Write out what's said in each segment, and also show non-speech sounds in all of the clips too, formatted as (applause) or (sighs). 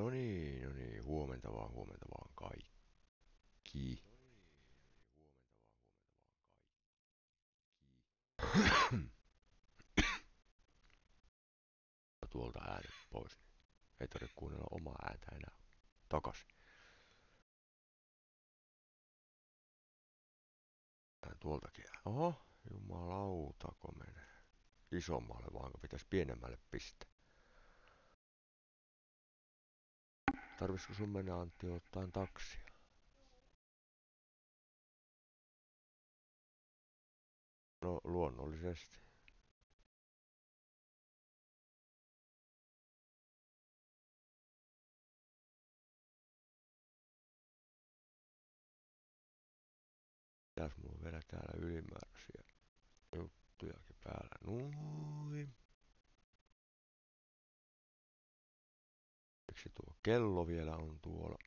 No niin, no niin, huomenta vaan, huomenta vaan kaikki. Tuolta äänet pois. Ei tarvitse kuunnella omaa ääntä enää. Takas. Tuoltakin. Oho, jumalauta, menee. Isommalle vaan, pitäisi pienemmälle pistää. Tarvisiko sun mennä Antti ottaa taksia? No luonnollisesti. Mitäs mulla on vielä täällä ylimääräisiä juttujakin päällä? Noin. Kello vielä on tuolla?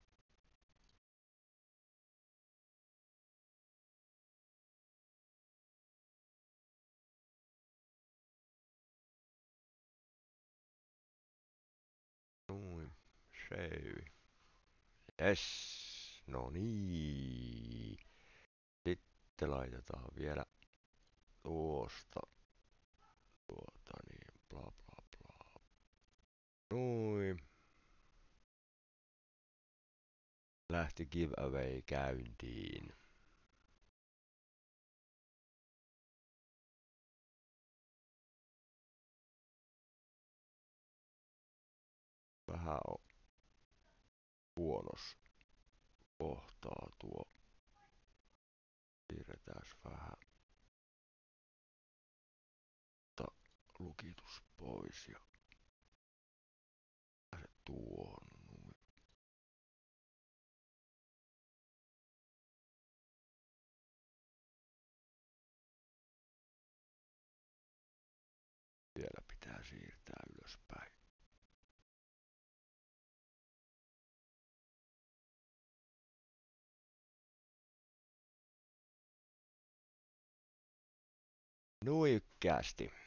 Noin. Save. Yes. No niin. Sitten laitetaan vielä tuosta tuota niin bla bla bla. Noin. Lähti giveaway käyntiin. Vähän on huonos kohtaa tuo. Siirretään vähän lukitus pois ja tuon Vielä pitää siirtää ylöspäin. Nuikkäästi.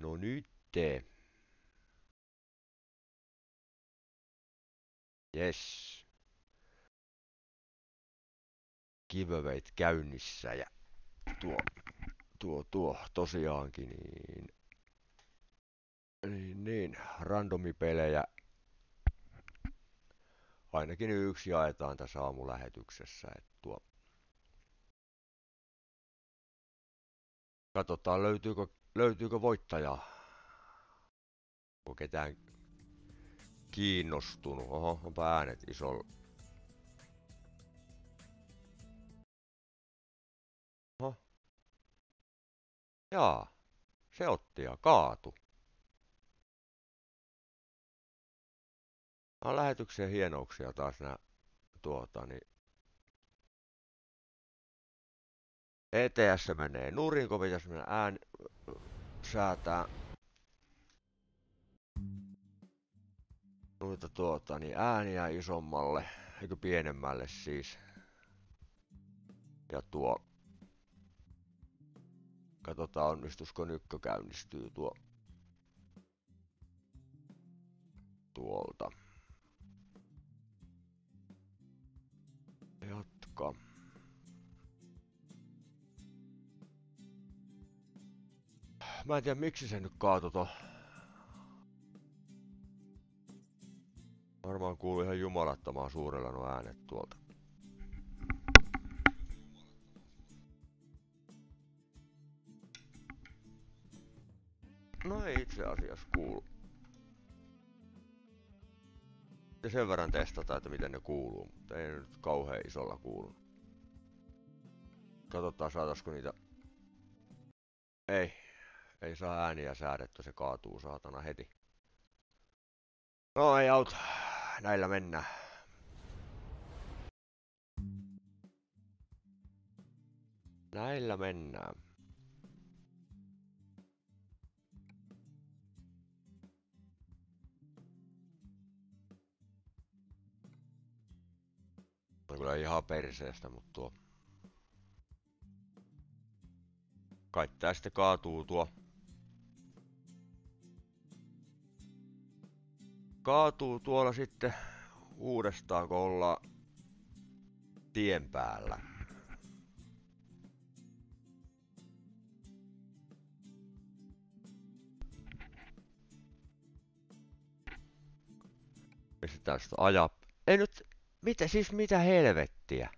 No nyt. Yes. Giveawayt käynnissä ja tuo, tuo, tuo tosiaankin niin, niin, niin randomipelejä ainakin yksi jaetaan tässä aamulähetyksessä, että tuo Katsotaan löytyykö, löytyykö voittajaa. Onko ketään kiinnostunut? Oho, onpa äänet isolla. Oho. Jaa, se otti ja kaatu. On lähetyksen hienouksia taas nää tuota, niin ETS menee nurin, kun pitäisi mennä ään säätää noita tuota, niin ääniä isommalle, eikö pienemmälle siis. Ja tuo, katsotaan onnistusko nykkö käynnistyy tuo tuolta. Jatka. Mä en tiedä miksi se nyt kaatui to. Varmaan kuuluu ihan jumalattomaan suurella nuo äänet tuolta. No ei itse asiassa kuulu. Ja sen verran testata, että miten ne kuuluu, mutta ei nyt kauhean isolla kuulu. Katsotaan saataisiko niitä... Ei, ei saa ääniä säädetty, se kaatuu saatana heti. No ei auta, näillä mennään. Näillä mennään. On kyllä ihan perseestä, mutta tuo... Kai tästä kaatuu tuo Kaatuu tuolla sitten uudestaan, kun ollaan tien päällä. Pistetään sitä ajaa. Ei nyt, mitä siis mitä helvettiä?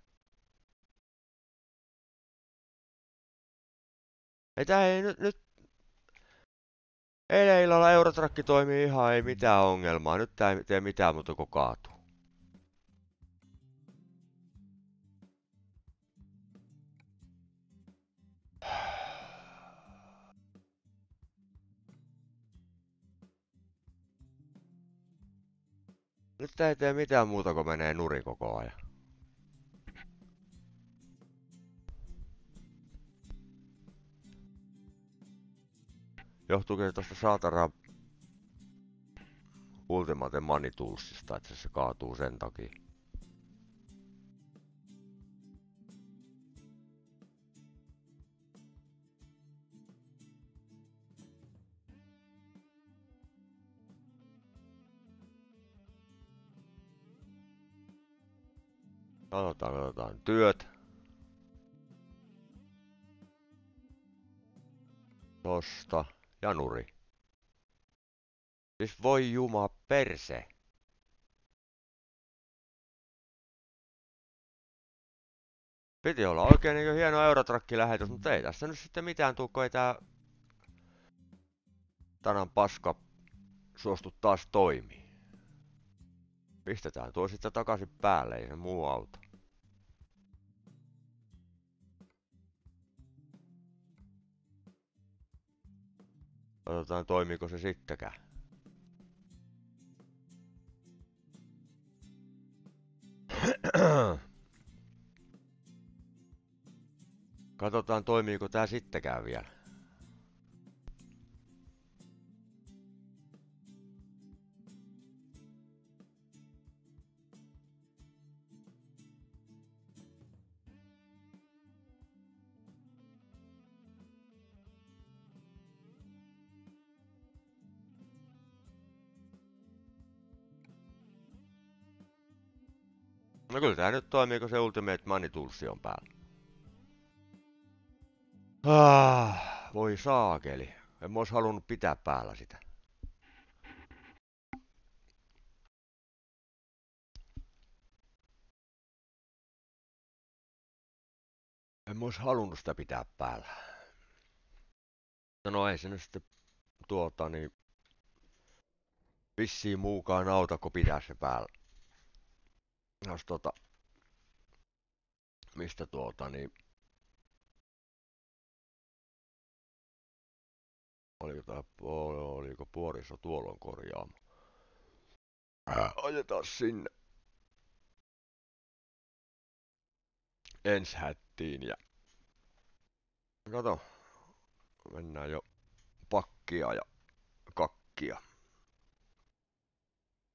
Ei tää ei nyt, nyt Eilen illalla Eurotrakki toimii ihan, ei mitään ongelmaa. Nyt tää ei tee mitään muuta kuin kaatuu. Nyt tää ei tee mitään muuta kuin menee nuri koko ajan. Johtuuko se tosta saatana Ultimate Money Toolsista, että se kaatuu sen takia? Katsotaan, katsotaan. Työt. Tosta. Ja nuri. Siis voi juma perse. Piti olla oikein niin hieno Eurotrakki-lähetys, mutta ei tässä nyt sitten mitään tuu, ei tää Tanan paska suostu taas toimii. Pistetään tuo sitten takaisin päälle, ei se muu auta. Katsotaan toimiiko se sittenkään. Katsotaan toimiiko tää sittenkään vielä. No kyllä tää nyt toimii, kun se Ultimate Money Tools on päällä. Ah, voi saakeli. En mä ois halunnut pitää päällä sitä. En mä ois halunnut sitä pitää päällä. No ei se nyt sitten tuota niin vissiin muukaan auta, kun pitää se päällä jos tota, mistä tuota, niin oliko, tää, oliko puoriso tuolloin korjaamo. Äh, ajetaan sinne. Ensi hättiin ja kato, mennään jo pakkia ja kakkia.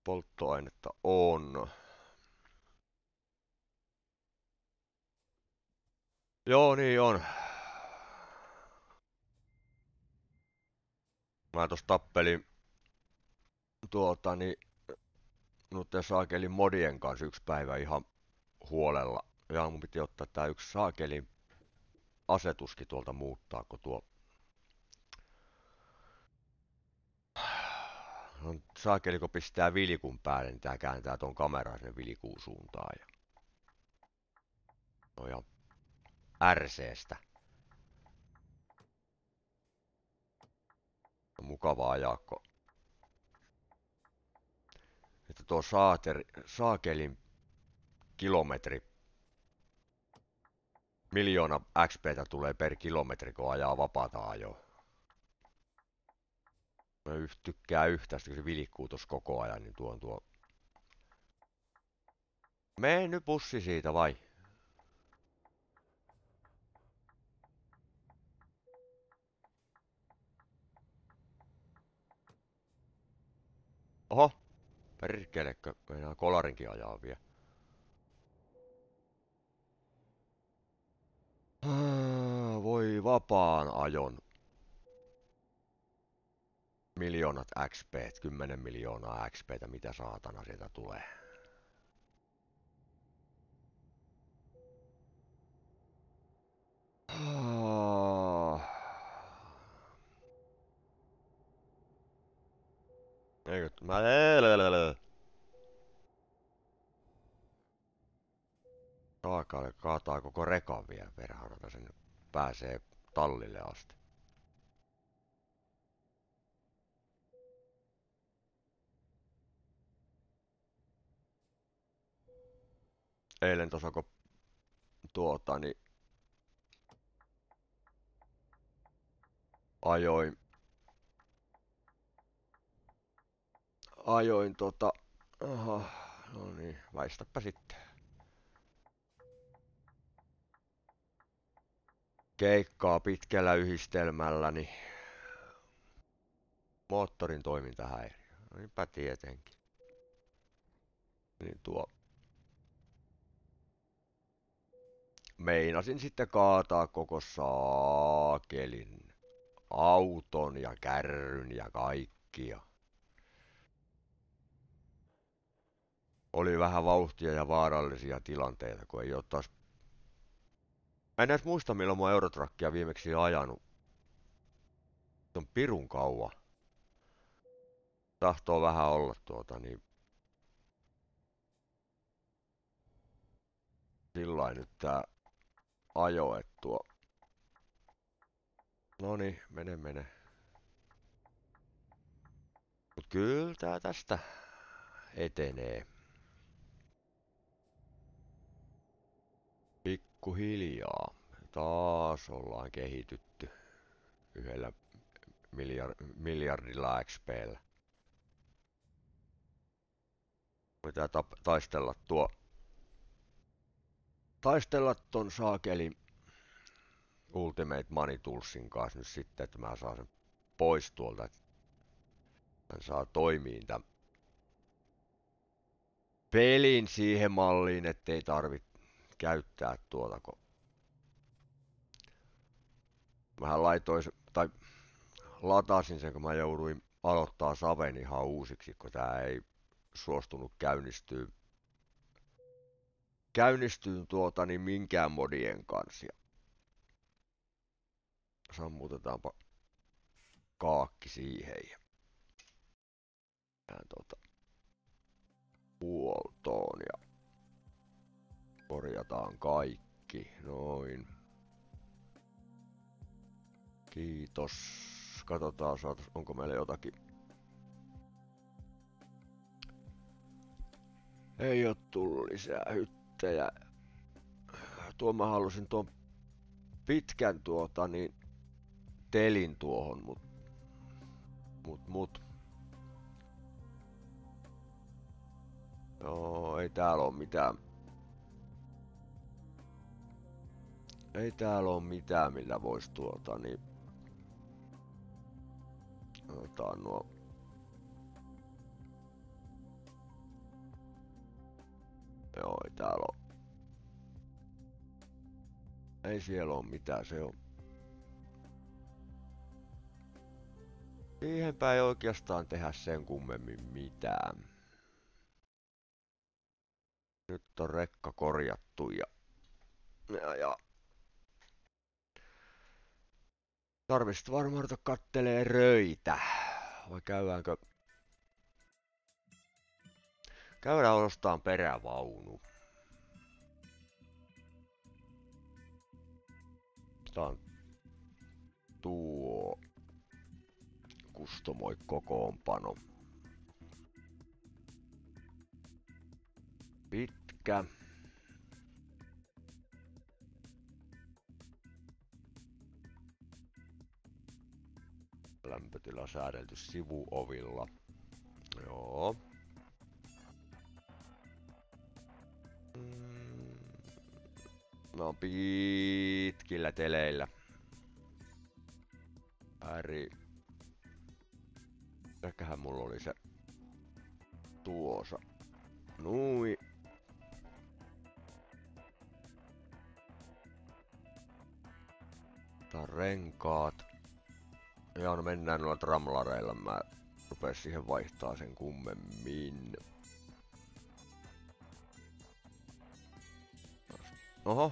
Polttoainetta on. Joo, niin on. Mä tos tappelin tuota niin noiden saakelin modien kanssa yksi päivä ihan huolella. Ja mun piti ottaa tää yksi saakelin asetuskin tuolta muuttaa, kun tuo no, saakeli kun pistää vilikun päälle, niin tää kääntää ton kameran sinne vilikuun suuntaan. Ja... No ja RCstä. On mukava ajaa, kun... Että tuo saater, saakelin kilometri miljoona XPtä tulee per kilometri, kun ajaa vapaata ajoa. Mä tykkää yhtä, kun se vilikkuu tuossa koko ajan, niin tuo on tuo... Mene nyt pussi siitä vai? Perkele, meinaa kolarinkin ajaa vielä. Ah, voi vapaan ajon. Miljoonat XP, 10 miljoonaa XP, mitä saatana sieltä tulee. Ah. Eikö? Mä... Raakaalle kaataa koko rekan vielä perhanata sen pääsee tallille asti. Eilen tuossa kun tuota, niin ajoin ajoin tota, aha, no niin, väistäpä sitten. Keikkaa pitkällä yhdistelmällä, niin moottorin toimintahäiriö. No niinpä tietenkin. Niin tuo meinasin sitten kaataa koko saakelin auton ja kärryn ja kaikkia. Oli vähän vauhtia ja vaarallisia tilanteita, kun ei ole taas Mä en edes muista milloin mä Eurotrackia viimeksi ajanut. Se on pirun kauan. Tahtoo vähän olla tuota niin... Sillain nyt tää ajo, et tuo... Noni, mene mene. Mut kyllä tää tästä etenee. Pikkuhiljaa. Taas ollaan kehitytty yhdellä miljard, miljardilla XPllä. Pitää taistella tuo taistella ton saakeli Ultimate Money Toolsin kanssa nyt sitten, että mä saan sen pois tuolta, hän saa toimiin tämän pelin siihen malliin, ettei tarvitse käyttää tuota, kun Mähän laitoin, tai latasin sen, kun mä jouduin aloittaa Saven ihan uusiksi, kun tää ei suostunut käynnistyä, käynnistyy tuota niin minkään modien kanssa. Sammutetaanpa kaakki siihen ja tuota, huoltoon ja Korjataan kaikki. Noin. Kiitos. Katsotaan, onko meillä jotakin. Ei oo tullut lisää hyttejä. Tuo mä halusin tuon pitkän tuota niin telin tuohon, mut mut mut. Joo, ei täällä oo mitään Ei täällä ole mitään, millä voisi tuota, niin... Otetaan nuo... Joo, ei täällä ole. Ei siellä ole mitään, se on... Siihenpä ei oikeastaan tehdä sen kummemmin mitään. Nyt on rekka korjattu ja... Ja, ja Tarvitset varmaan ruveta kattelee röitä. Vai käydäänkö... Käydään ostaan perävaunu. On tuo kustomoi kokoonpano. Pitkä. Lämpötila säädelty sivuovilla. Joo. Mm. No pitkillä teleillä. Päri. Mikähän mulla oli se tuosa. Nui. Vaihdetaan renkaat. Ja no mennään noilla tramlareilla. Mä rupes siihen vaihtaa sen kummemmin. Oho.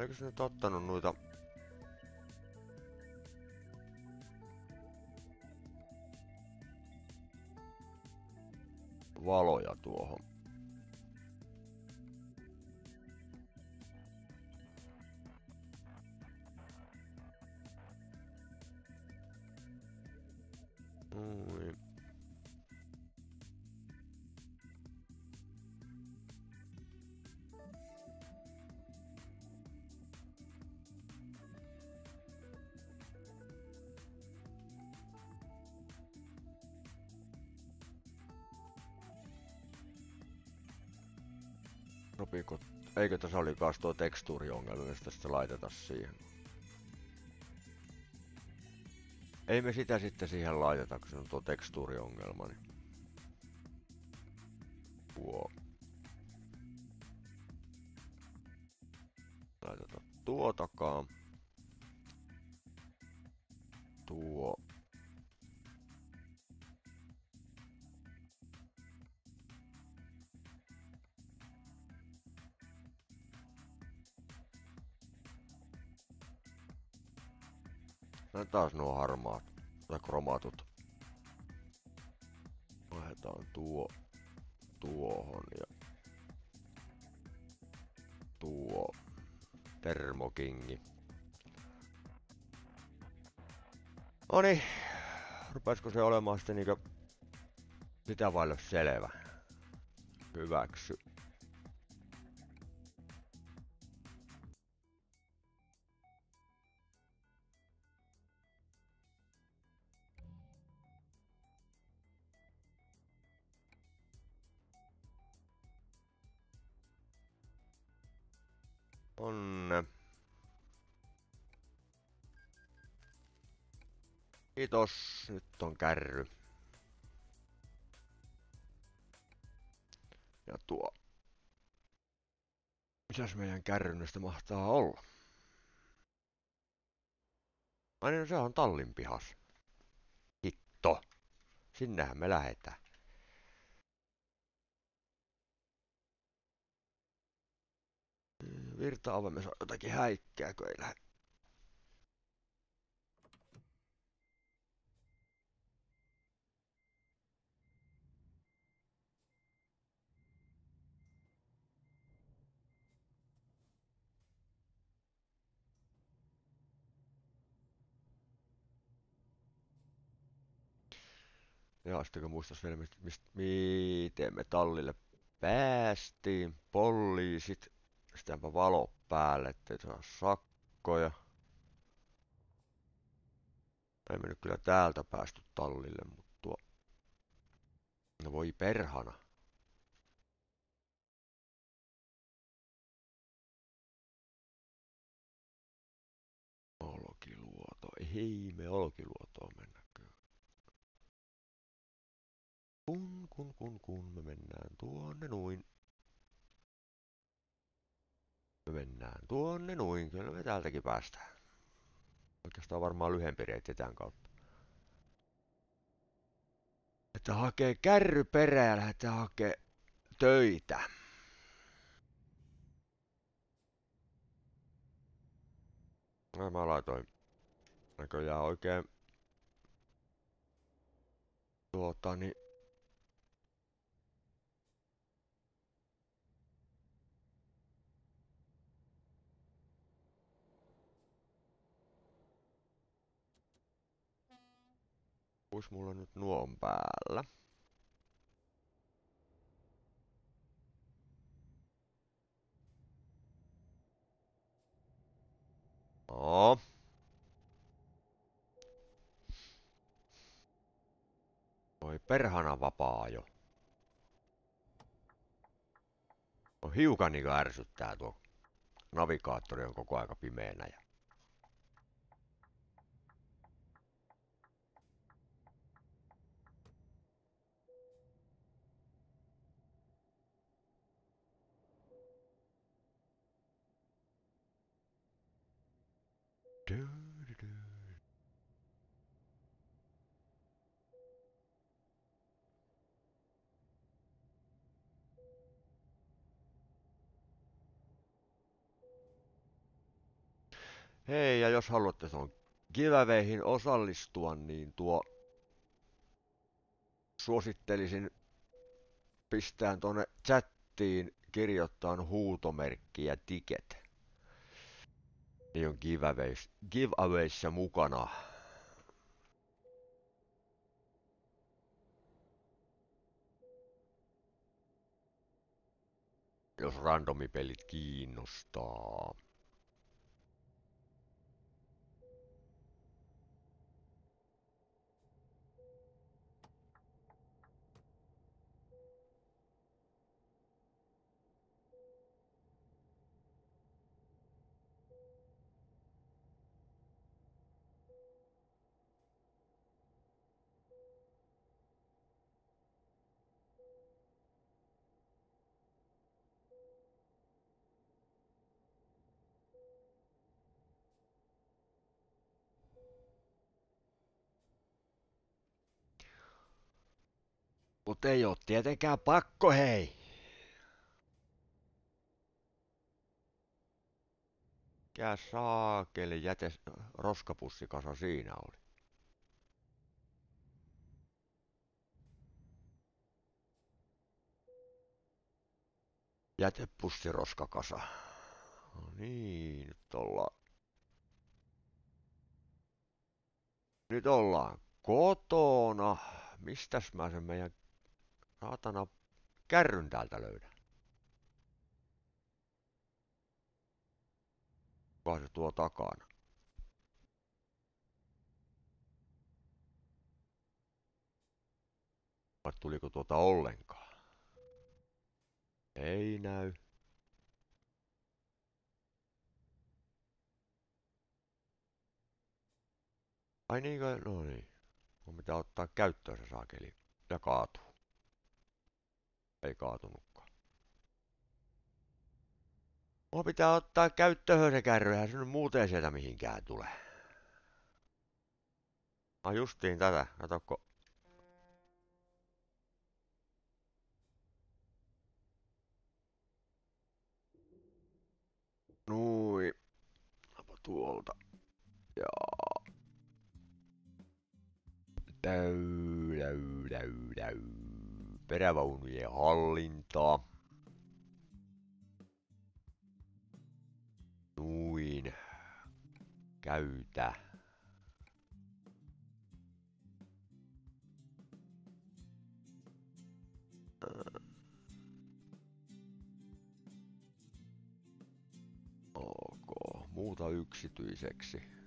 Eikö se nyt ottanut noita Eikö tässä oli kaas tuo tekstuuriongelma, jos tästä laiteta siihen? Ei me sitä sitten siihen laiteta, kun se on tuo tekstuuriongelma. Niin. Taas nuo harmaat tai kromatut. Laitetaan tuo tuohon ja tuo termokingi. Noni, rupesko se olemaan sitten niinkö sitä vaille selvä? Hyväksy. Mitäs meidän kärrynnöstä mahtaa olla? Ai niin, se on tallin pihas. Hitto. Sinnehän me lähetään. Virta-avimessa jotakin häikkää, kun ei lähde. Ja sitten kun muistas vielä, mist, mist, miten me tallille päästiin. Poliisit Pistetäänpä valo päälle, ettei saa sakkoja. Ei me nyt kyllä täältä päästy tallille, mutta tuo... No voi perhana. Olkiluoto. Ei me Olkiluotoon Kun, kun, kun, kun me mennään tuonne noin. Me mennään tuonne noin, kyllä me täältäkin päästään. Oikeastaan varmaan lyhempi reitti tämän kautta. Että hakee kärry perään ja lähdetään hakee töitä. No, mä laitoin näköjään oikein tuota niin Kuis mulla nyt nuo on päällä? No. Oi perhana vapaa jo. No hiukan niinku ärsyttää tuo navigaattori on koko aika pimeänä ja Hei, ja jos haluatte tuon giveawayhin osallistua, niin tuo suosittelisin pistään tuonne chattiin kirjoittaa huutomerkki ja ticket. Niin on giveaways, giveawayssa mukana. Jos randomipelit kiinnostaa. Mut ei oo tietenkään pakko, hei. Mikä saakeli jäte roskapussikasa siinä oli? Jätepussiroskakasa. No niin, nyt ollaan. Nyt ollaan kotona. Mistäs mä sen meidän Saatana kärryn täältä löydä. Kuka se tuo takana? Vai tuliko tuota ollenkaan? Ei näy. Ai niinkö? No niin. Mun pitää ottaa käyttöön se saakeli. Ja kaatuu. Ei kaatunutkaan. Mulla pitää ottaa käyttöön se kärry, se nyt muuten sieltä mihinkään tule. Ah justiin tätä, katokko. Nui. Tuolta. Ja. Täy, täy, täy, täy perävaunujen hallintaa. Nuin. Käytä. Ok, muuta yksityiseksi.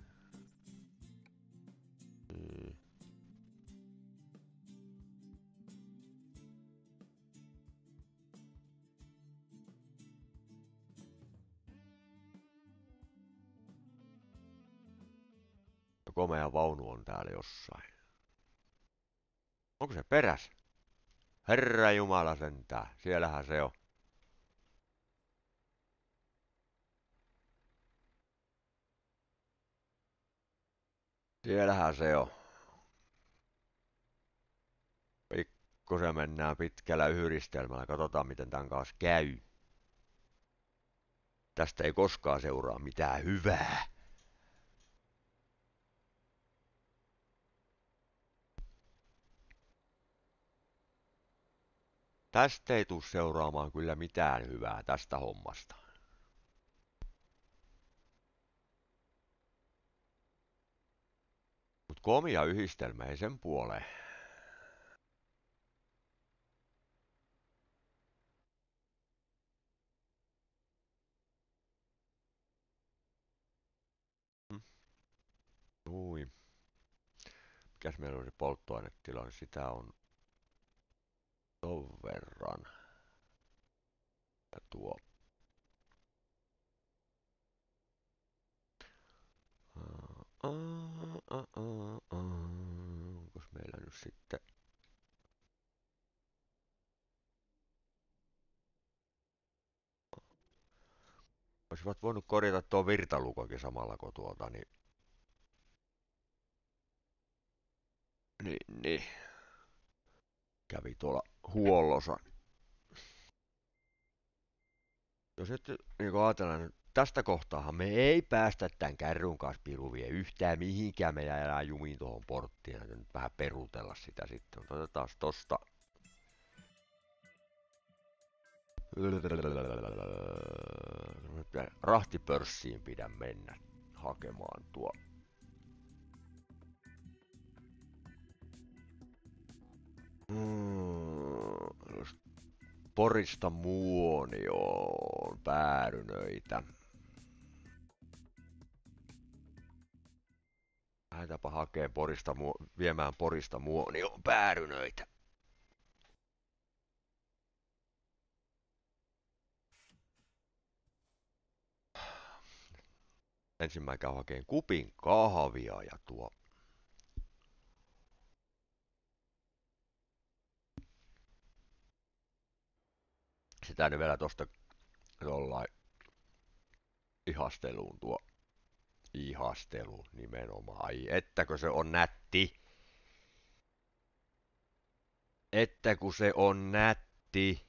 Komea vaunu on täällä jossain. Onko se peräs? Herra Jumala sentää, siellähän se on. Siellähän se on. Pikkusen mennään pitkällä yhdistelmällä, katsotaan miten tämän kanssa käy. Tästä ei koskaan seuraa mitään hyvää. Tästä ei tule seuraamaan kyllä mitään hyvää tästä hommasta. Mut komia yhdistelmä, ei sen puoleen. Mikäs meillä oli polttoainetilanne? Sitä on ton verran. Ja tuo. Onko meillä nyt sitten Olisivat voinut korjata tuo virtalukokin samalla kun tuolta, niin Niin, niin. Kävi tuolla huollossa. Jos nyt niin ajatellaan, että tästä kohtaahan me ei päästä tämän kärryn kanssa piruvien yhtään mihinkään. Me jäädään jumiin tuohon porttiin ja nyt vähän perutella sitä sitten. Otetaan tosta. Rahtipörssiin pidä mennä hakemaan tuo Porista muonioon päärynöitä. Lähdetäänpä hakee porista viemään porista muonioon päärynöitä. Ensimmäinen hakeen kupin kahvia ja tuo sitä nyt vielä tosta jollain ihasteluun tuo ihastelu nimenomaan. Ai, ettäkö se on nätti? Että kun se on nätti.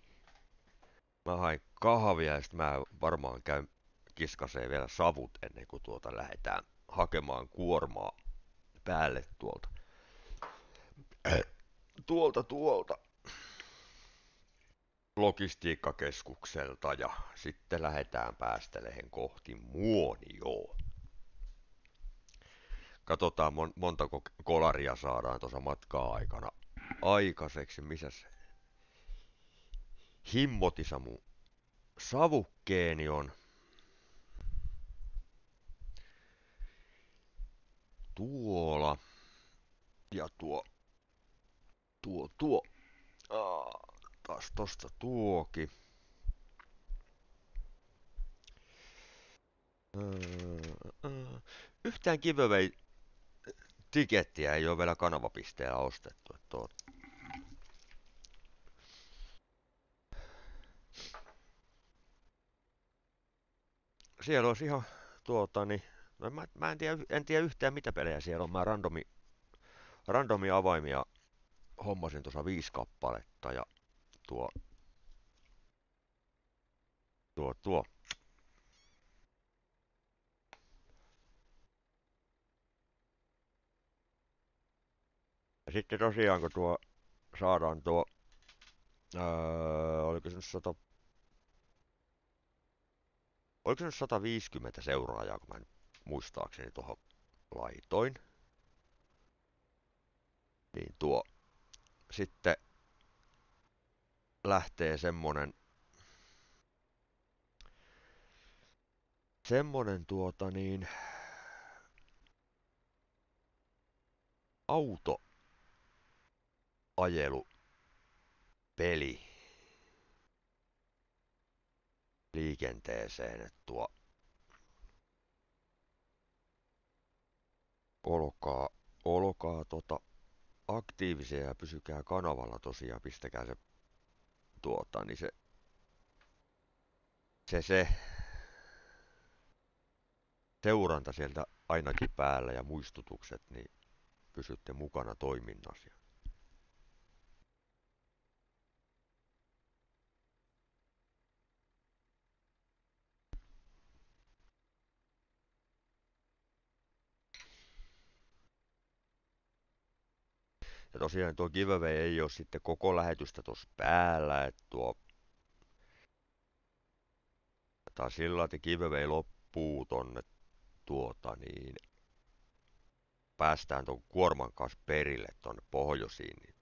Mä hain kahvia ja sitten mä varmaan käyn kiskaseen vielä savut ennen kuin tuota lähdetään hakemaan kuormaa päälle tuolta. tuolta, tuolta logistiikkakeskukselta ja sitten lähdetään päästeleen kohti Muonioa. Katsotaan montako kolaria saadaan tuossa matkaa aikana aikaiseksi. Missäs himmotisa mun savukkeeni on. Tuola. Ja tuo. Tuo, tuo. Aa taas tosta tuoki. Yhtään giveaway tikettiä ei ole vielä kanavapisteellä ostettu. Siellä olisi ihan tuota niin, no mä, mä en, tiedä, en tiedä yhtään mitä pelejä siellä on. Mä randomi, randomi avaimia hommasin tuossa viisi kappaletta ja tuo, tuo, tuo. Ja sitten tosiaan kun tuo saadaan tuo, öö, oliko se nyt 100, oliko se nyt 150 seuraajaa, kun mä en muistaakseni tuohon laitoin. Niin tuo sitten lähtee semmonen semmonen tuota niin auto ajelu peli liikenteeseen, että tuo olkaa, olkaa tota aktiivisia ja pysykää kanavalla tosiaan, pistäkää se tuota, niin se, se, se seuranta sieltä ainakin päällä ja muistutukset, niin pysytte mukana toiminnassa. Ja tosiaan tuo giveaway ei ole sitten koko lähetystä tuossa päällä, että tuo tai sillä että giveaway loppuu tonne tuota niin päästään tuon kuorman kanssa perille tuonne pohjoisiin, niin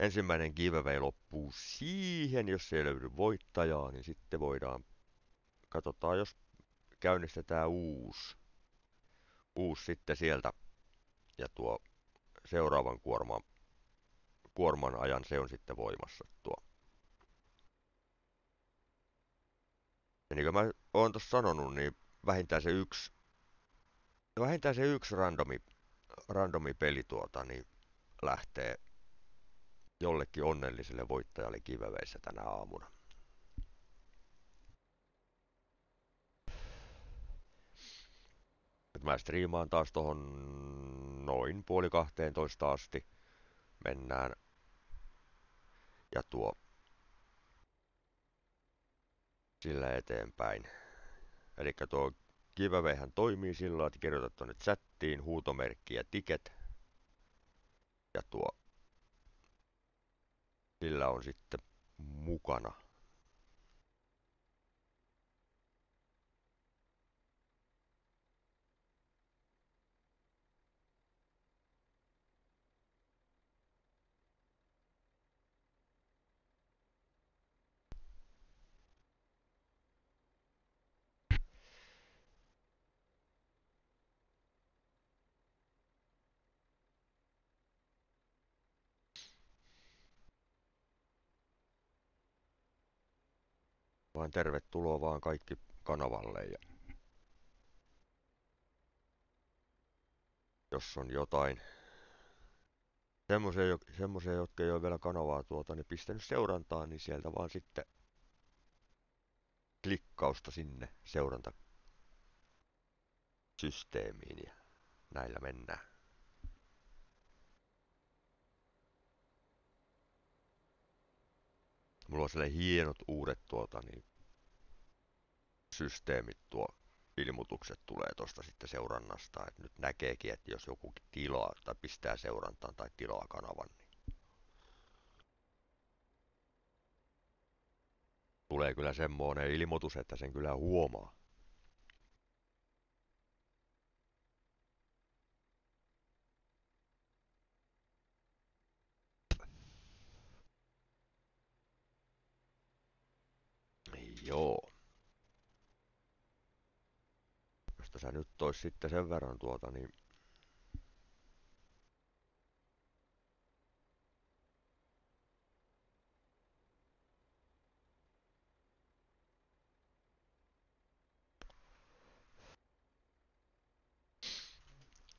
ensimmäinen giveaway loppuu siihen, jos ei löydy voittajaa, niin sitten voidaan, katsotaan jos käynnistetään uusi, uusi sitten sieltä ja tuo seuraavan kuorman, kuorman ajan se on sitten voimassa tuo. Ja niin kuin mä oon tuossa sanonut, niin vähintään se yksi, vähintään se yksi randomi, randomi peli tuota, niin lähtee jollekin onnelliselle voittajalle kiveveissä tänä aamuna. Nyt mä striimaan taas tohon noin puoli 12 asti. Mennään. Ja tuo sillä eteenpäin. Eli tuo giveawayhän toimii sillä että kirjoitat tuonne chattiin huutomerkki ja ticket. Ja tuo sillä on sitten mukana Vain tervetuloa vaan kaikki kanavalle ja jos on jotain semmoisia, semmoisia jotka ei ole vielä kanavaa tuota, niin pistänyt seurantaa, niin sieltä vaan sitten klikkausta sinne seuranta systeemiin ja näillä mennään. Mulla on sellainen hienot uudet tuota, niin systeemit tuo ilmoitukset tulee tuosta sitten seurannasta, että nyt näkeekin, että jos joku tilaa tai pistää seurantaan tai tilaa kanavan, niin tulee kyllä semmoinen ilmoitus, että sen kyllä huomaa. Joo. Jos sä nyt tois sitten sen verran tuota, niin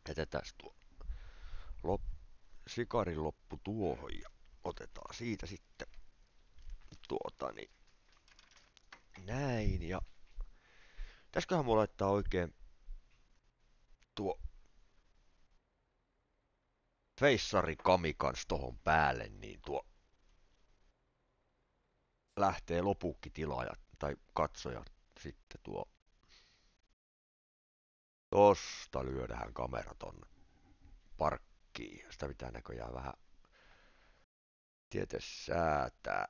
Jätetään tuo lop, sikarin loppu tuohon ja otetaan siitä sitten tuota niin näin ja pitäisköhän mulla laittaa oikein tuo feissari kami kans tohon päälle, niin tuo lähtee lopukki tilaajat tai katsojat sitten tuo Tosta lyödään kamera tonne parkkiin. Sitä pitää näköjään vähän tietä säätää.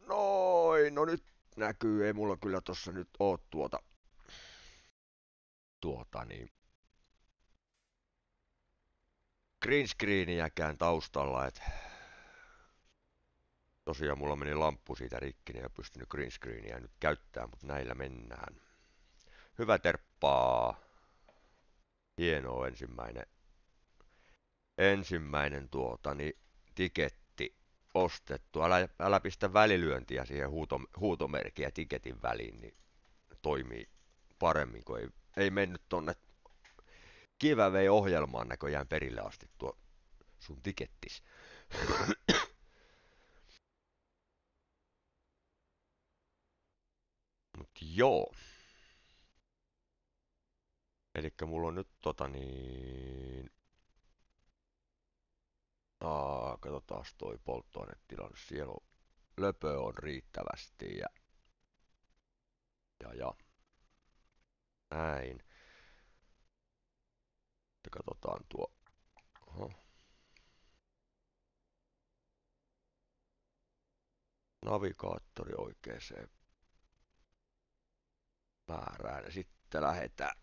Noin, no nyt näkyy. Ei mulla kyllä tossa nyt oo tuota tuota niin green screeniäkään taustalla, et tosiaan mulla meni lamppu siitä rikki, niin en pystynyt green screeniä nyt käyttää, mutta näillä mennään. Hyvä terppaa. Hienoa ensimmäinen, ensimmäinen tuota, niin tiketti ostettu. Älä, älä pistä välilyöntiä siihen huuto, huutomerkin ja tiketin väliin, niin toimii paremmin, kun ei, ei mennyt tonne vei ohjelmaan näköjään perille asti tuo sun tikettis. (coughs) Mut joo. Eli mulla on nyt tota niin... Aa, katsotaan toi polttoainetilanne. Siellä on löpö on riittävästi ja... Ja ja. Näin. Ja katsotaan tuo. Oho. Navigaattori oikeeseen määrään ja sitten lähdetään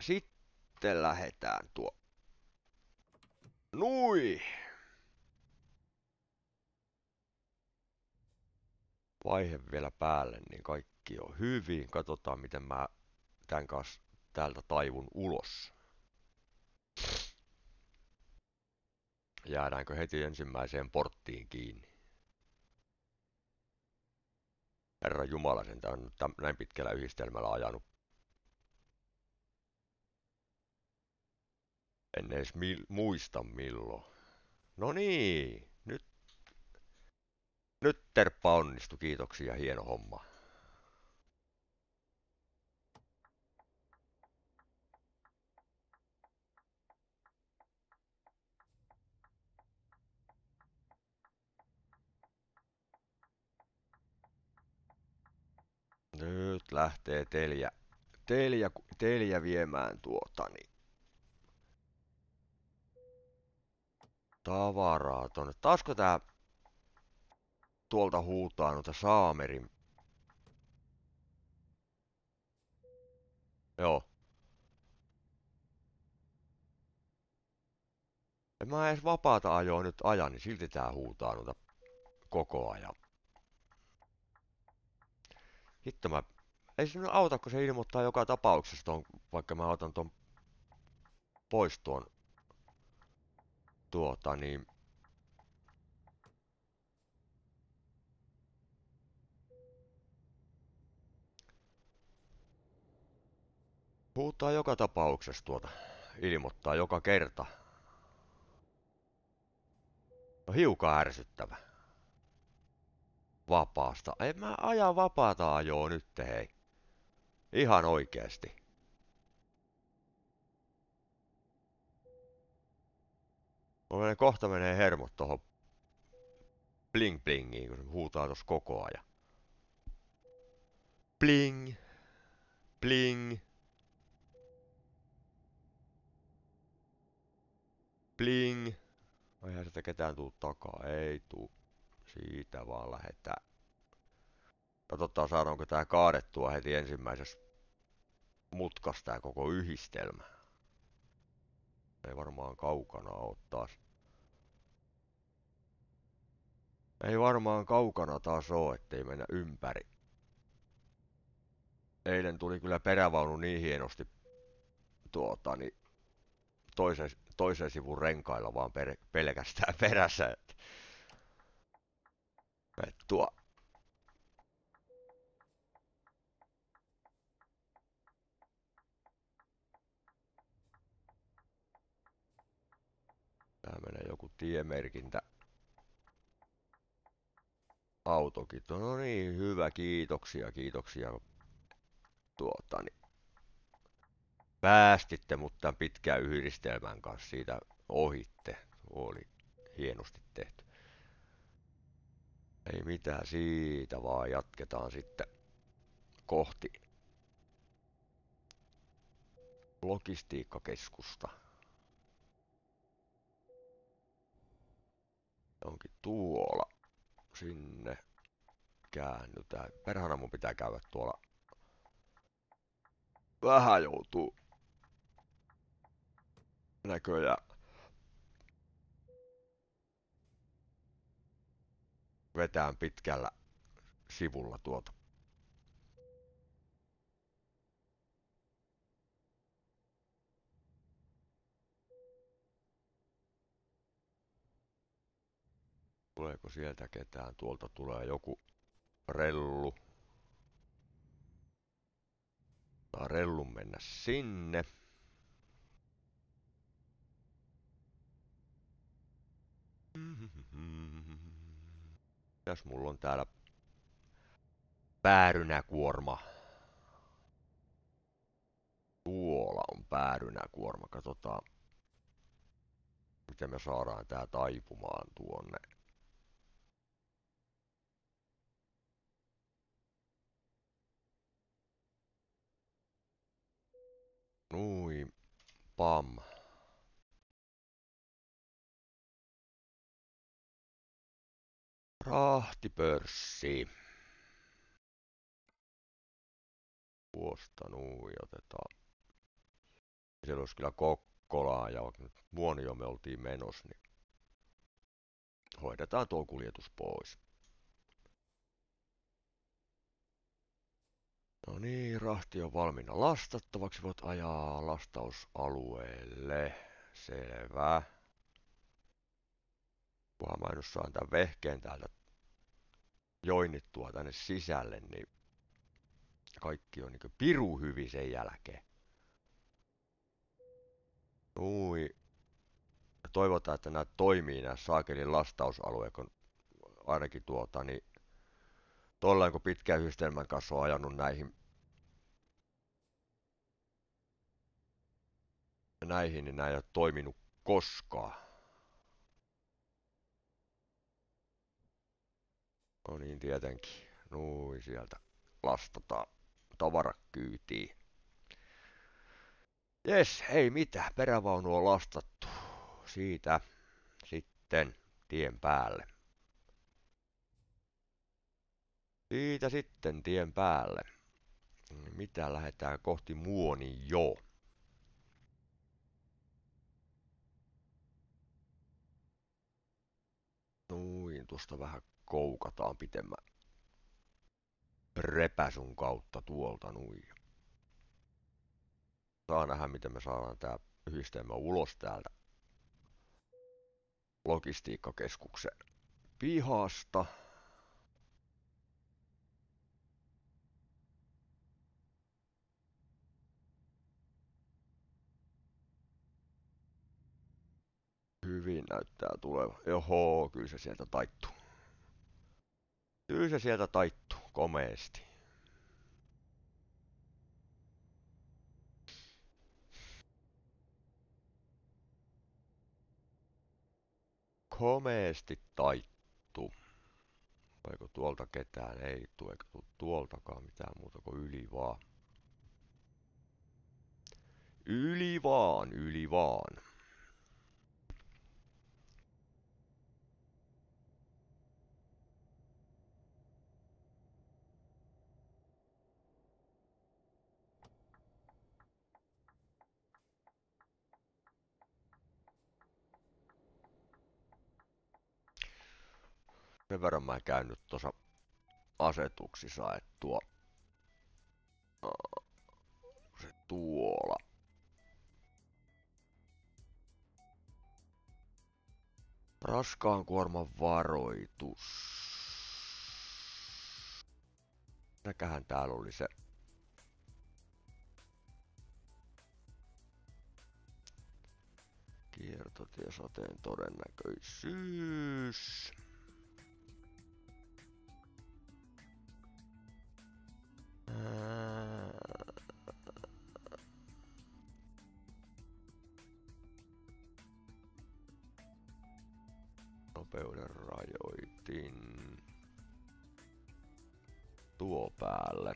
sitten lähetään tuo. Nui! Vaihe vielä päälle, niin kaikki on hyvin. Katsotaan, miten mä tämän kanssa täältä taivun ulos. Jäädäänkö heti ensimmäiseen porttiin kiinni? Herra Jumala, sen on näin pitkällä yhdistelmällä ajanut. En edes mil muista milloin. No niin, nyt, nyt terppa onnistu, kiitoksia, hieno homma. Nyt lähtee Telia, Telia, Telia viemään tuota niin. Tavaraa tonne. Taasko tää tuolta huutaa noita Saamerin? Joo. En mä edes vapaata ajoa nyt aja, niin silti tää huutaa noita koko ajan. Hitto mä... Ei se nyt auta, kun se ilmoittaa joka tapauksessa ton, vaikka mä otan ton pois tuon tuota niin... Puhutaan joka tapauksessa tuota. Ilmoittaa joka kerta. No hiukan ärsyttävä vapaasta. En mä aja vapaata ajoa nyt, hei. Ihan oikeesti. Mulla kohta menee hermot tohon bling blingiin, kun se huutaa tossa koko ajan. Bling. Bling. Bling. Eihän sitä ketään tuu takaa. Ei tuu. Siitä vaan lähetään. Katsotaan saadaanko tää kaadettua heti ensimmäisessä mutkassa tää koko yhdistelmä. Ei varmaan kaukana oo taas. Ei varmaan kaukana taas oo, ettei mennä ympäri. Eilen tuli kyllä perävaunu niin hienosti tuota, niin toisen, toisen sivun renkailla vaan per, pelkästään perässä, tuo. Tää menee joku tiemerkintä. Autokin. No niin, hyvä, kiitoksia, kiitoksia. Tuota, niin. Päästitte mut tämän pitkän yhdistelmän kanssa siitä ohitte. Oli hienosti tehty. Ei mitään siitä, vaan jatketaan sitten kohti logistiikkakeskusta. Onkin tuolla. Sinne käännytään. Perhana mun pitää käydä tuolla. Vähän joutuu näköjään vetään pitkällä sivulla tuota. Tuleeko sieltä ketään? Tuolta tulee joku rellu. Tää rellun mennä sinne. Mm-hmm. (laughs) Mitäs mulla on täällä päärynäkuorma? Tuolla on päärynäkuorma. Katsotaan, miten me saadaan tää taipumaan tuonne. Nui, pam. Rahtipörssi. Tuosta nui otetaan Siellä olisi kyllä Kokkolaa ja vaikka nyt Muonio me oltiin menossa, niin hoidetaan tuo kuljetus pois. No niin, rahti on valmiina lastattavaksi. Voit ajaa lastausalueelle. Selvä. Mä nyt saan tämän vehkeen täältä joinnittua tänne sisälle, niin kaikki on niin piru hyvin sen jälkeen. Ui. Toivotaan, että nämä toimii nämä saakelin lastausalueet, kun ainakin tuota, niin tollaan kun pitkän yhdistelmän kanssa on ajanut näihin näihin, niin nämä ei ole toiminut koskaan. No niin, tietenkin. Nui, sieltä lastataan tavarakyytiin. Jes, ei mitään. Perävaunu on lastattu. Siitä sitten tien päälle. Siitä sitten tien päälle. Mitä lähdetään kohti Muoni jo? Noin, tuosta vähän koukataan pitemmän repäsun kautta tuolta nuin. Saa nähdä, miten me saadaan tää yhdistelmä ulos täältä logistiikkakeskuksen pihasta. Hyvin näyttää tuleva. Joho, kyllä se sieltä taittuu. Kyllä se sieltä taittuu komeesti. Komeesti taittu. Vaiko tuolta ketään? Ei tule, eikä tuu tuoltakaan mitään muuta kuin yli vaan. Yli vaan, yli vaan. Sen verran mä käyn nyt tuossa asetuksissa, että tuo se tuolla. Raskaan kuorman varoitus. Mikähän täällä oli se kiertotiesateen todennäköisyys. Nopeuden rajoitin. Tuo päälle.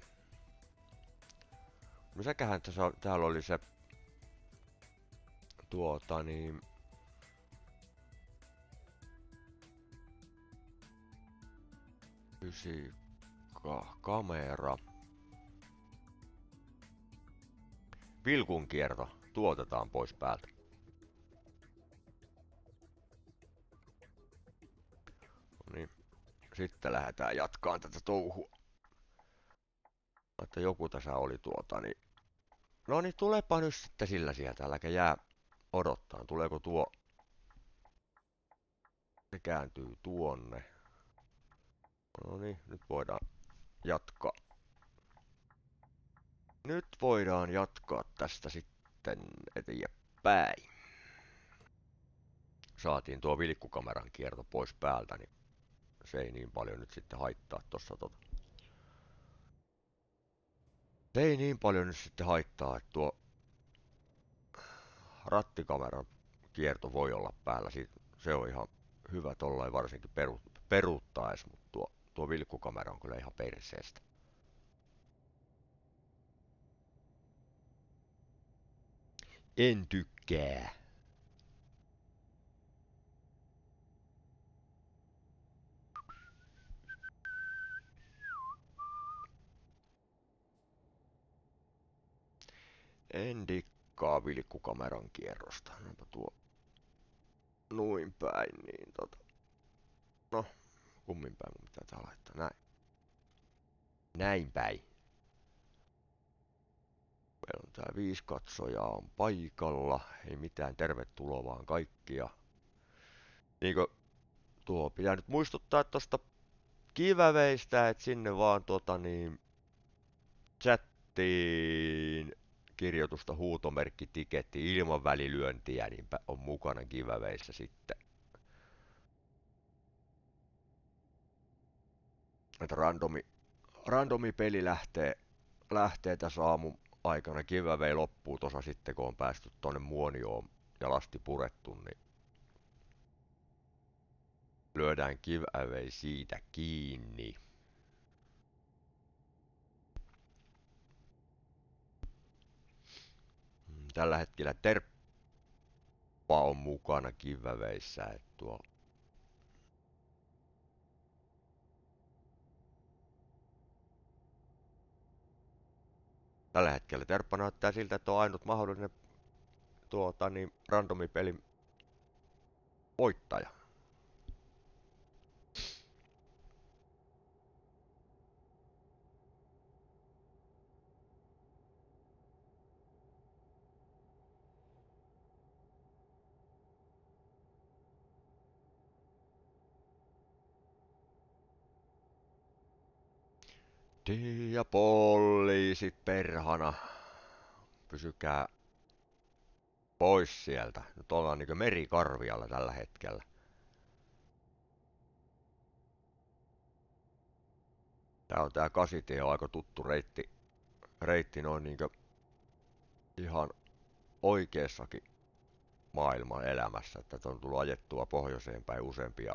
Misäköhän tässä täällä oli se tuota niin fysiikka, kamera. Vilkunkierto tuotetaan pois päältä. No niin, sitten lähdetään jatkaan tätä touhua. Että joku tässä oli tuota, niin... No niin, tulepa nyt sitten sillä sieltä, äläkä jää odottaa. Tuleeko tuo... Se kääntyy tuonne. No niin, nyt voidaan jatkaa. Nyt voidaan jatkaa tästä sitten eteenpäin. Saatiin tuo vilkkukameran kierto pois päältä, niin se ei niin paljon nyt sitten haittaa tossa tota. Se ei niin paljon nyt sitten haittaa, että tuo rattikameran kierto voi olla päällä. Se on ihan hyvä tollain varsinkin peru, peruuttaes, mutta tuo, tuo vilkkukamera on kyllä ihan perseestä. En tykkää. En aikaa vilkkukameran kierrosta. Onpa tuo noin päin, niin tota... No, kummin päin mun pitää tää laittaa. Näin. Näin päin. Meillä on tää viisi katsojaa on paikalla. Ei mitään, tervetuloa vaan kaikkia. Niinkö tuo pitää nyt muistuttaa tosta kiväveistä, että sinne vaan tota niin chattiin kirjoitusta huutomerkki tiketti ilman välilyöntiä, niin on mukana kiväveissä sitten. Että randomi, randomi peli lähtee, lähtee tässä aamun aikana. Giveaway loppuu tuossa sitten, kun on päästy tonne muonioon ja lasti purettu, niin lyödään giveaway siitä kiinni. Tällä hetkellä Terppa on mukana giveawayssä, että tuo Tällä hetkellä Terppa näyttää siltä, että on ainut mahdollinen tuota, niin, randomipelin voittaja. Ja poliisit perhana. Pysykää pois sieltä. Nyt ollaan niin merikarvialla tällä hetkellä. Tää on tää kasitie on aika tuttu reitti, reitti noin niin ihan oikeessakin maailman elämässä, että on tullut ajettua pohjoiseen päin useampia,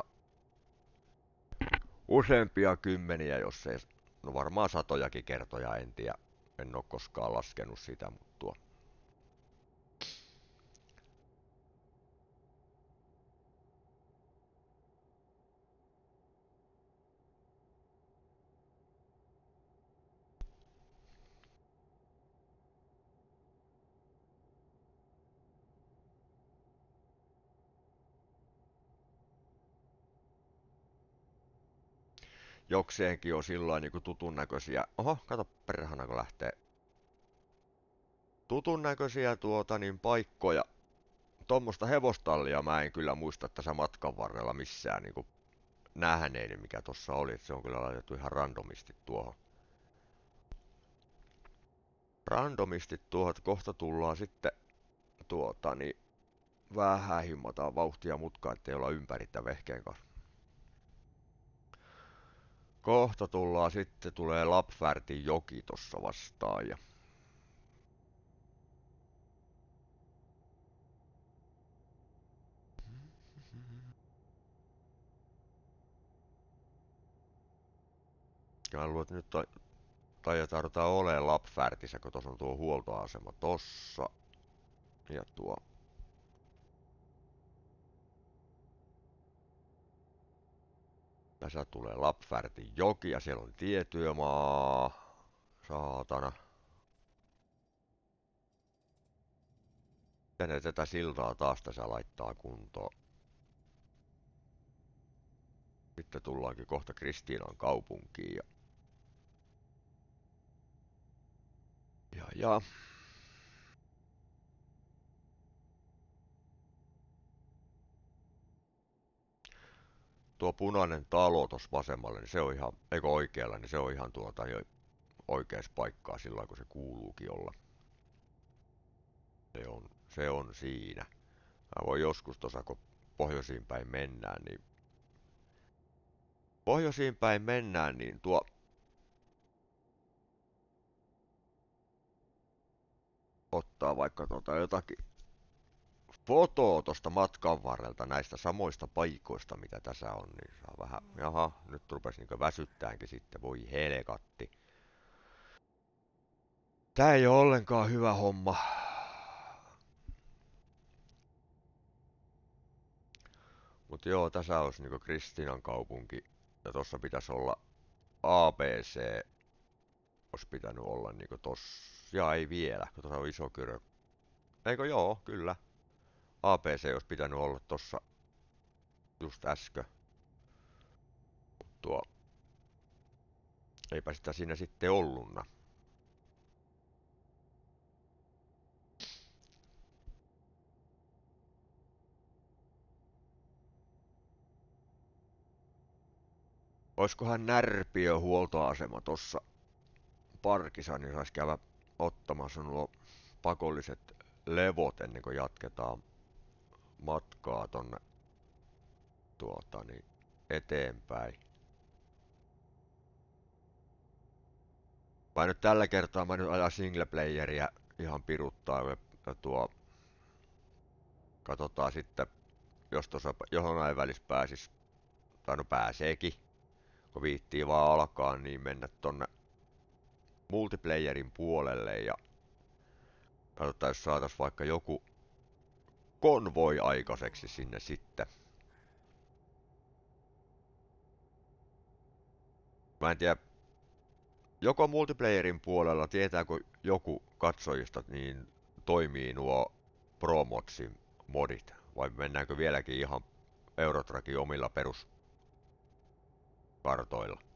useampia kymmeniä, jos ei No varmaan satojakin kertoja, en tiedä. En ole koskaan laskenut sitä, mutta tuo. Jokseenkin on sillä niin tutun näköisiä. Oho, kato perhana kun lähtee. Tutun näköisiä tuota niin paikkoja. Tuommoista hevostallia mä en kyllä muista tässä matkan varrella missään niin nähneeni, mikä tuossa oli. Se on kyllä laitettu ihan randomisti tuohon. Randomisti tuohon, että kohta tullaan sitten tuota niin vähän himmataan vauhtia mutkaa, ettei olla ympäri tämän vehkeen kanssa. Kohta tullaan sitten, tulee Lapfärtin joki tossa vastaan ja Mä luulen, että nyt taitaa ruveta olemaan Lapfärtissä, kun tuossa on tuo huoltoasema tossa. Ja tuo Tässä tulee Lapfärtin joki ja siellä on tietyömaa. Saatana. Tänne tätä siltaa taas tässä laittaa kuntoon. Sitten tullaankin kohta Kristiinan kaupunkiin ja... Ja, ja. Tuo punainen talo tuossa vasemmalle, niin se on ihan, eikö oikealla, niin se on ihan tuota jo oikeassa paikkaa sillä kun se kuuluukin olla. Se on, se on siinä. Mä voin joskus tuossa, kun pohjoisiin päin mennään, niin pohjoisiin päin mennään, niin tuo ottaa vaikka tuota jotakin fotoa tuosta matkan varrelta näistä samoista paikoista, mitä tässä on, niin saa vähän, jaha, nyt rupesi niin väsyttäänkin sitten, voi helekatti. Tää ei ole ollenkaan hyvä homma. Mutta joo, tässä olisi niinku Kristinan kaupunki. Ja tossa pitäisi olla ABC. Olisi pitänyt olla niinku tossa. Ja ei vielä, kun tuossa on iso kyrö Eikö joo, kyllä. APC olisi pitänyt olla tossa just äsken. Tuo. Eipä sitä siinä sitten ollunna. Oiskohan Närpiö huoltoasema tossa parkissa, niin saisi käydä ottamassa nuo pakolliset levot ennen kuin jatketaan matkaa tonne tuota, niin eteenpäin. Mä nyt tällä kertaa mä nyt ajan singleplayeria ihan piruttaa ja, ja tuo katsotaan sitten, jos tuossa johon välissä pääsis, tai no pääseekin, kun viittii vaan alkaa, niin mennä tonne multiplayerin puolelle ja katsotaan, jos saatais vaikka joku konvoi aikaiseksi sinne sitten. Mä en tiedä, joko multiplayerin puolella tietääkö joku katsojista, niin toimii nuo Promotsin modit, vai mennäänkö vieläkin ihan Eurotrakin omilla peruskartoilla?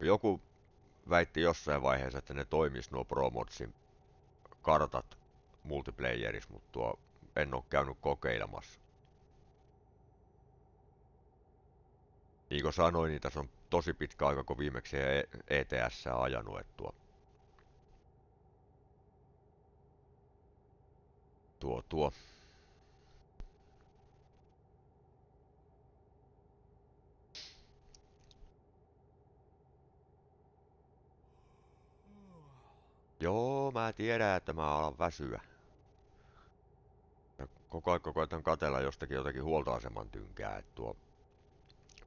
Joku väitti jossain vaiheessa, että ne toimis nuo Promotsin kartat multiplayerissa, mutta tuo en ole käynyt kokeilemassa. Niin kuin sanoin, niin tässä on tosi pitkä aika, kun viimeksi ETS e ajanut, että tuo, tuo, tuo. Joo, mä tiedän, että mä alan väsyä. Ja koko ajan koitan katella jostakin jotakin huoltoaseman tynkää, että tuo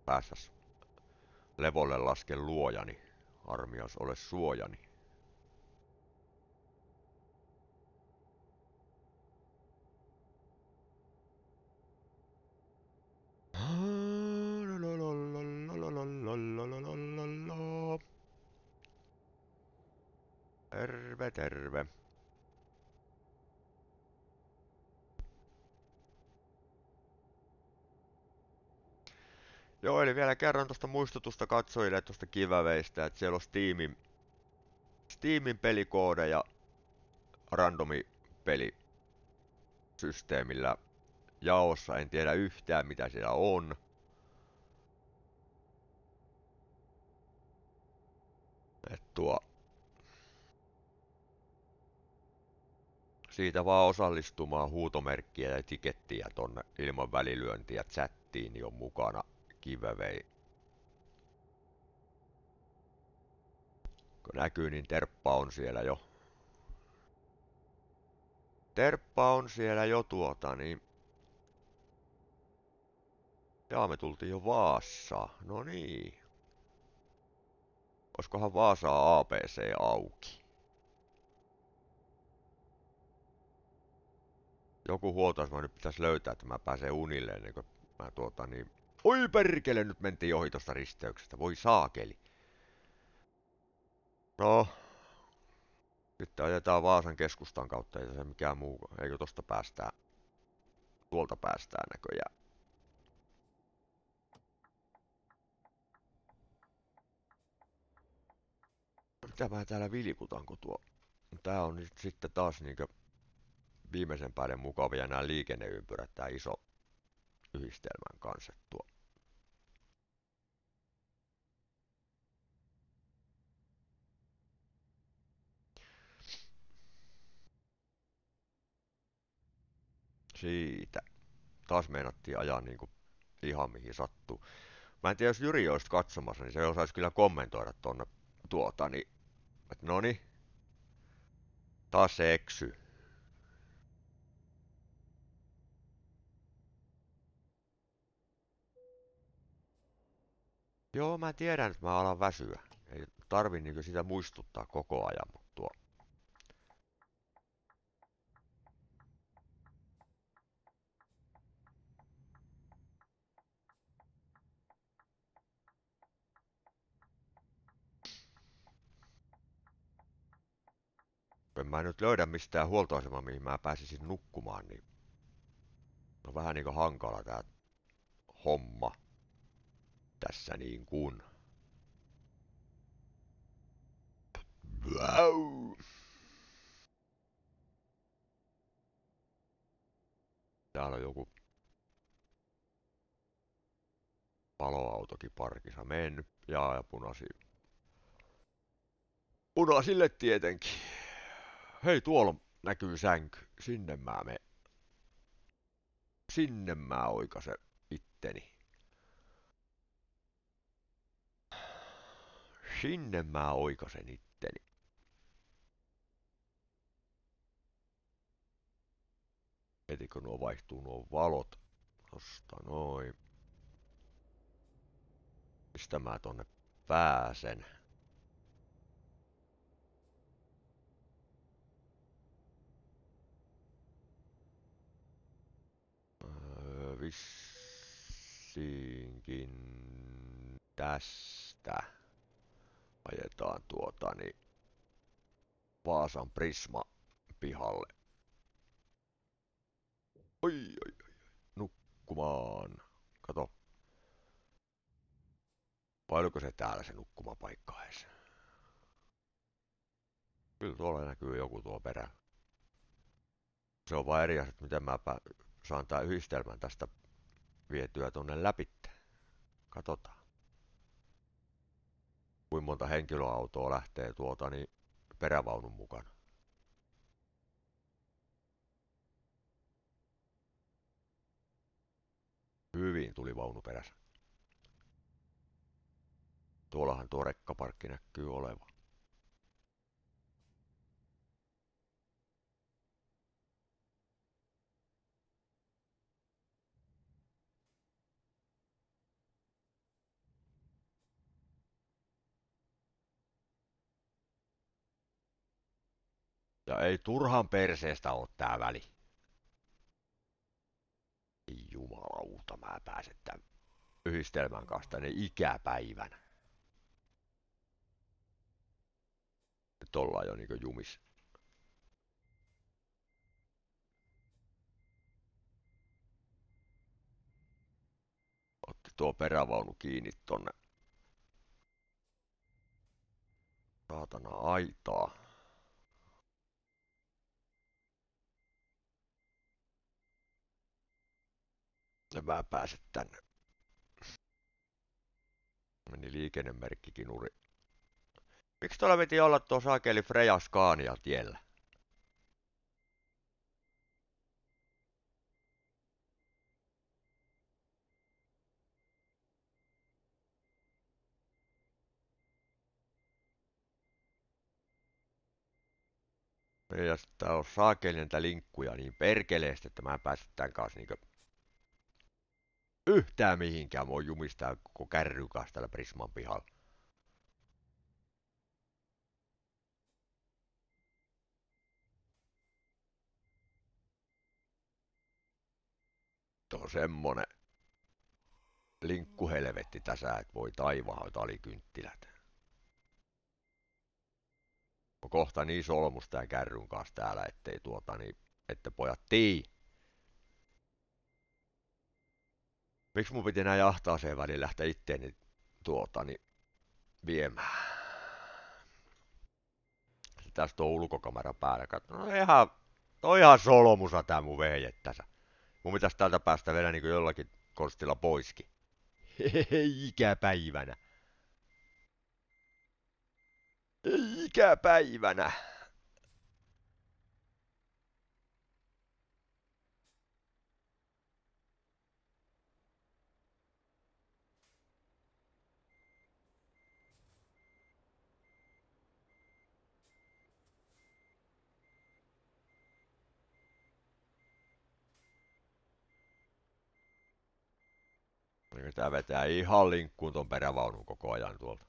päästäs levolle lasken luojani, armias ole suojani. Terve, terve. Joo, eli vielä kerran tuosta muistutusta katsojille tuosta kiväveistä, että siellä on Steamin, Steamin pelikoode ja randomi pelisysteemillä jaossa. En tiedä yhtään mitä siellä on. Et tuo, siitä vaan osallistumaan huutomerkkiä ja etikettiä tonne ilman välilyöntiä chattiin on mukana giveaway. Kun näkyy, niin Terppa on siellä jo. Terppa on siellä jo tuota, niin... Jaa, me tultiin jo Vaassa. No niin. Olisikohan Vaasaa APC auki? Joku huoltoasema nyt pitäisi löytää, että mä pääsen unille ennen kuin mä tuota niin Oi perkele, nyt mentiin ohi tosta risteyksestä. Voi saakeli. No. Sitten ajetaan Vaasan keskustan kautta, ei se mikään muu. Eikö tosta päästään? Tuolta päästään näköjään. Mitä mä täällä vilkutan, tuo... Tää on nyt sitten taas niinkö viimeisen päälle mukavia nämä liikenneympyrät, tää iso yhdistelmän kanssa tuo. Siitä. Taas meinattiin ajaa niinku ihan mihin sattuu. Mä en tiedä, jos Jyri olisi katsomassa, niin se osaisi kyllä kommentoida tuonne tuota, niin, että noni, taas se eksy. Joo, mä tiedän, että mä alan väsyä. Ei tarvi niinku sitä muistuttaa koko ajan, mutta tuo. En mä nyt löydä mistään huoltoasemaa, mihin mä pääsisin nukkumaan, niin on vähän niinku hankala tää homma tässä niin kuin. Wow. Täällä on joku paloautokin parkissa mennyt. Jaa, ja punasi. Punaisille tietenkin. Hei, tuolla näkyy sänky. Sinne mä me. Sinne mä oikasen itteni. Sinne mä oikasen itteni. Heti kun nuo vaihtuu nuo valot. Tosta noin. Mistä mä tonne pääsen? Öö, vissiinkin tästä ajetaan tuota niin Vaasan Prisma pihalle. Oi, oi, oi, nukkumaan. Kato. Vai se täällä se nukkumapaikka edes? Kyllä tuolla näkyy joku tuo perä. Se on vain eri asia, että miten mä saan tää yhdistelmän tästä vietyä tonne läpi. Katsotaan. Kuinka monta henkilöautoa lähtee tuota niin perävaunun mukana. Hyvin tuli vaunu perässä. Tuollahan tuo rekkaparkki näkyy olevan. Ja ei turhan perseestä oo tää väli. Jumalauta, mä pääsen tän yhdistelmän kanssa tänne ikäpäivänä. Nyt ollaan jo niinku jumis. Otti tuo perävaunu kiinni tonne. Saatana aitaa. Ja mä pääsen tänne. Meni liikennemerkkikin uri. Miksi tuolla piti olla tuo sakeli Freja Scania tiellä? Jos tää on saakeli näitä linkkuja niin perkeleesti, että mä en tän kanssa niinkö yhtään mihinkään. Mä oon jumistaa koko kärry kanssa täällä Prisman pihalla. on semmonen linkkuhelvetti tässä, että voi taivaan alikynttilät. On kohta niin solmus tää kärryn kanssa täällä, ettei tuota niin, että pojat tii. Miksi mun piti näin jahtaaseen väliin lähteä itteeni tuota niin viemään? Tästä on ulkokamera päällä. No ihan, no ihan solmusa tää mun vehje tässä. Mun pitäisi täältä päästä vielä niin jollakin konstilla poiskin. Ikäpäivänä. Ikäpäivänä. Niin tää vetää ihan linkkuun ton perävaunun koko ajan tuolta.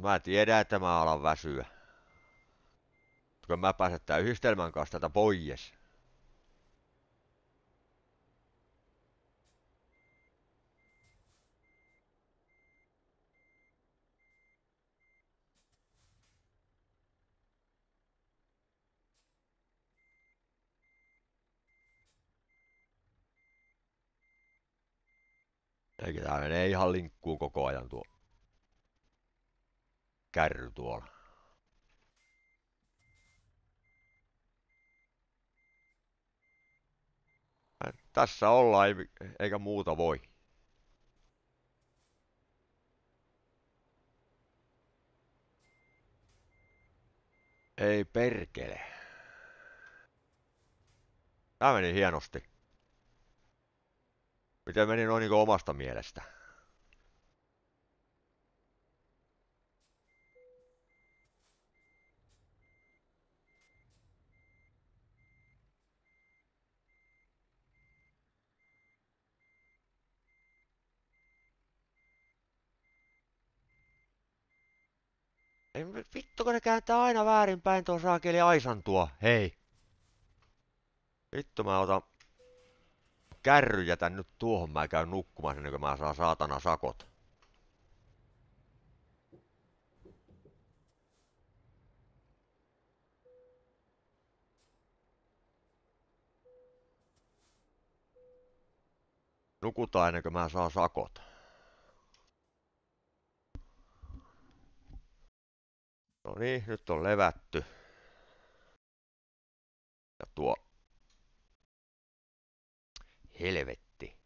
No mä tiedän, että mä alan väsyä. Kun mä pääsen tää yhdistelmän kanssa tätä pois. Eikä tää menee ihan linkkuun koko ajan tuo kärry tuolla. Tässä ollaan, eikä muuta voi. Ei perkele. Tää meni hienosti. Miten meni noin niin omasta mielestä? Ei vittu kun ne kääntää aina väärinpäin tuo saakeli Aisan tuo. Hei. Vittu mä otan kärry jätän nyt tuohon, mä käyn nukkumaan ennen kuin mä saan saatana sakot. Nukutaan ennen kuin mä saan sakot. No niin, nyt on levätty. Ja tuo Helvetti.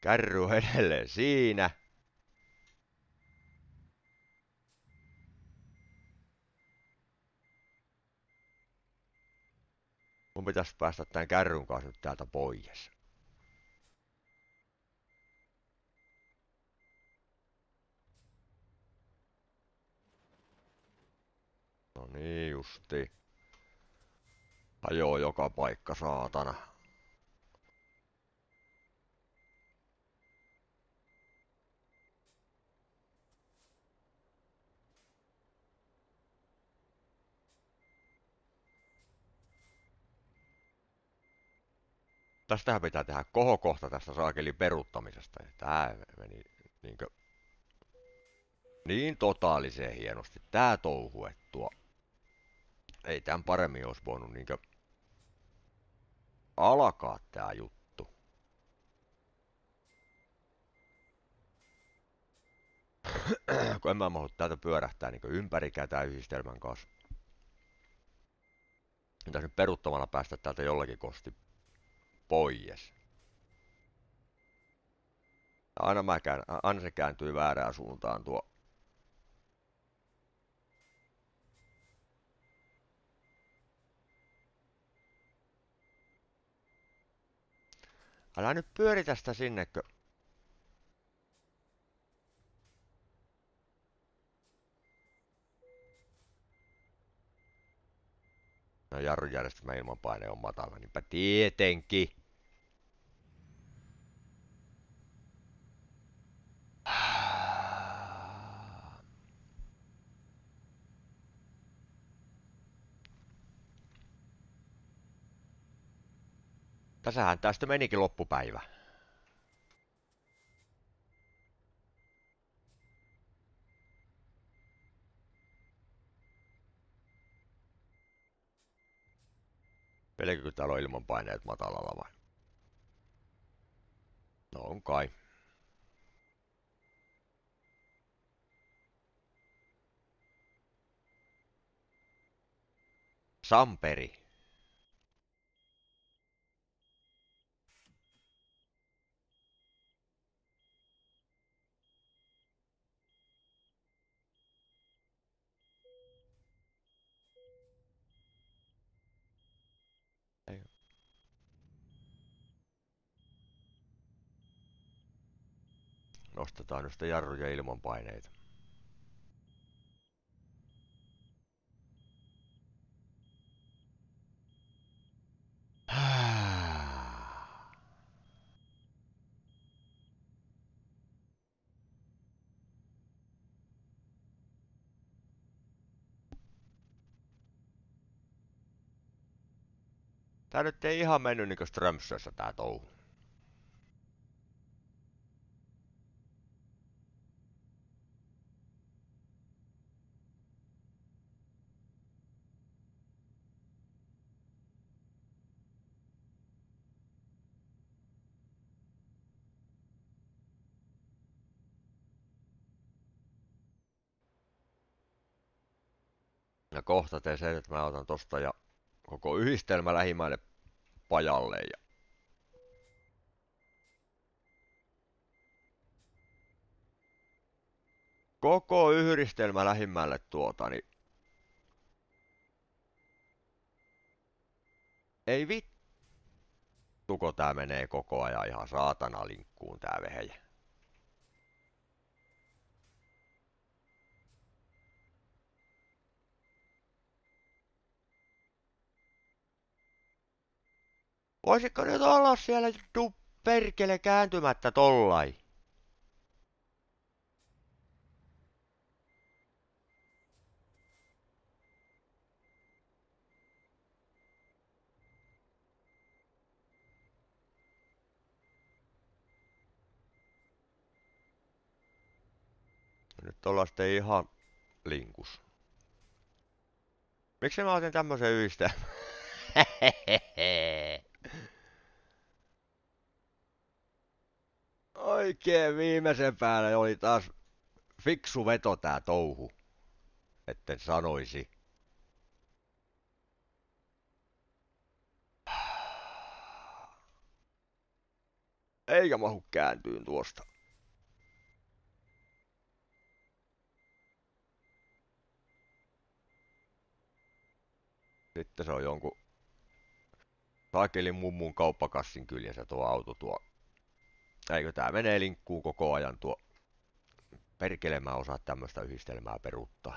Kärry edelleen siinä. Mun pitäisi päästä tämän kärryn kanssa nyt täältä pois. No niin justi. Ajoo joka paikka, saatana. Tästähän pitää tehdä kohokohta tästä saakelin peruuttamisesta. Tää meni niinkö niin totaaliseen hienosti. Tää touhu, että tuo ei tämän paremmin olisi voinut niinkö alkaa tää juttu. (coughs) Kun en mä mahdu täältä pyörähtää niinkö ympärikään tää yhdistelmän kanssa. Pitäisi nyt peruttamalla päästä täältä jollakin kosti pois. Aina, mä kään, aina se kääntyy väärään suuntaan tuo Älä nyt pyöritä sitä sinnekö. No jarrujärjestelmä ilman paine on matala, niinpä tietenkin. Tässähän tästä menikin loppupäivä. Pelkääkö täällä on ilmanpaineet matalalla vai? No on kai. Samperi. nostetaan nyt jarruja ilman paineita. Tää nyt ei ihan mennyt niinku strömsössä tää touhu. Kohta teen sen, että mä otan tosta ja koko yhdistelmä lähimmäinen pajalle ja koko yhdistelmä lähimmälle tuota, niin ei vittu, tää menee koko ajan ihan saatana linkkuun tää vehje. Voisitko nyt olla siellä tu perkele kääntymättä tollai? Nyt ollaan sitten ihan linkus. Miksi mä otin tämmösen yhdistelmän? (laughs) Oikein viimeisen päälle oli taas fiksu veto tää touhu. Etten sanoisi. Eikä mahu kääntyyn tuosta. Sitten se on jonkun Saakelin mummun kauppakassin kyljessä tuo auto tuo. Eikö tää menee linkkuun koko ajan tuo. Perkele mä osaa tämmöstä yhdistelmää peruuttaa.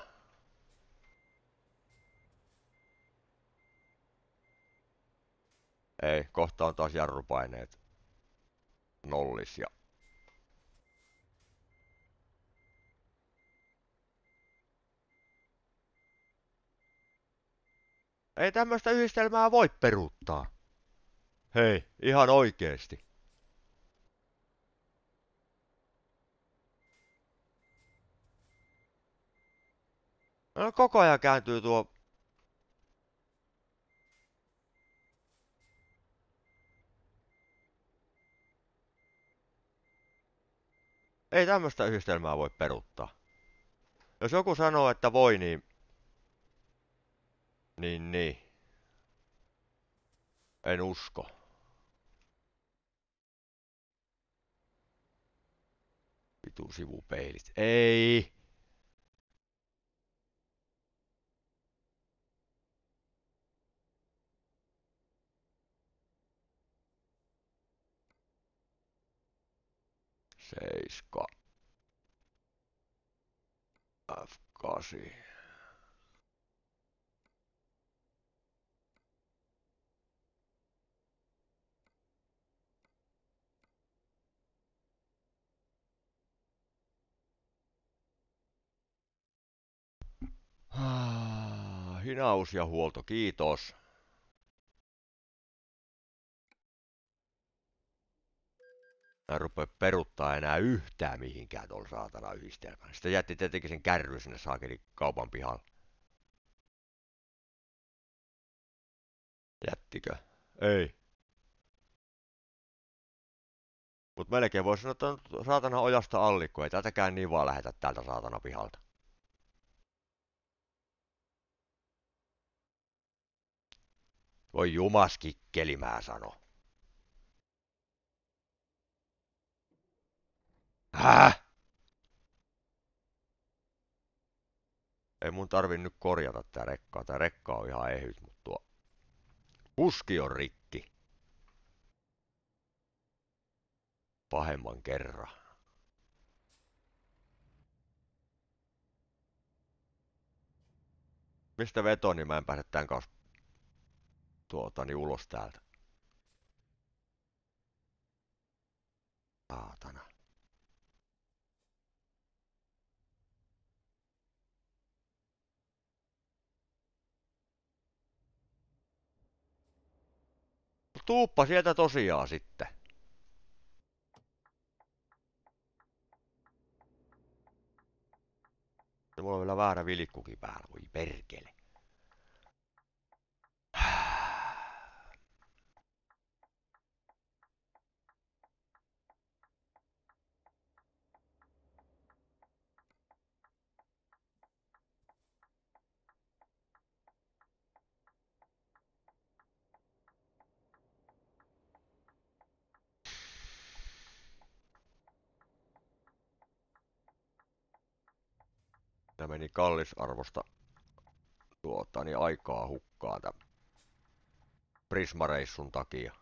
Ei, kohta on taas jarrupaineet nollis ja Ei tämmöstä yhdistelmää voi peruuttaa. Hei, ihan oikeesti. No koko ajan kääntyy tuo... Ei tämmöstä yhdistelmää voi peruuttaa. Jos joku sanoo, että voi, niin... Niin, niin. En usko. Vitu sivupeilit. Ei! Seiska. F8. Ah, hinaus ja huolto, kiitos. Rupea peruttaa enää yhtään mihinkään tuolla saatana yhdistelmään. Sitten jätti tietenkin sen kärry sinne saakeli kaupan pihalle. Jättikö? Ei. Mut melkein voisi sanoa, että saatana ojasta allikko. Ei tätäkään niin vaan lähetä täältä saatana pihalta. Voi jumaskikkeli, mä sano. Häh? Ei mun tarvi nyt korjata tää rekkaa. Tää rekka on ihan ehyt, mutta tuo puski on rikki. Pahemman kerran. Mistä veto, niin mä en pääse tän kanssa tuota, niin ulos täältä. Saatana. Tuuppa sieltä tosiaan sitten. Ja mulla on vielä väärä vilikkukin päällä, voi perkele. Tämä meni kallisarvosta tuota, niin aikaa hukkaan tämän Prismareissun takia.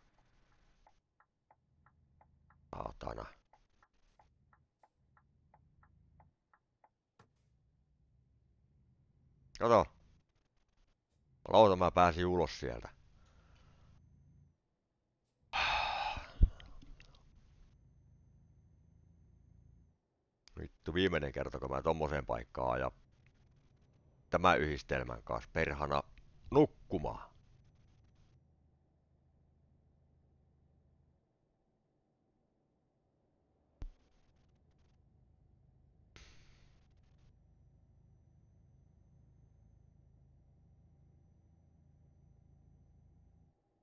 Saatana. Kato. Lauta mä pääsin ulos sieltä. Vittu viimeinen kerta, kun mä tommoseen paikkaan ja tämän yhdistelmän kanssa perhana nukkumaan.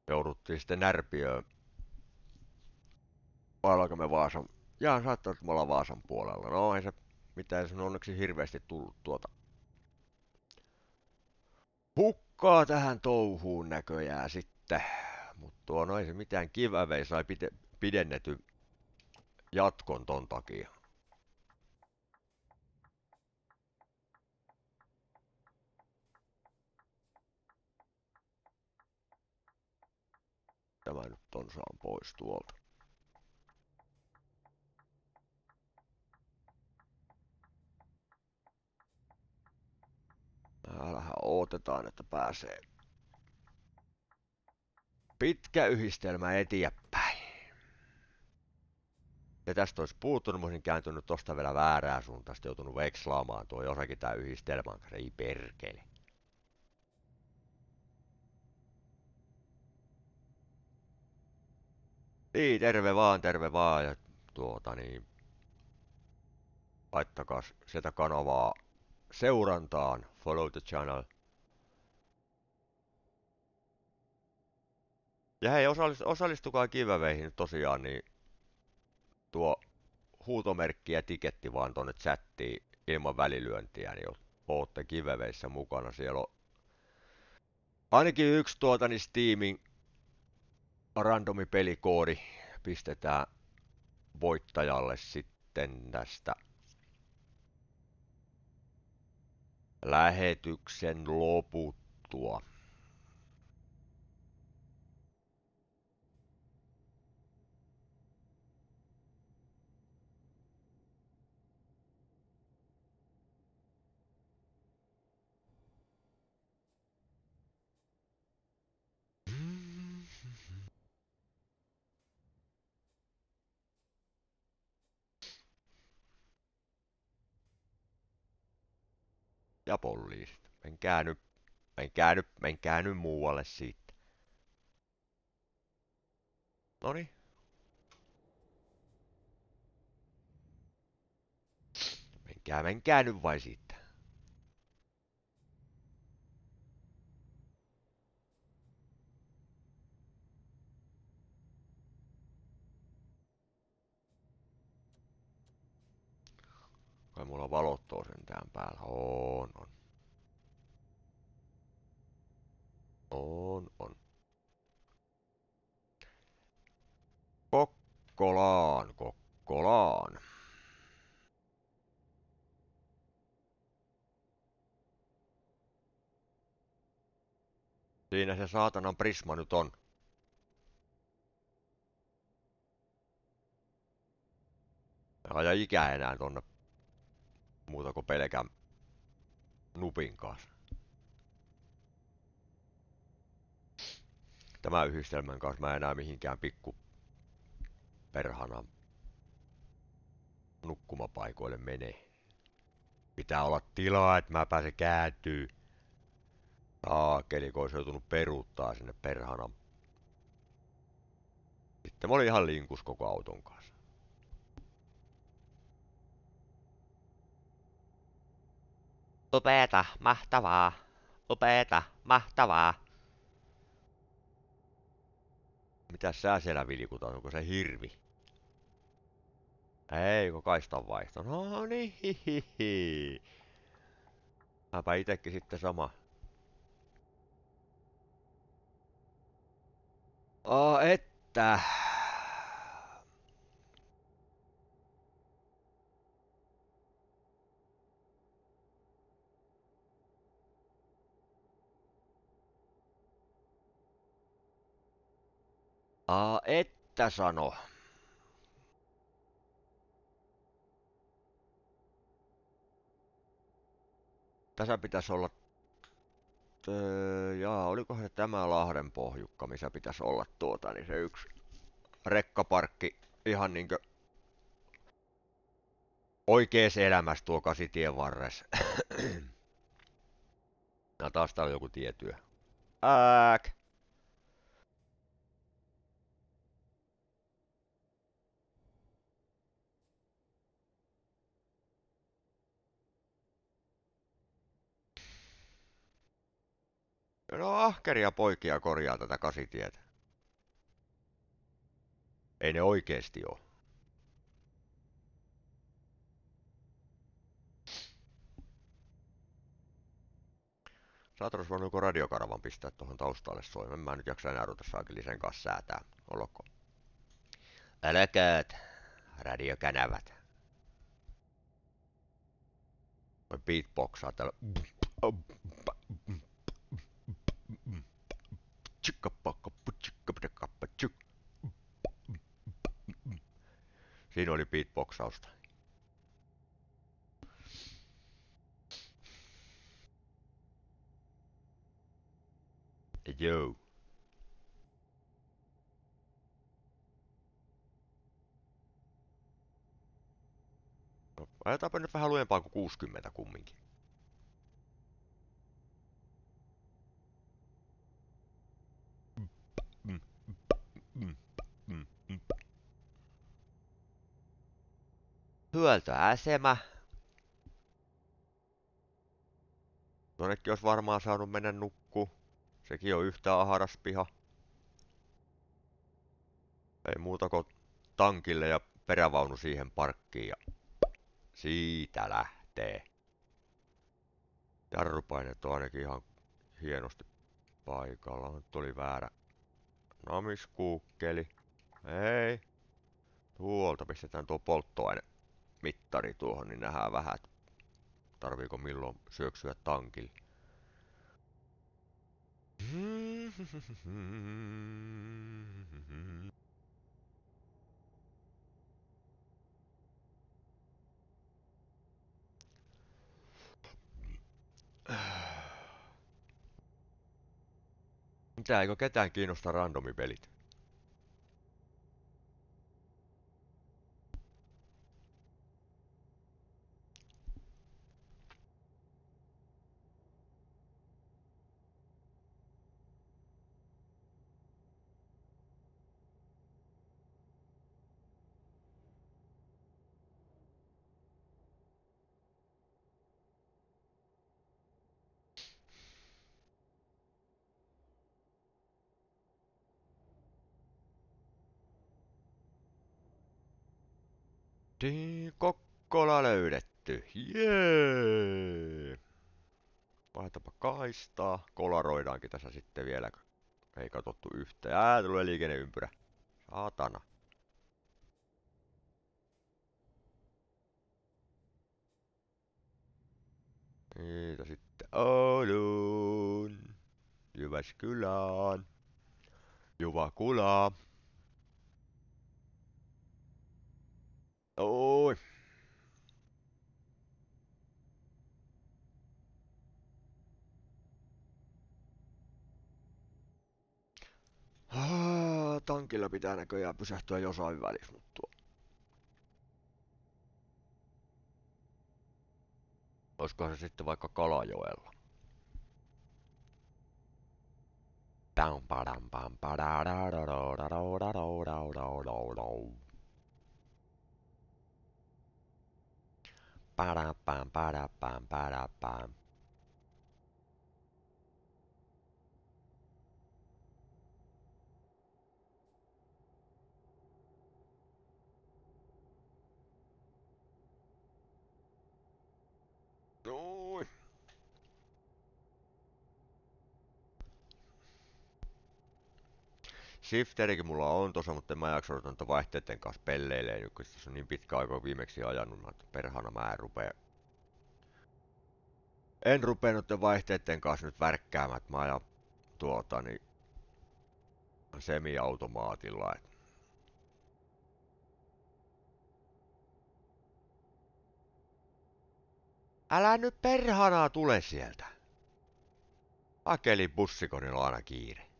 Jouduttiin sitten närpiöön. Vai me Vaasan Jaa, saattaa että me ollaan Vaasan puolella. No ei se mitään sen onneksi hirveästi tullut tuota hukkaa tähän touhuun näköjään sitten. Mutta tuo no ei se mitään kivävei sai pide, pidennety jatkon ton takia. Tämä nyt on saan pois tuolta. Täällähän odotetaan, että pääsee pitkä yhdistelmä eteenpäin. Ja tästä olisi puuttunut, mä olisin kääntynyt tosta vielä väärää suuntaan, sitten joutunut vekslaamaan tuo jossakin tää yhdistelmän kanssa, ei perkele. Niin, terve vaan, terve vaan, ja tuota niin, laittakaa sieltä kanavaa seurantaan. Follow the channel. Ja hei, osallistukaa giveawayhin tosiaan, niin tuo huutomerkki ja tiketti vaan tonne chattiin ilman välilyöntiä, niin ootte giveawayissa mukana. Siellä on ainakin yksi tuota niin Steamin randomi pelikoodi pistetään voittajalle sitten tästä lähetyksen loputtua. Ja poliisit. Menkää nyt, menkää nyt, menkää nyt muualle siitä. Noni. Menkää, menkää nyt vain siitä. Kai mulla valot on sentään päällä. On, on. On, on. Kokkolaan, Kokkolaan. Siinä se saatanan prisma nyt on. Ja ikää enää tonne muuta kuin pelkän nupin kanssa. Tämä yhdistelmän kanssa mä en enää mihinkään pikku perhana nukkumapaikoille mene. Pitää olla tilaa, että mä pääsen kääntyy. Saakeli, kun olisi joutunut peruuttaa sinne perhana Sitten mä olin ihan linkus koko auton kanssa. Upeeta, mahtavaa. Upeeta, mahtavaa. Mitä sä siellä vilkutat, onko se hirvi? Ei, kun kaistan vaihto. No niin, hihihi. Mäpä itekin sitten sama. Oh, että. Aa, että sano. Tässä pitäisi olla... Öö, jaa, olikohan se tämä Lahden pohjukka, missä pitäisi olla tuota, niin se yksi rekkaparkki ihan niinkö oikees elämässä tuo kasitien varres. ja (clears throat) taas täällä on joku tietyö. Ääk! No ahkeria poikia korjaa tätä kasitietä. Ei ne oikeesti oo. Saataisiin voinut joku radiokaravan pistää tuohon taustalle soimaan. Mä nyt jaksa enää ruveta saakellisen kanssa säätää. Olko? Älkööt, radiokanavat. Voi beatboxaa täällä. Siinä oli beatboxausta. Joo. Ajetaanpa nyt vähän lujempaa kuin 60 kumminkin. Huoltoasema. Tonnekin olisi varmaan saanut mennä nukkuu. Sekin on yhtä aharas piha. Ei muuta kuin tankille ja perävaunu siihen parkkiin ja siitä lähtee. Jarrupainet on ainakin ihan hienosti paikalla. Nyt tuli väärä namiskuukkeli. Ei. Tuolta pistetään tuo polttoaine mittari tuohon, niin nähdään vähän, että tarviiko milloin syöksyä tankille. Mitä, eikö ketään kiinnosta randomipelit? Niin, Kokkola löydetty. Jee! Vaihtapa kaistaa. Kolaroidaankin tässä sitten vielä. Ei katsottu yhtään. Ää, tulee liikenneympyrä. Saatana. Niitä sitten Oulun. Jyväskylään. Juvakulaa. Oi. Ah, tankilla pitää näköjään pysähtyä jossain välissä, mutta tuo. Olisikohan se sitten vaikka Kalajoella? Pam padam Para pam para pam para pam. No. Shifterikin mulla on tossa, mutta en mä jaksanut noita vaihteiden kanssa pelleilee kun tässä on niin pitkä aika viimeksi ajanut, että perhana mä en rupee... En rupee noiden vaihteiden kanssa nyt värkkäämään, että mä ajan tuota niin semiautomaatilla, Älä nyt perhana tule sieltä. Akeli bussikonilla on aina kiire.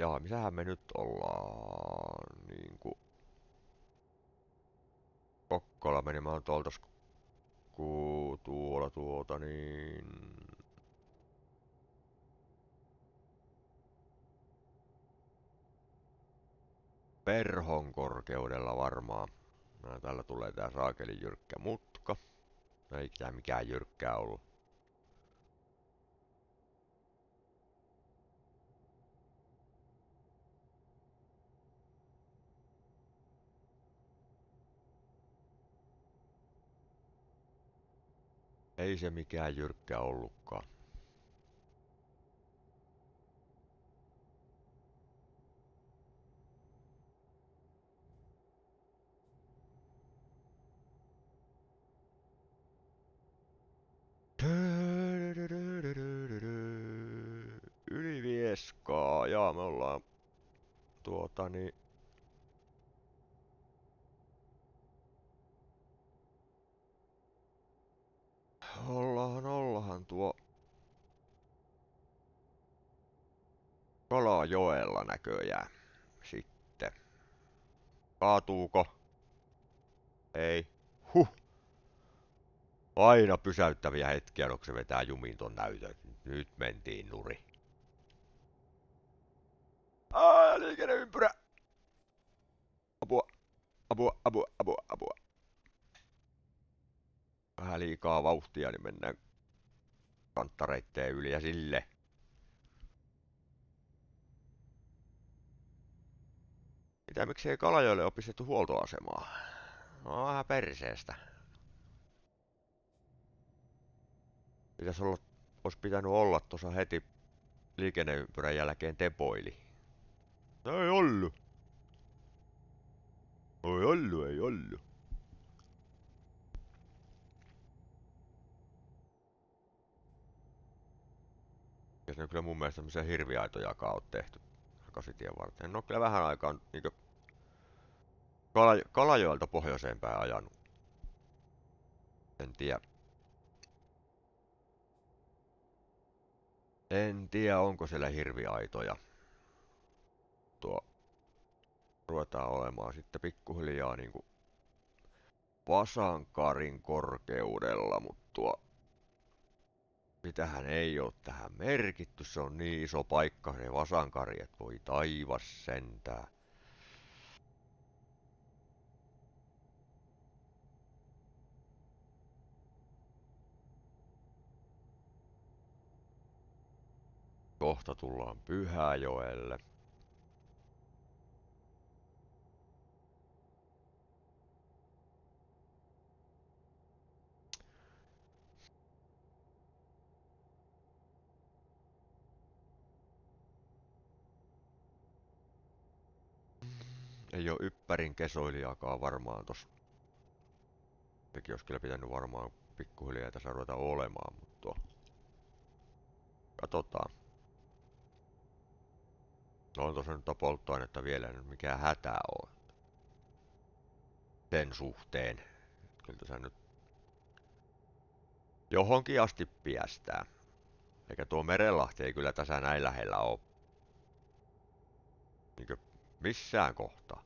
Jaa, missähän me nyt ollaan? Niinku... Kokkola meni, mä oon tuolta ku tuolla tuota niin... Perhon korkeudella varmaan. No, tällä tulee tää saakeli jyrkkä mutka. No ei tää mikään jyrkkää ollut. Ei se mikään jyrkkä ollutkaan. Ylivieskaa. Jaa, me ollaan tuota niin Ollahan, ollahan tuo Kalajoella näköjään. Sitten. Kaatuuko? Ei. Huh. Aina pysäyttäviä hetkiä, kun se vetää jumiin ton näytön. Nyt mentiin nuri. Aa, liikenneympyrä! Apua, apua, apua, apua, apua vähän liikaa vauhtia, niin mennään kanttareitteen yli ja sille. Mitä miksei Kalajoille ole pistetty huoltoasemaa? No vähän perseestä. Pitäis olla, olisi pitänyt olla tuossa heti liikenneympyrän jälkeen tepoili. No ei ollu. Ei ollu, ei ollu. Ja se on kyllä mun mielestä tämmöisiä hirviaitojakaan on tehty kasitien varten. No kyllä vähän aikaa niinkö Kala, Kalajoelta pohjoiseen päin ajanut. En tiedä. En tiedä, onko siellä hirviaitoja. Tuo ruvetaan olemaan sitten pikkuhiljaa niinku Vasankarin korkeudella, mutta tuo Mitähän ei ole tähän merkitty, se on niin iso paikka se Vasankari, voi taivas sentää. Kohta tullaan Pyhäjoelle. Ei oo yppärin kesoilijakaan varmaan tos. Sekin olisi kyllä pitänyt varmaan pikkuhiljaa tässä ruveta olemaan, mutta katsotaan. No on tossa nyt polttoainetta vielä, ei nyt mikään hätää oo. sen suhteen. Kyllä tässä nyt johonkin asti piästää. Eikä tuo Merenlahti ei kyllä tässä näin lähellä ole. Niinkö missään kohtaa.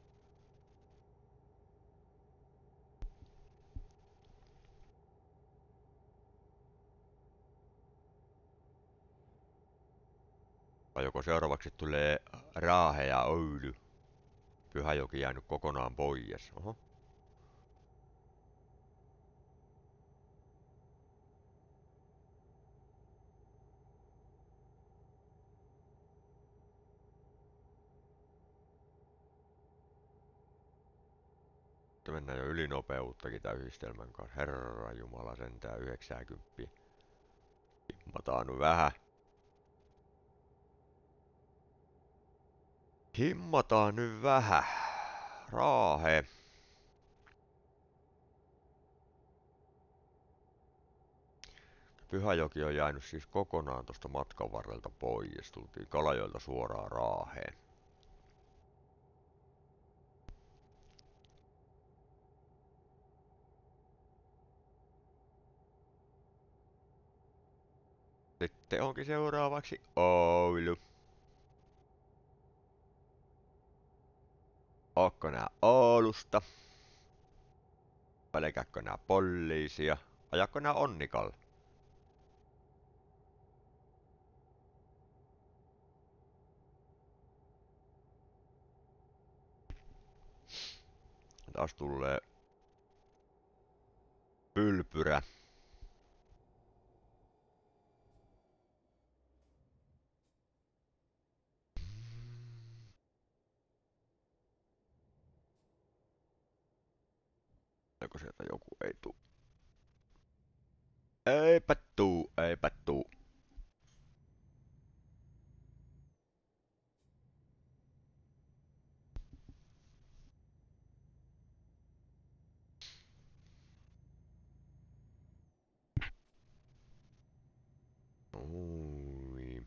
Joko seuraavaksi tulee Raahe ja Oulu? Pyhäjoki jäänyt kokonaan pois. Oho. Nyt mennään jo ylinopeuttakin tämän yhdistelmän kanssa. Herra Jumala sentään 90. Himmataan nyt vähän. Himmataan nyt vähän. Raahe. Pyhäjoki on jäänyt siis kokonaan tuosta matkan varrelta pois. Tultiin Kalajoilta suoraan Raaheen. Sitten onkin seuraavaksi Oulu. Ootko nää Oulusta? Pelkääkö nää poliisia? Ajakko nää Onnikalla? Taas tulee pylpyrä. Joko sieltä joku ei tuu? Eipä tuu, eipä tuu. Oi.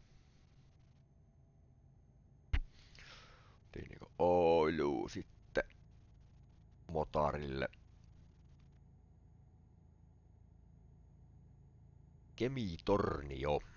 Niinku Oulu sitten motarille. Kemitornio. Ei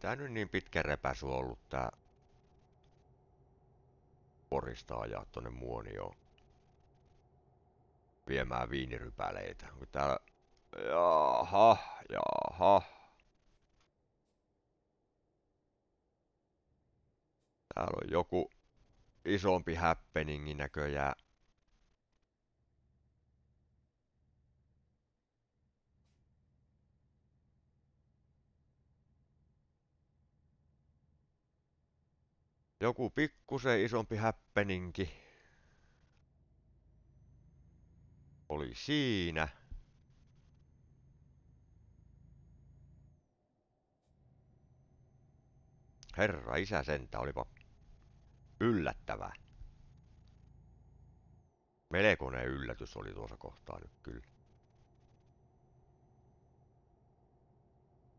tää nyt niin pitkä repäsy ollut tää Porista ajaa tonne Muonioon viemään viinirypäleitä. Kun täällä... Jaha, jaha. Täällä on joku isompi happeningi näköjään. Joku pikkusen isompi häppeninki. Oli siinä. Herra isä sentä, olipa yllättävää. Melkoinen yllätys oli tuossa kohtaa nyt kyllä.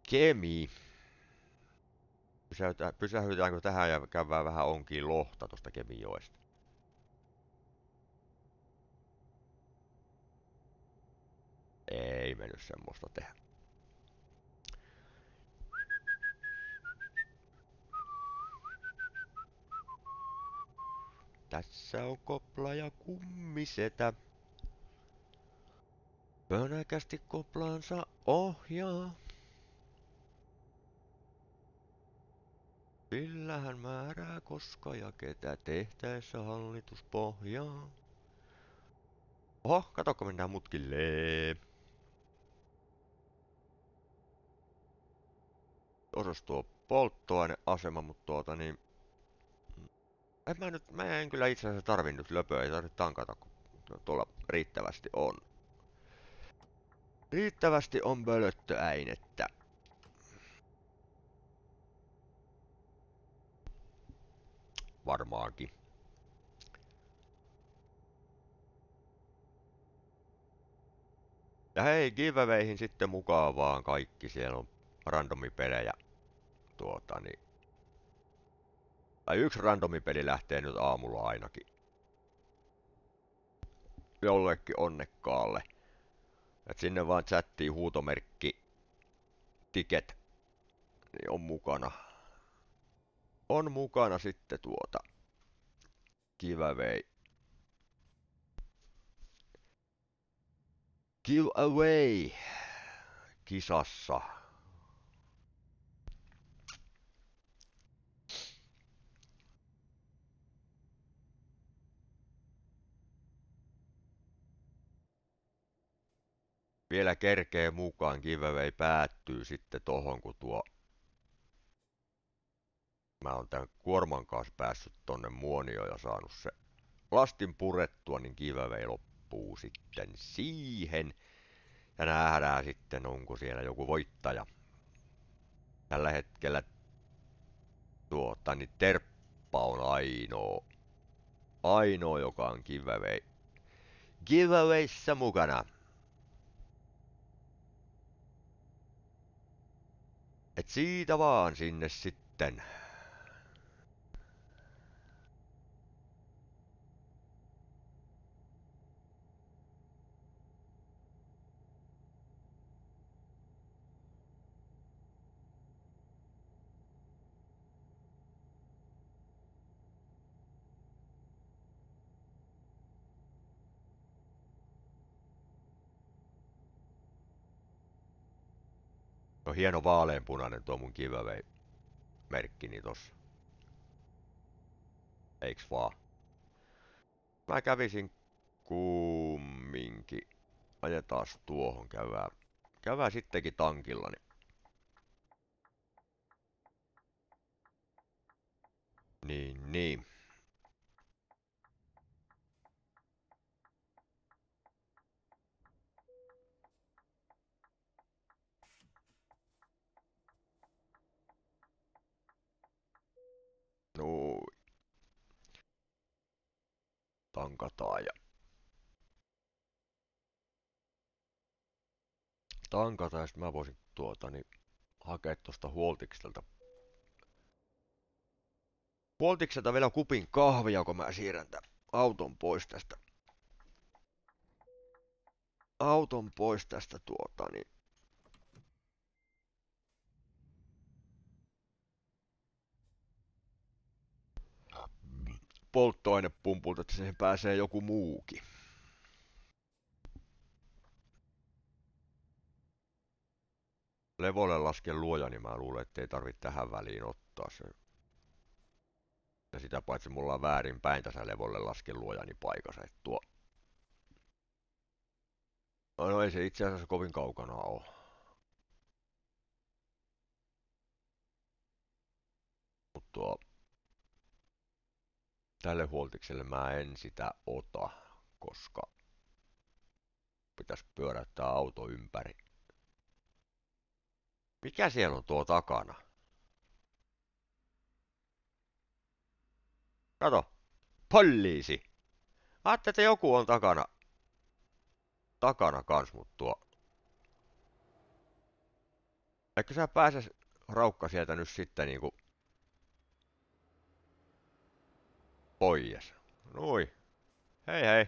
Kemi. Pysähytäänkö tähän ja käydään vähän onkiin lohta tuosta Kemijoesta? Ei mennyt semmoista tehdä. Tässä on kopla ja kummisetä. Pönäkästi koplaansa ohjaa. Sillä hän määrää koska ja ketä tehtäessä hallituspohjaa. Oho, katokko mennään mutkille. Osas tuo polttoaineasema, mutta tuota niin... en mä nyt, mä en kyllä itse asiassa tarvi nyt löpöä, ei tarvitse tankata, kun tuolla riittävästi on. Riittävästi on pölöttöäinettä. Varmaankin. Ja hei, giveawayhin sitten mukaan vaan kaikki. Siellä on randomipelejä. Tuota niin. Tai yksi randomipeli lähtee nyt aamulla ainakin. Jollekin onnekkaalle. Et sinne vaan chattiin huutomerkki ticket. Niin on mukana. On mukana sitten tuota. Giveaway Giveaway kisassa. Vielä kerkee mukaan, giveaway päättyy sitten tohon, kun tuo... Mä oon tän kuorman kanssa päässyt tonne muonioon ja saanut se lastin purettua, niin giveaway loppuu sitten siihen. Ja nähdään sitten, onko siellä joku voittaja. Tällä hetkellä tuota, niin Terppa on ainoa, ainoa joka on giveaway. Giveawayssa mukana. Et siitä vaan sinne sitten. On hieno vaaleanpunainen tuo mun giveaway merkkini tossa. Eiks vaan? Mä kävisin kumminkin. Ajetaan tuohon, käydään, käydään sittenkin tankilla. Niin. Niin, Noin. Tankataan ja... Tankataan ja mä voisin tuota niin hakea tosta huoltikselta Huoltikselta vielä kupin kahvia, kun mä siirrän tämän auton pois tästä auton pois tästä tuota, niin polttoainepumpulta, että siihen pääsee joku muukin. Levolle lasken luoja, niin mä luulen, että ei tarvitse tähän väliin ottaa se. Ja sitä paitsi mulla on väärin päin tässä levolle lasken luojani paikassa, että tuo... No, no ei se itse asiassa kovin kaukana ole. Mutta tuo tälle huoltikselle mä en sitä ota, koska pitäisi pyöräyttää auto ympäri. Mikä siellä on tuo takana? Kato, poliisi. Ajattelin, että joku on takana, takana kans, mutta tuo... Eikö sä pääse raukka sieltä nyt sitten niinku pois. Nui. Hei hei.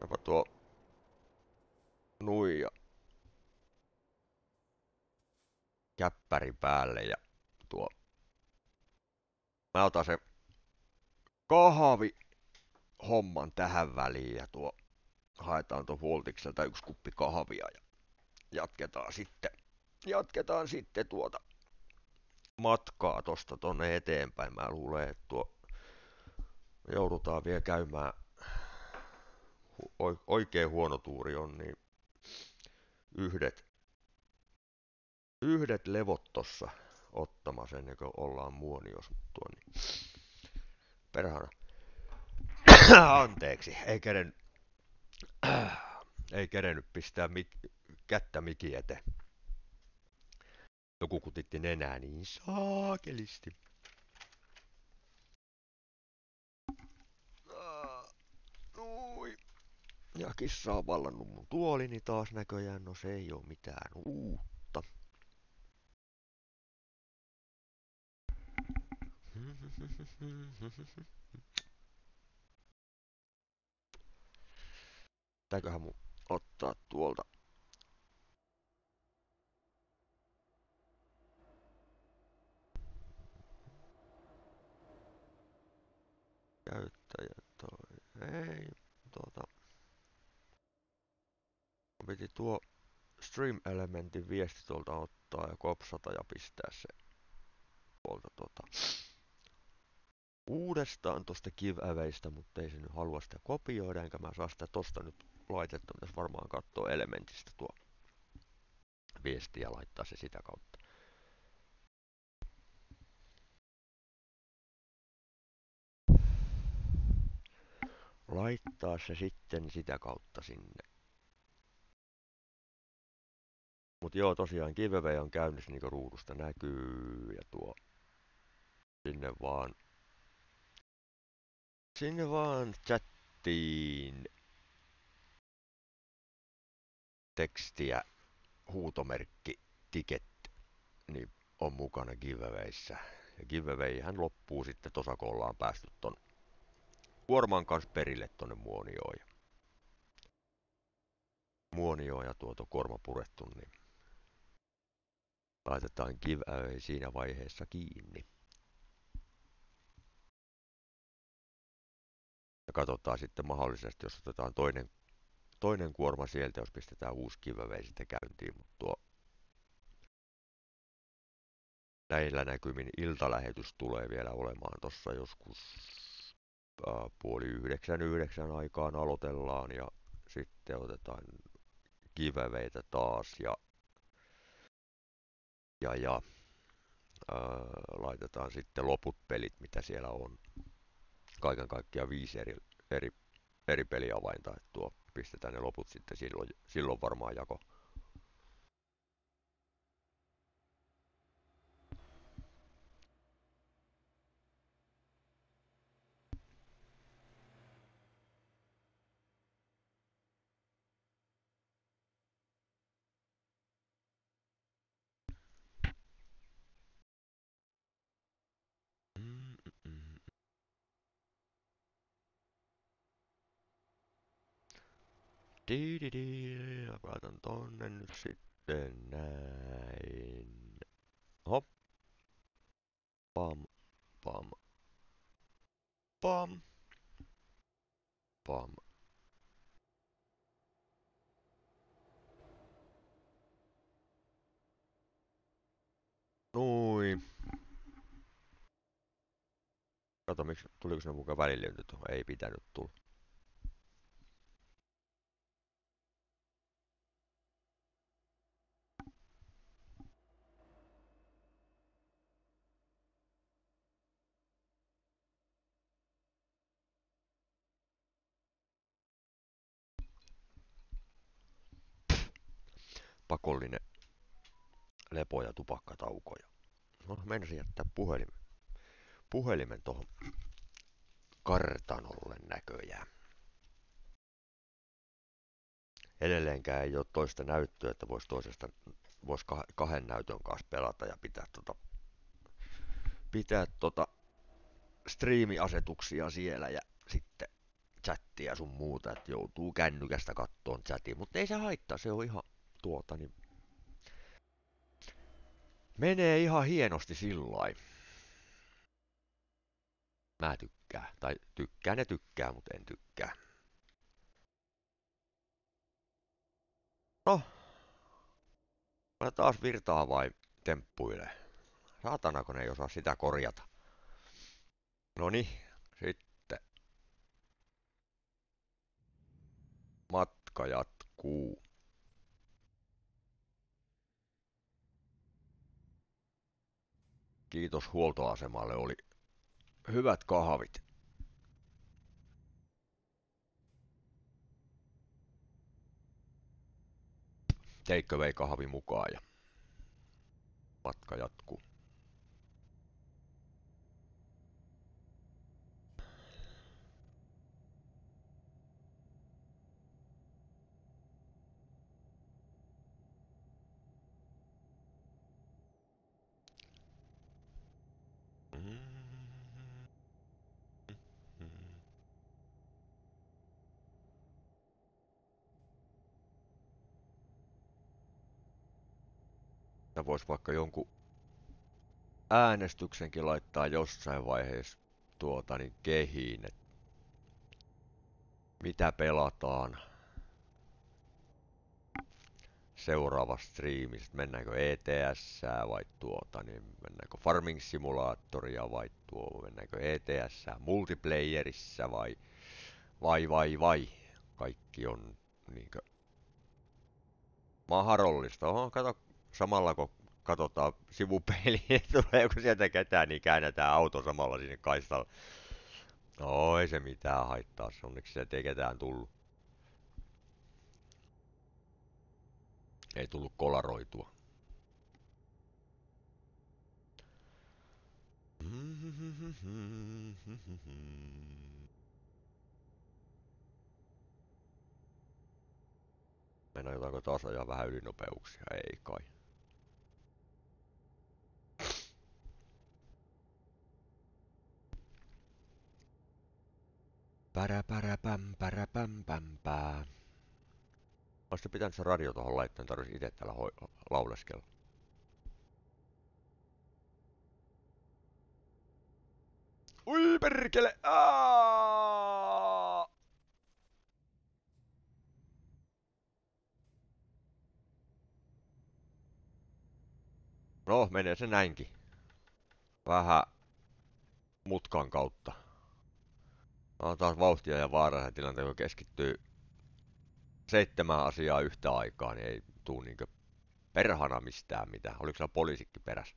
Jopa tuo nuija käppäri päälle ja tuo. Mä otan se kahvi homman tähän väliin ja tuo haetaan tuon Voltikselta yksi kuppi kahvia ja jatketaan sitten, jatketaan sitten tuota matkaa tosta tonne eteenpäin. Mä luulen, että tuo joudutaan vielä käymään oikein huono tuuri on, niin yhdet, yhdet levot tossa ottamassa ennen kuin ollaan muoniosuttua. Niin... Perhana. (coughs) Anteeksi, ei kerennyt, (coughs) ei kerennyt pistää mik- kättä miki eteen. Joku kutitti nenää niin saakelisti. Ja kissa on vallannut mun tuolini taas näköjään. No se ei oo mitään uutta. Pitääköhän mun ottaa tuolta käyttäjä toi. Ei tuota. Piti tuo Stream Elementin viesti tuolta ottaa ja kopsata ja pistää se tuolta tota uudestaan tosta giveawaysta, mutta ei se nyt halua sitä kopioida, enkä mä saa sitä tosta nyt laitetta, pitäisi varmaan katsoa elementistä tuo viesti ja laittaa se sitä kautta. Laittaa se sitten sitä kautta sinne. Mut joo, tosiaan giveaway on käynnissä niinku ruudusta näkyy ja tuo sinne vaan sinne vaan chattiin tekstiä, huutomerkki, ticket, niin on mukana giveawayssä. Ja giveawayhän loppuu sitten tosa, kun ollaan päästy ton kuorman kanssa perille tonne muonioon. Ja muonioon ja tuoto kuorma purettu, niin laitetaan giveaway siinä vaiheessa kiinni. Ja katsotaan sitten mahdollisesti, jos otetaan toinen toinen kuorma sieltä, jos pistetään uusi giveaway sitten käyntiin, mutta tuo näillä näkymin iltalähetys tulee vielä olemaan tuossa joskus äh, puoli yhdeksän yhdeksän aikaan aloitellaan ja sitten otetaan giveawayta taas ja ja, ja äh, laitetaan sitten loput pelit, mitä siellä on. Kaiken kaikkiaan viisi eri, eri, eri peliavainta, että tuo pistetään ne loput sitten silloin, silloin varmaan jako. Diididi, laitan tonne nyt sitten näin. Hop. Pam, pam. Pam. Pam. Nui. Kato, miksi, tuliko se mukaan välillä tuohon? Ei pitänyt tulla. Pakollinen lepo- ja tupakkatauko. No, meinasin jättää puhelimen, puhelimen tuohon kartanolle näköjään. Edelleenkään ei ole toista näyttöä, että voisi toisesta vois kahden näytön kanssa pelata ja pitää tota, pitää tota striimiasetuksia siellä ja sitten chattia sun muuta, että joutuu kännykästä kattoon chatin, mutta ei se haittaa, se on ihan tuota, niin menee ihan hienosti sillä Mä tykkään. Tai tykkään ja tykkää, mutta en tykkää. No. Mä taas virtaa vai temppuilee. Saatana, kun ei osaa sitä korjata. Noni, sitten. Matka jatkuu. Kiitos huoltoasemalle, oli hyvät kahvit. Vei kahvi mukaan ja matka jatkuu. Sitä voisi vaikka jonkun äänestyksenkin laittaa jossain vaiheessa tuota niin kehiin, että mitä pelataan seuraavassa striimissä, mennäänkö ETS vai tuota, niin mennäänkö Farming Simulatoria vai tuo, mennäänkö ETS multiplayerissa vai vai vai vai. Kaikki on niinkö mahdollista. Oho, kato, samalla kun katsotaan sivupeiliin, (laughs) tuleeko sieltä ketään, niin käännetään auto samalla sinne kaistalle. No ei se mitään haittaa, onneksi sieltä ei ketään tullut. Ei tullut kolaroitua. Mennään jotainko taas ajaa vähän ylinopeuksia? Ei kai. Pärä, päm, päm, pää. Olisi pitänyt se radio tuohon laittaa, niin tarvitsisi itse täällä lauleskella. Ui perkele! Aaaa! No. Vähän mutkan kautta. On taas vauhtia ja vaarallisen tilanteen, kun keskittyy seitsemän asiaa yhtä aikaa, niin ei tuu niinkö perhana mistään mitään. Oliko siellä poliisikki perässä?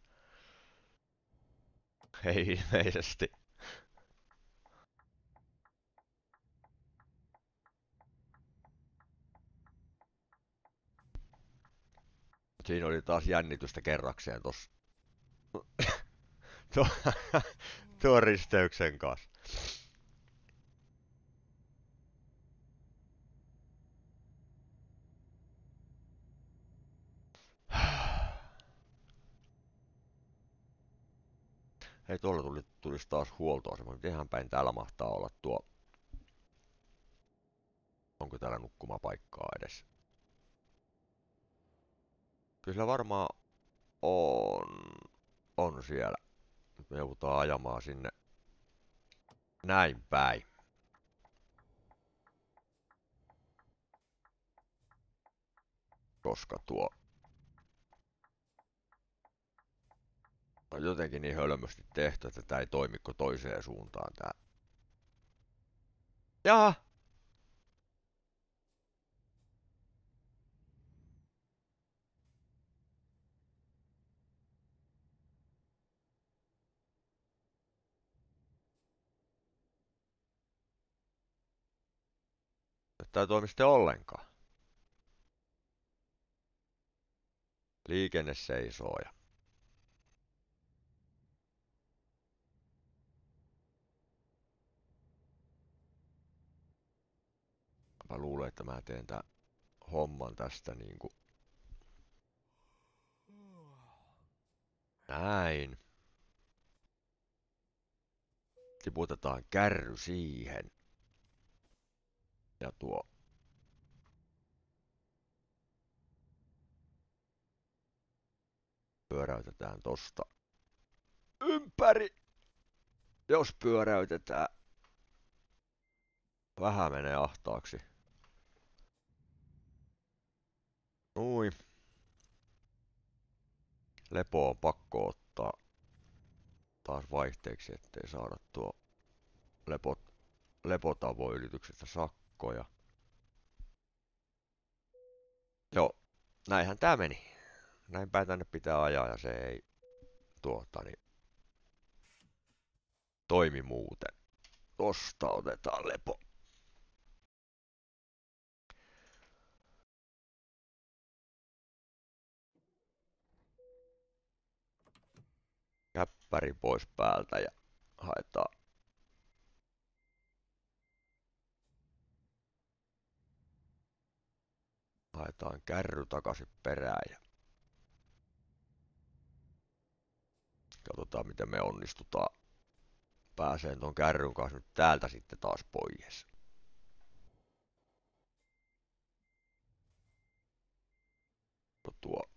(laughs) Ei ilmeisesti. Siinä oli taas jännitystä kerrakseen tossa. (coughs) (coughs) tuo risteyksen kanssa. Hei, tuolla tuli, tulisi taas huoltoasema. Mitenhän päin täällä mahtaa olla tuo... Onko täällä nukkumapaikkaa edes? Kyllä varmaan on, on siellä. me joudutaan ajamaan sinne näin päin. Koska tuo on jotenkin niin hölmösti tehty, että tämä ei toimiko toiseen suuntaan tää. Jaha! Tämä toimi sitten ollenkaan. Liikenne seisoo ja Mä luulen, että mä teen tämän homman tästä niinku... Näin. Tiputetaan kärry siihen. Ja tuo... Pyöräytetään tosta ympäri. Jos pyöräytetään. Vähän menee ahtaaksi. Nui. Lepo on pakko ottaa taas vaihteeksi, ettei saada tuo lepot, lepotavoyrityksestä sakkoja. Joo, näinhän tää meni. Näin päin tänne pitää ajaa ja se ei tuota niin Toimi muuten. Tosta otetaan lepo. Käppäri pois päältä ja haetaan haetaan kärry takaisin perään ja katsotaan miten me onnistutaan pääseen ton kärryn kanssa nyt täältä sitten taas pois. Tuo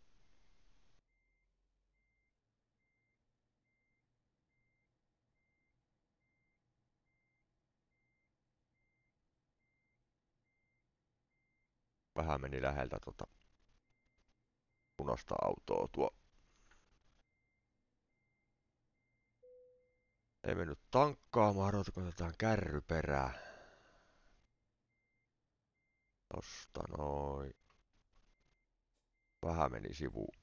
vähän meni läheltä tota punaista autoa tuo. Ei mennyt tankkaamaan, kun otetaan kärry perään. Tosta noin. Vähän meni sivuun.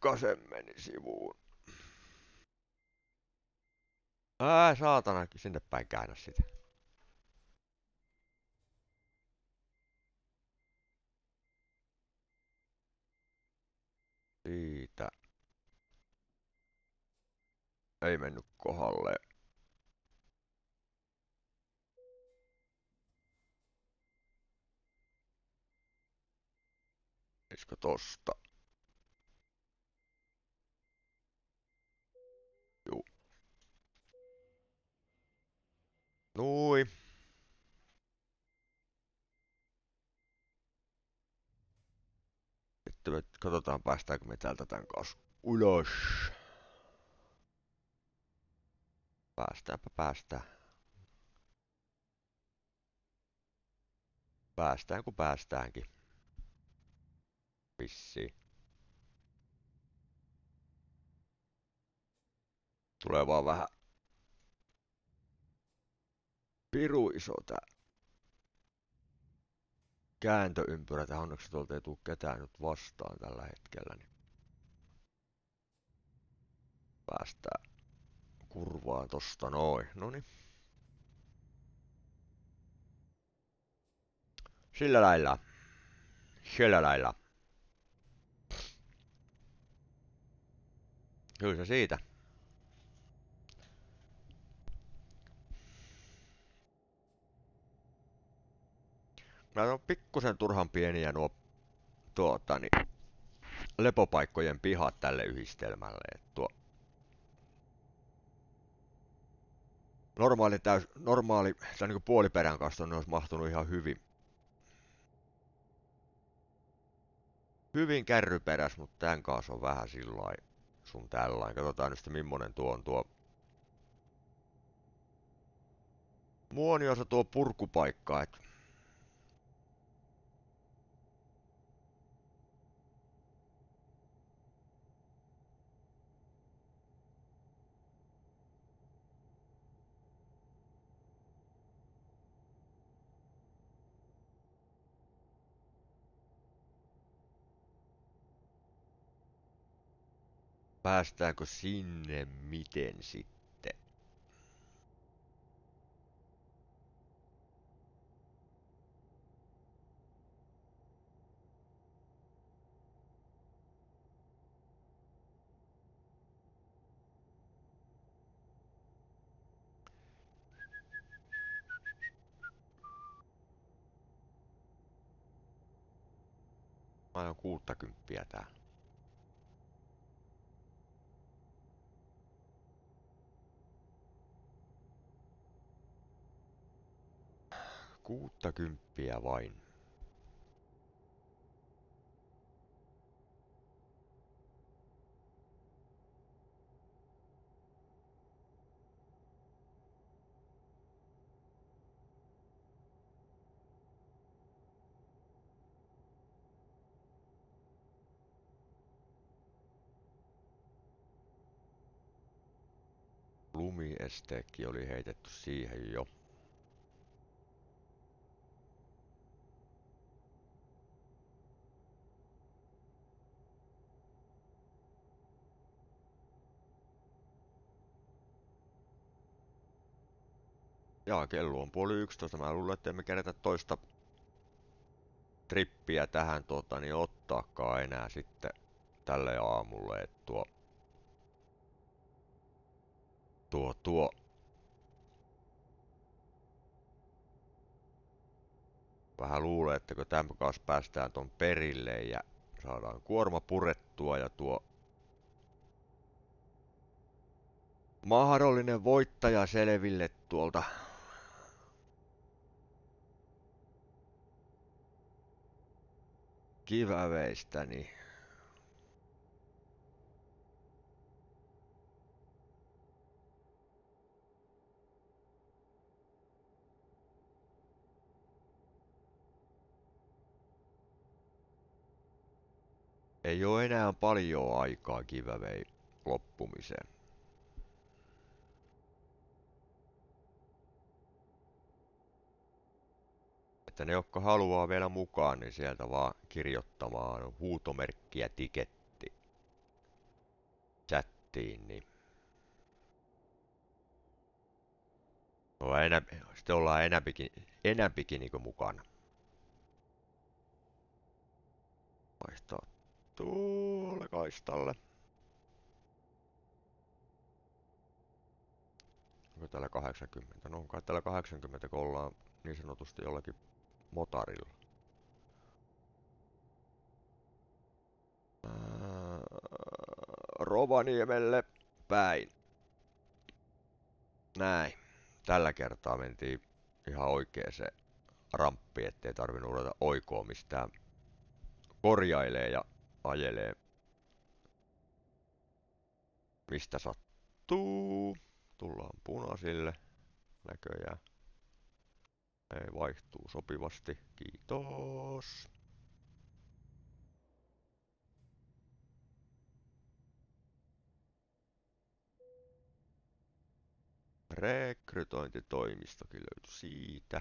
Pikkasen meni sivuun. Ää, saatana, sinne päin käännä sitä. Siitä. Ei mennyt kohdalle. Menisikö tosta? Nui. Sitten me katsotaan päästäänkö me täältä tän kanssa ulos. Päästäänpä päästään. Päästään kun päästäänkin. Vissiin. Tulee vaan vähän piru iso tää kääntöympyrä. Tähän onneksi tuolta ei tule ketään nyt vastaan tällä hetkellä. Niin päästään kurvaan tosta noin. Noni. Sillä lailla. Sillä lailla. Kyllä se siitä. Nämä on pikkusen turhan pieniä nuo tuota, niin, lepopaikkojen pihat tälle yhdistelmälle. Tuo normaali, täys, normaali tai niin puoliperän kanssa ne olisi mahtunut ihan hyvin. Hyvin kärryperäs, mutta tämän kanssa on vähän sillä sun tällainen. Katsotaan nyt millainen tuo on tuo muoniosa tuo purkupaikka, että päästäänkö sinne miten sitten? Mä oon kuuttakymppiä täällä. Kuuttakymppiä vain. Lumiesteekki oli heitetty siihen jo. Jaa, kello on puoli yksitoista. Mä luulen, että emme kerätä toista trippiä tähän tuota, niin ottaakaan enää sitten tälle aamulle. Et tuo, tuo, tuo vähän luulee, että kun tämän kanssa päästään ton perille ja saadaan kuorma purettua ja tuo mahdollinen voittaja selville tuolta kiväveistä, niin ei ole enää paljon aikaa kivävei loppumiseen. Että ne, jotka haluaa vielä mukaan, niin sieltä vaan kirjoittamaan huutomerkkiä tiketti chattiin, niin ollaan enä, sitten ollaan enämpikin, enämpikin niin mukana. Vaihtaa tuolle kaistalle. Onko täällä 80? No onko täällä 80, kun ollaan niin sanotusti jollakin motarilla. Rovaniemelle päin. Näin. Tällä kertaa mentiin ihan oikeeseen ramppiin, ettei tarvinnut ruveta oikoa mistään korjailee ja ajelee mistä sattuu. Tullaan punaisille näköjään. Ei vaihtuu sopivasti. Kiitos. Rekrytointitoimistokin löytyi siitä.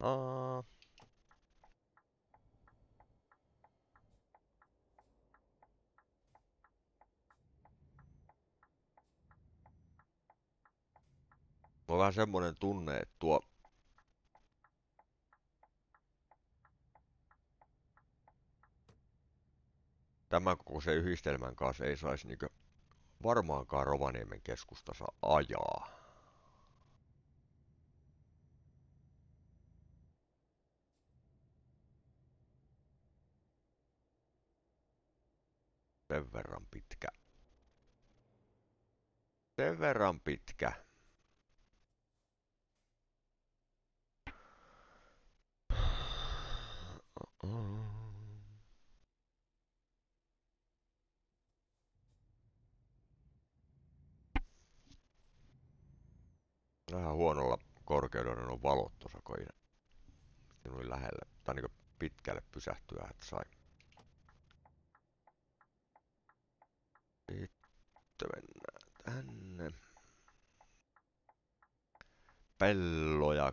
Aa. Mulla on vähän semmonen tunne, että tuo tämän koko se yhdistelmän kanssa ei saisi niinkö varmaankaan Rovaniemen keskustassa ajaa. Sen verran pitkä. Sen verran pitkä. Vähän huonolla korkeudella on valot tuossa, kun ei noin lähelle, tai niin pitkälle pysähtyä, että sai. Sitten mennään tänne. Pelloja,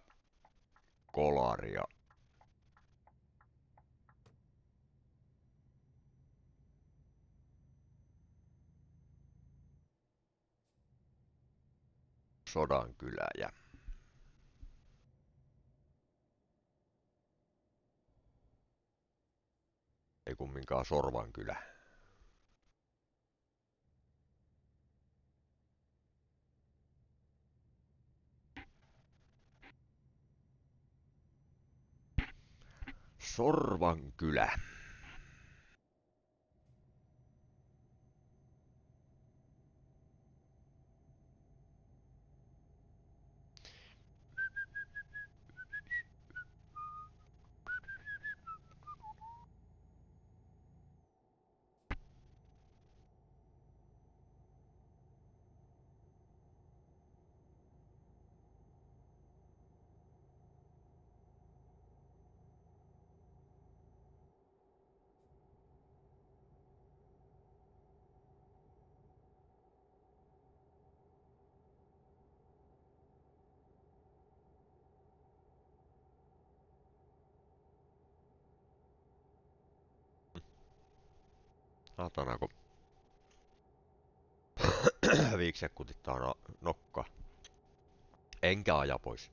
kolaria. Sodankylä ja ei kumminkaan Sorvankylä. Sorvankylä. Satana, kun (clears throat) viikse kutittaa no, nokka. Enkä aja pois.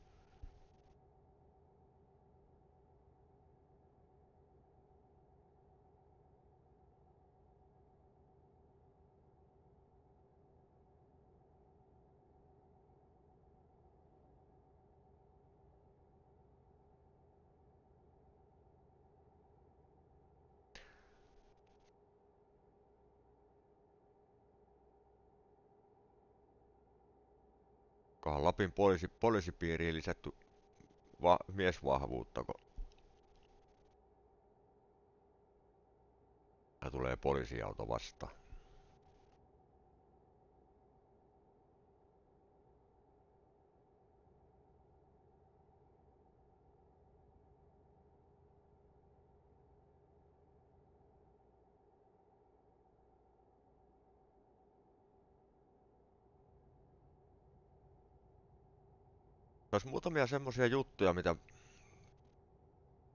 Onkohan Lapin poliisi, poliisipiiriin lisätty va, miesvahvuutta, kun tulee poliisiauto vastaan. Olisi muutamia semmosia juttuja, mitä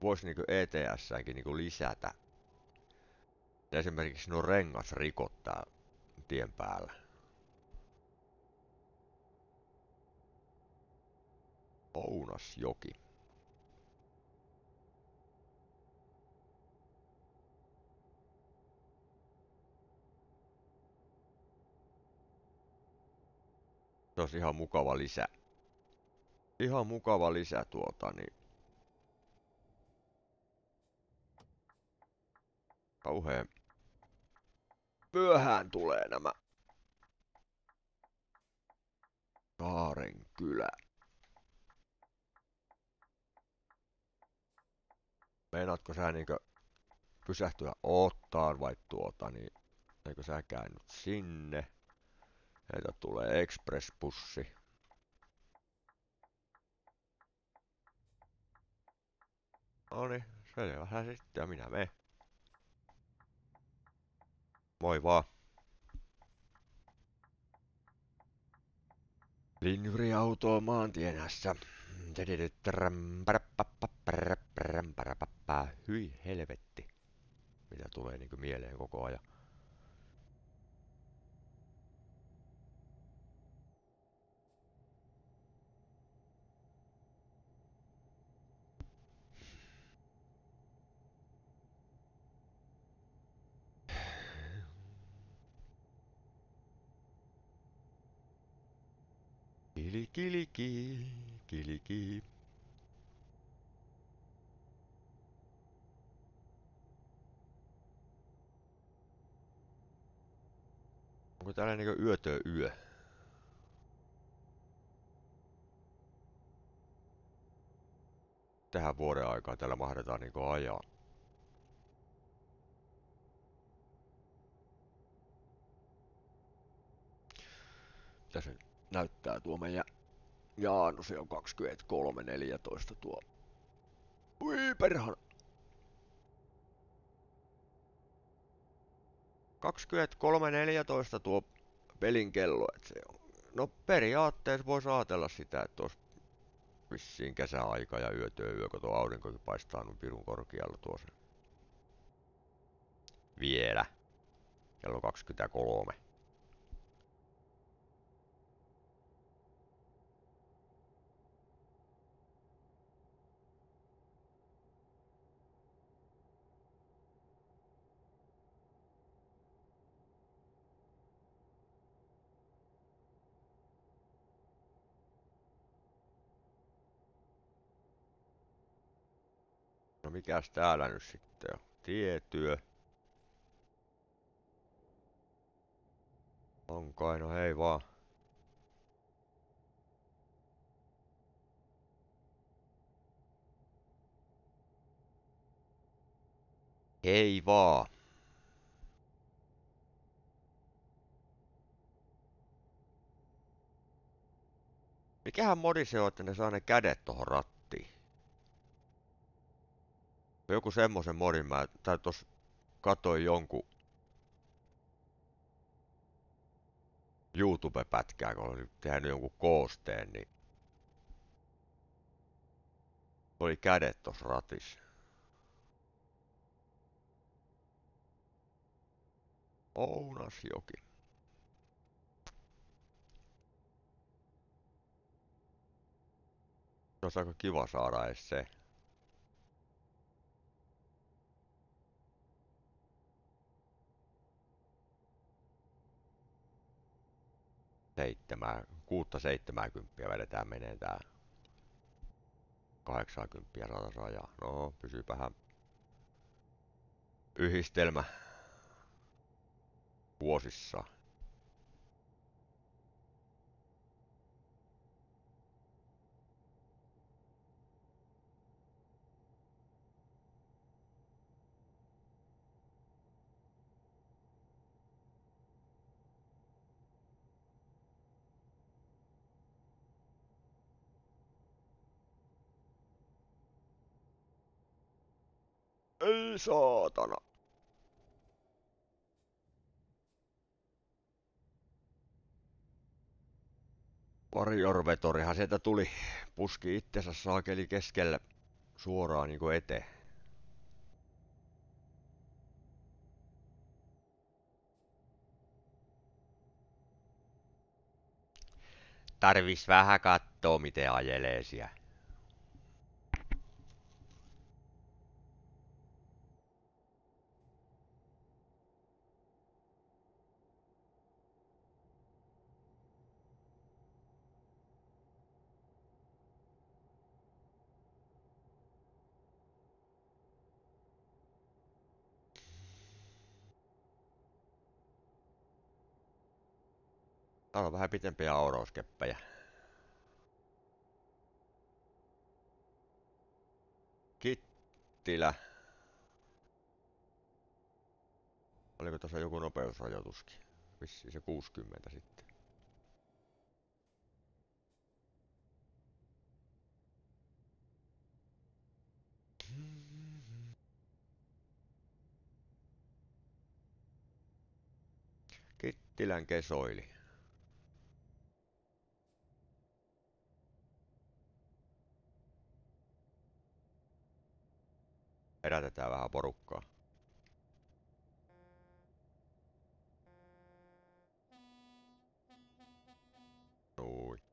voisi niinku ETS-säänkin niinku lisätä. Esimerkiksi nuo rengasrikot tää tien päällä. Ounasjoki. Se olisi ihan mukava lisä ihan mukava lisä tuota, niin kauhean myöhään tulee nämä Kaaren kylä. Meinaatko sä niinkö pysähtyä ottaan vai tuota, niin eikö sä käynyt sinne? Heitä tulee expressbussi. No niin, selvähän sitten ja minä menen. Moi vaan. Linjuriauto maantienässä. Hyi helvetti. Mitä tulee niinku mieleen koko ajan. Kili kili ki, kili ki. Onko täällä niinku yötö yö? Tähän vuoden aikaa täällä mahdetaan niinku ajaa. Mitä se näyttää tuo meidän Jaanus on 23.14 tuo. Ui perhana. 23.14 tuo pelin kello, että se on. No periaatteessa voisi ajatella sitä, että olisi vissiin kesäaika ja yötyö yö, kun tuo aurinkokin paistaa nun pirun korkealla tuossa. Vielä. Kello 23. mikäs täällä nyt sitten on? Tietyö. On kai, no hei vaan. Hei vaan. Mikähän modi se on, että ne saa ne kädet tohon rattiin? joku semmoisen modin mä, tai tos katoi jonkun YouTube-pätkää, kun olin tehnyt jonkun koosteen, niin oli kädet tos ratis. Ounasjoki. Se olisi aika kiva saada edes se. Seitsemää, kuutta seitsemääkymppiä vedetään menee tää. 80 saataisiin ajaa. No, pysyypähän yhdistelmä vuosissa. Ei saatana. Varjorvetorihan sieltä tuli, puski itsensä saakeli keskelle suoraan niinku eteen. Tarvis vähän kattoo miten ajelee siellä. Täällä on vähän pitempiä aurauskeppejä. Kittilä. Oliko tässä joku nopeusrajoituskin? Vissi se 60 sitten. Kittilän kesoili. Herätetään vähän porukkaa. Noin.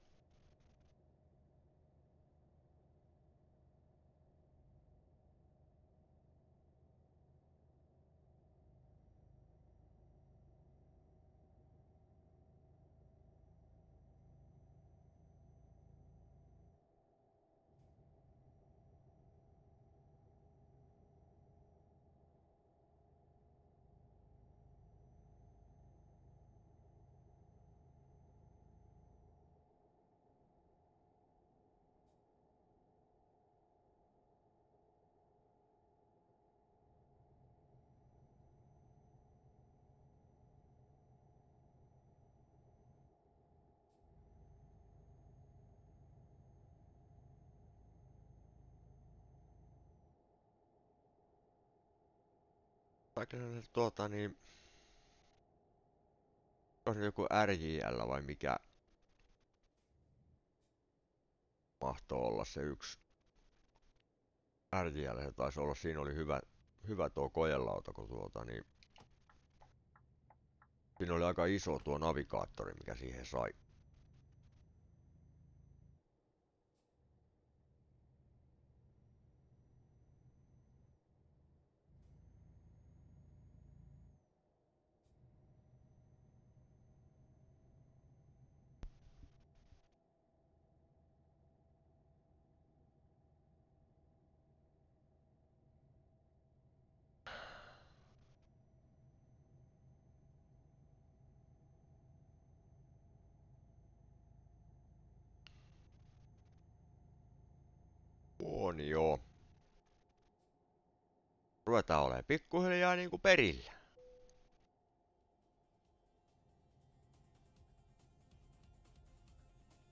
Tuota niin... On joku RJL vai mikä mahtoo olla se yksi RJL, se taisi olla, siinä oli hyvä, hyvä tuo kojelauta, kun tuota niin... Siinä oli aika iso tuo navigaattori, mikä siihen sai. On joo. Ruvetaan olemaan pikkuhiljaa niinku perillä.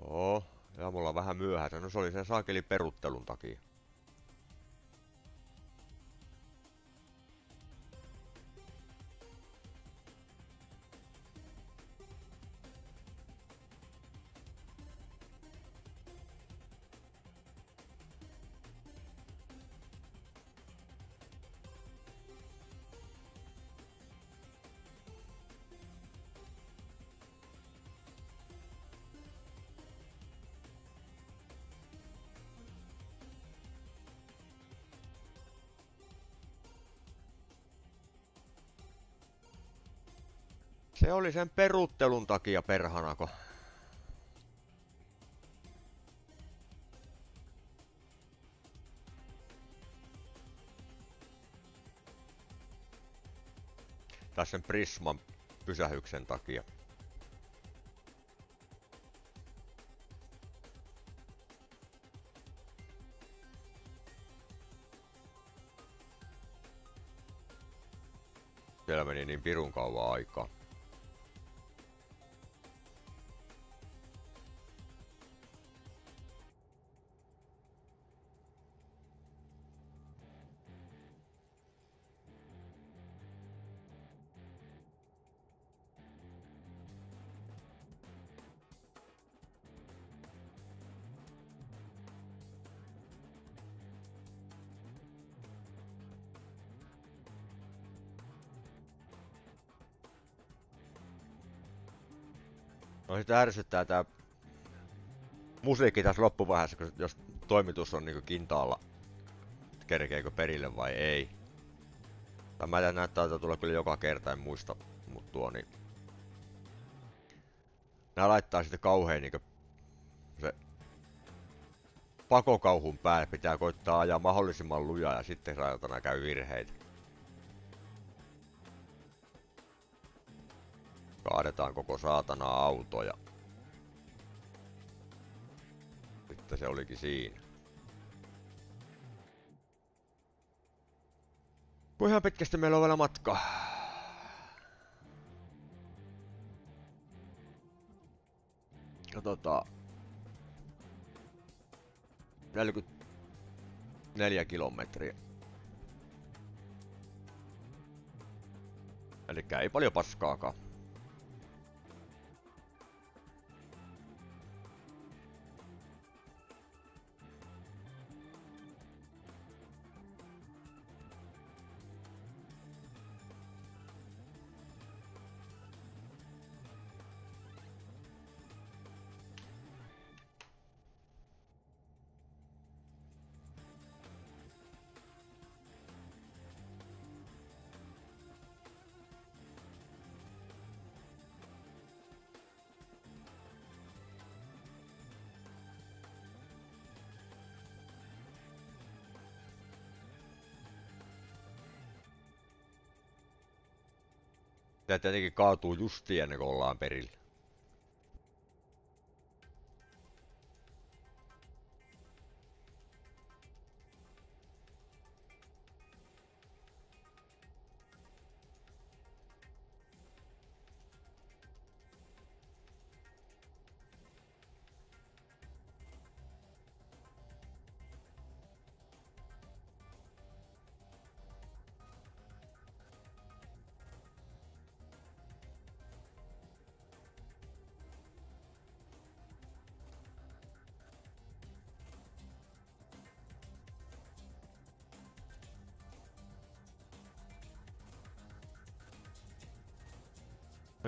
Oo, ja mulla on vähän myöhässä. No se oli sen saakeli peruttelun takia. Se oli sen peruttelun takia perhanako. Tässä sen Prisman pysähyksen takia. Siellä meni niin pirun kauan aikaa. Sitä ärsyttää tää musiikki tässä loppuvaiheessa, kun jos toimitus on niinku kintaalla, kerkeekö perille vai ei. Tai mä en näyttää, että tulee kyllä joka kerta, en muista, mut tuo niin... Nää laittaa sitten kauhean niinku se pakokauhun päälle pitää koittaa ajaa mahdollisimman lujaa ja sitten saatana käy virheitä. Kaadetaan koko saatana auto ja... Sitten se olikin siinä. Kuinka pitkästi meillä on vielä matka? Katsotaan. 44 kilometriä. Eli ei paljon paskaakaan. Tää tietenkin kaatuu justi ennen kuin ollaan perillä.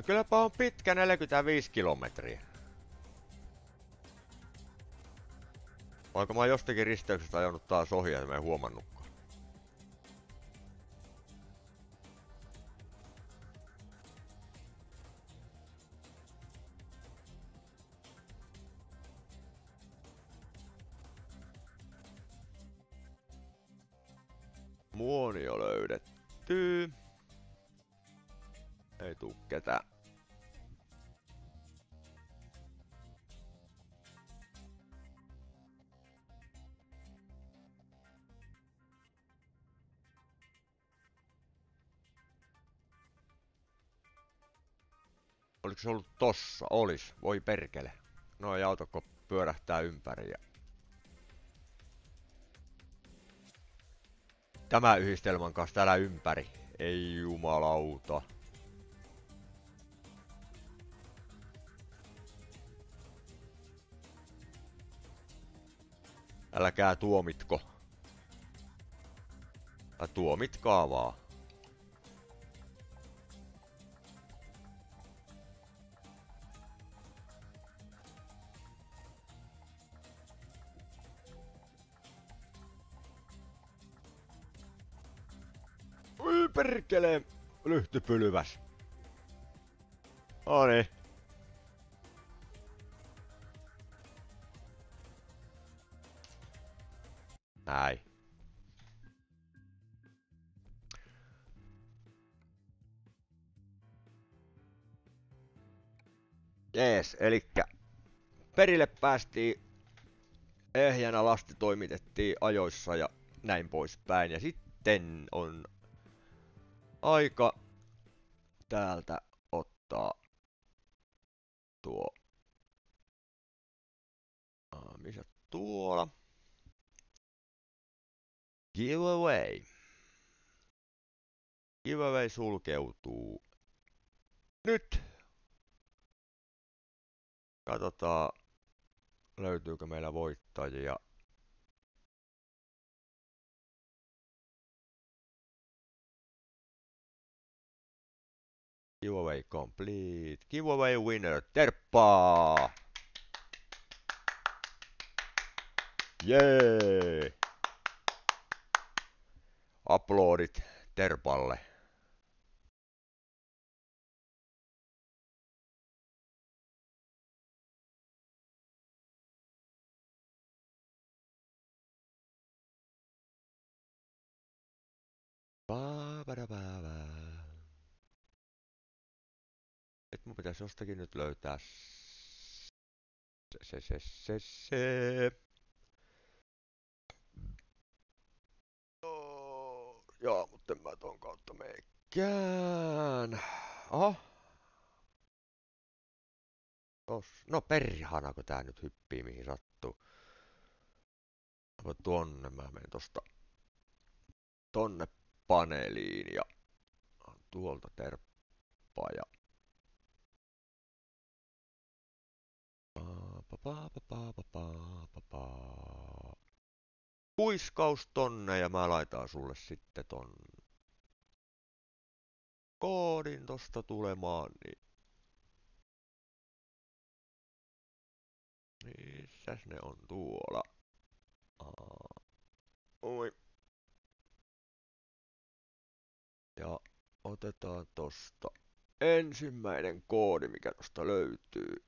Kylläpä on pitkä 45 kilometriä. Vaikka mä oon jostakin risteyksestä ajanut taas ohi ja mä en huomannutkaan. Oliko se ollut tossa? Olis. Voi perkele. Noi autoko pyörähtää ympäri ja... Tämä yhdistelmän kanssa täällä ympäri. Ei jumalauta. Älkää tuomitko. Tai tuomitkaa vaan. Perkele! Lyhtypylväs. Niin. Näin. Jees, elikkä perille päästiin ehjänä lasti toimitettiin ajoissa ja näin poispäin. Ja sitten on aika täältä ottaa tuo... Uh, missä tuolla? Giveaway. Giveaway sulkeutuu nyt. Katsotaan, löytyykö meillä voittajia. Giveaway complete. Giveaway winner, terppaa! Jee! Uploadit Terpalle. Nyt mun pitäisi jostakin nyt löytää se, se, se, se. Joo, joo, mutta en mä ton kautta meikään. Oho. Tos. No perhana, kun tää nyt hyppii mihin sattuu. Mä tuonne, mä menen tosta tonne paneeliin ja tuolta terppaa ja Kuiskaus tonne ja mä laitan sulle sitten ton koodin tosta tulemaan, niin Missäs ne on tuolla? Oi. Ja otetaan tosta ensimmäinen koodi, mikä tosta löytyy.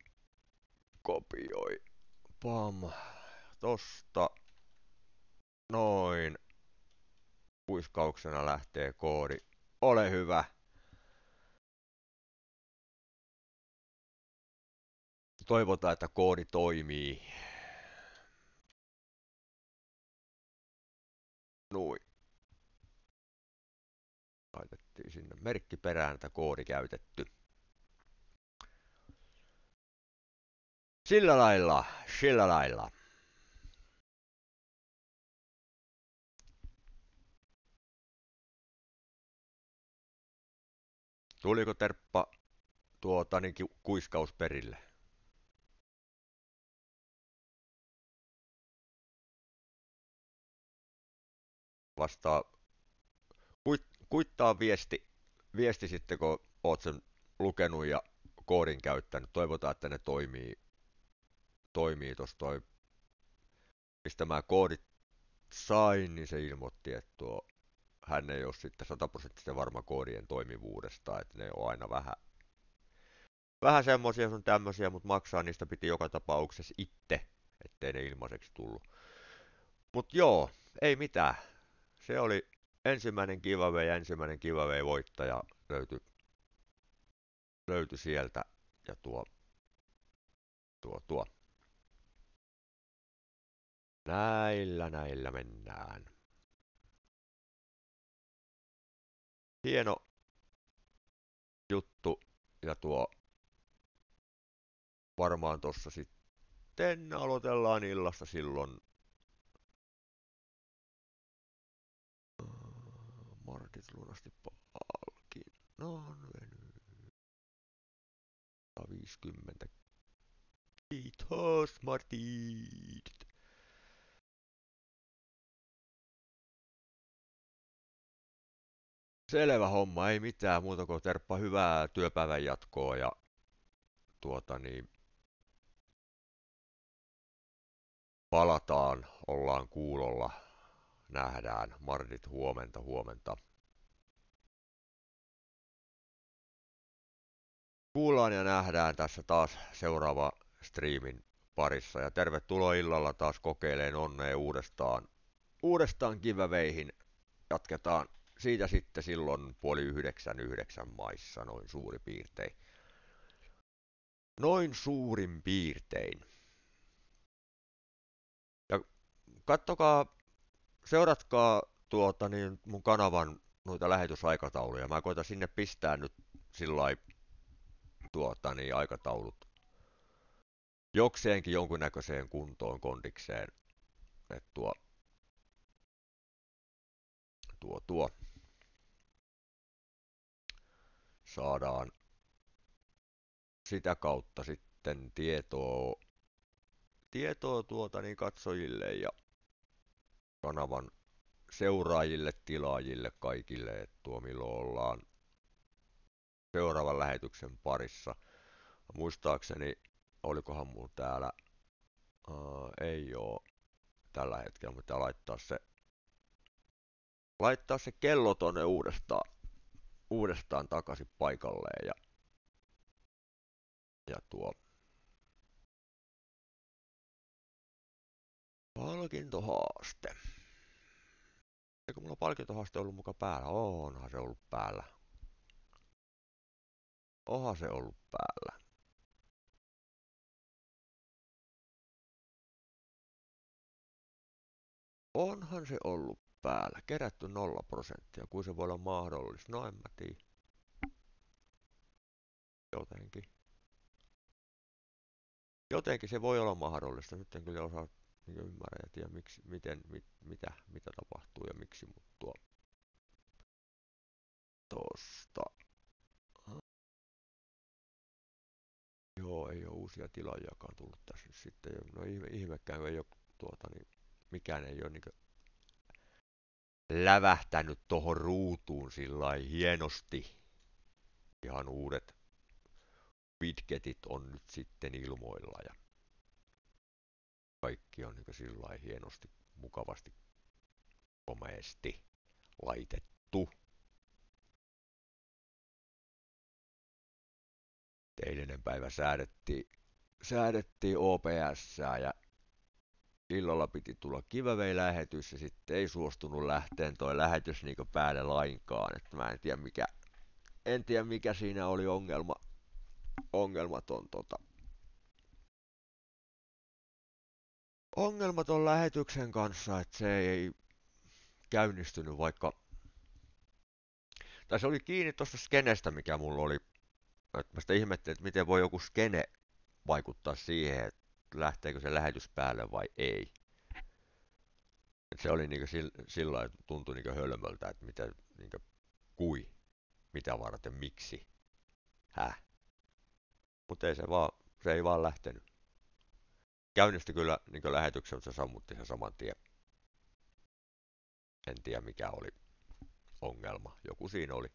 Kopioi. Pam. Tosta. Noin. Kuiskauksena lähtee koodi. Ole hyvä. Toivotaan, että koodi toimii. Noin laitettiin sinne merkki perään, että koodi käytetty. Sillä lailla, sillä lailla. Tuliko Terppa tuota niin kuiskaus perille? Vastaa kuittaa viesti, viesti sitten, kun oot sen lukenut ja koodin käyttänyt. Toivotaan, että ne toimii, toimii tuossa toi, mistä mä koodit sain, niin se ilmoitti, että tuo, hän ei ole sitten sataprosenttisen varma koodien toimivuudesta, että ne on aina vähän, vähän semmoisia sun tämmöisiä, mutta maksaa niistä piti joka tapauksessa itse, ettei ne ilmaiseksi tullut. Mut joo, ei mitään. Se oli ensimmäinen giveaway ja ensimmäinen giveaway voittaja löytyi löytyi sieltä ja tuo tuo tuo näillä näillä mennään hieno juttu ja tuo varmaan tossa sitten aloitellaan illasta silloin Martit lunasti palkinnon veny. 150. Kiitos Martit. Selvä homma, ei mitään muuta kuin terppa hyvää työpäivän jatkoa ja tuota niin palataan, ollaan kuulolla nähdään. Martit huomenta, huomenta. kuullaan ja nähdään tässä taas seuraava striimin parissa. Ja tervetuloa illalla taas kokeileen onnea uudestaan, uudestaan kivaveihin. Jatketaan siitä sitten silloin puoli yhdeksän yhdeksän maissa noin suuri piirtein. Noin suurin piirtein. Ja kattokaa, seuratkaa tuota niin mun kanavan noita lähetysaikatauluja. Mä koitan sinne pistää nyt sillä tuota niin aikataulut jokseenkin jonkunnäköiseen kuntoon kondikseen. Et tuo, tuo, tuo saadaan sitä kautta sitten tietoa, tietoa tuota niin katsojille ja kanavan seuraajille, tilaajille, kaikille, että tuo milloin ollaan seuraavan lähetyksen parissa. Muistaakseni, olikohan mulla täällä, uh, ei oo tällä hetkellä, mutta laittaa se, laittaa se kello tonne uudestaan, uudestaan takaisin paikalleen ja, ja tuo palkintohaaste. Eikö mulla palkintohaaste ollut muka päällä? Onhan se ollut päällä. Onhan se ollut päällä. Onhan se ollut päällä. Kerätty nolla prosenttia. Kuin se voi olla mahdollista? No en mä tiedä. Jotenkin. Jotenkin se voi olla mahdollista. Nyt en kyllä osaa niin ymmärrä ja tiedä miksi, miten, mit, mitä, mitä tapahtuu ja miksi, mutta tuo tosta. Joo, ei ole uusia tilaajakaan tullut tässä nyt sitten. No ihme, ihmekään, ei ole tuota, niin mikään ei ole niin lävähtänyt tohon ruutuun sillä hienosti. Ihan uudet widgetit on nyt sitten ilmoilla ja kaikki on niin sillä hienosti, mukavasti, komeesti laitettu. Eilinen päivä säädettiin, säädettiin OPS ja illalla piti tulla kivavei-lähetys ja sitten ei suostunut lähteen toi lähetys niinku päälle lainkaan. Että mä en tiedä mikä, en tiedä mikä siinä oli ongelma, ongelmaton tota, ongelmaton lähetyksen kanssa, että se ei käynnistynyt vaikka... Tai se oli kiinni tuosta skenestä, mikä mulla oli. Että mä sitä ihmettelin, että miten voi joku skene vaikuttaa siihen, että lähteekö se lähetys päälle vai ei. Et se oli niinku sillä lailla, tuntui niinku hölmöltä, että mitä, niinku, kui, mitä varten, miksi, häh. Mutta ei se vaan, se ei vaan lähtenyt käynnisti kyllä niin lähetyksen, mutta se sammutti sen saman tien. En tiedä mikä oli ongelma. Joku siinä oli.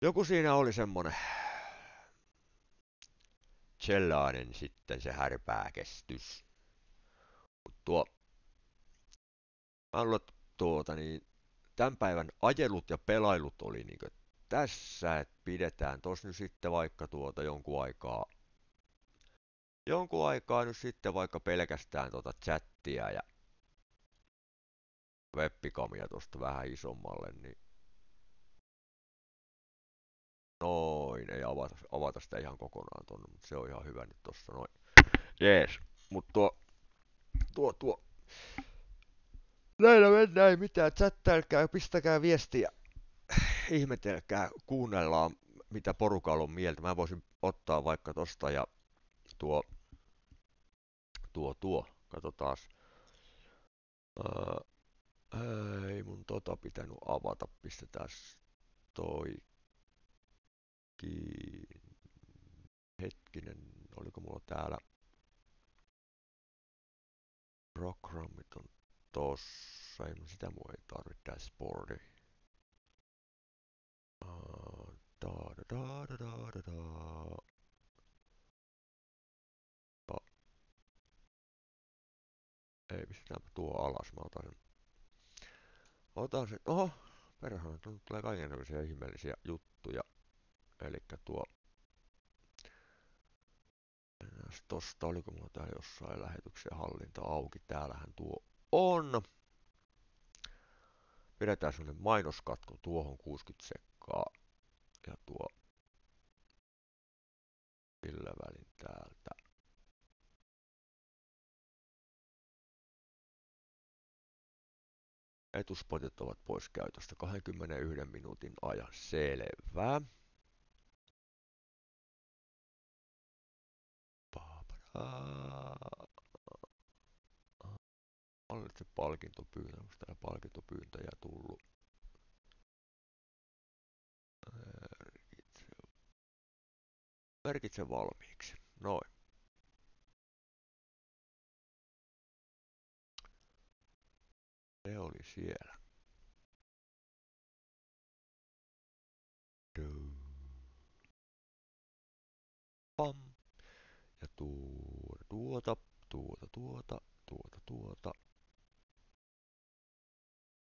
Joku siinä oli semmonen sellainen sitten se härpääkestys. Mut tuo, luulen, tuota, niin, tämän päivän ajelut ja pelailut oli niin tässä, että pidetään tos nyt sitten vaikka tuota jonkun aikaa jonkun aikaa nyt sitten vaikka pelkästään tuota chattia ja webbikamia tuosta vähän isommalle, niin noin, ei avata, avata sitä ihan kokonaan tonne, mutta se on ihan hyvä nyt tossa noin. Jees, mutta tuo, tuo, tuo, näillä mennään, ei mitään, chattailkää, pistäkää viestiä, ihmetelkää, kuunnellaan, mitä porukalla on mieltä. Mä voisin ottaa vaikka tosta ja tuo, tuo, tuo, katsotaan. Ää, ei mun tota pitänyt avata, pistetään toi Hetkinen, oliko mulla täällä programmit on tossa, ei sitä mua ei tarvitse dashboardi. Da da da da da da da. Ei, pistetäänpä tuo alas. Mä otan sen. Otan sen. Oho, perhana, tulee kaikenlaisia ihmeellisiä juttuja. Eli tuo tosta, oliko mulla täällä jossain lähetyksen hallinta auki. Täällähän tuo on. Pidetään semmonen mainoskatko tuohon 60 sekkaa. Ja tuo sillä välin täältä. Etuspotit ovat pois käytöstä 21 minuutin ajan. Selvä. Hallitse palkintopyyntö. Onko täällä palkintopyyntöjä tullut? Merkitse. Merkitse valmiiksi. Noin. Se oli siellä. Pam. Ja tuota, tuota, tuota, tuota, tuota, tuota.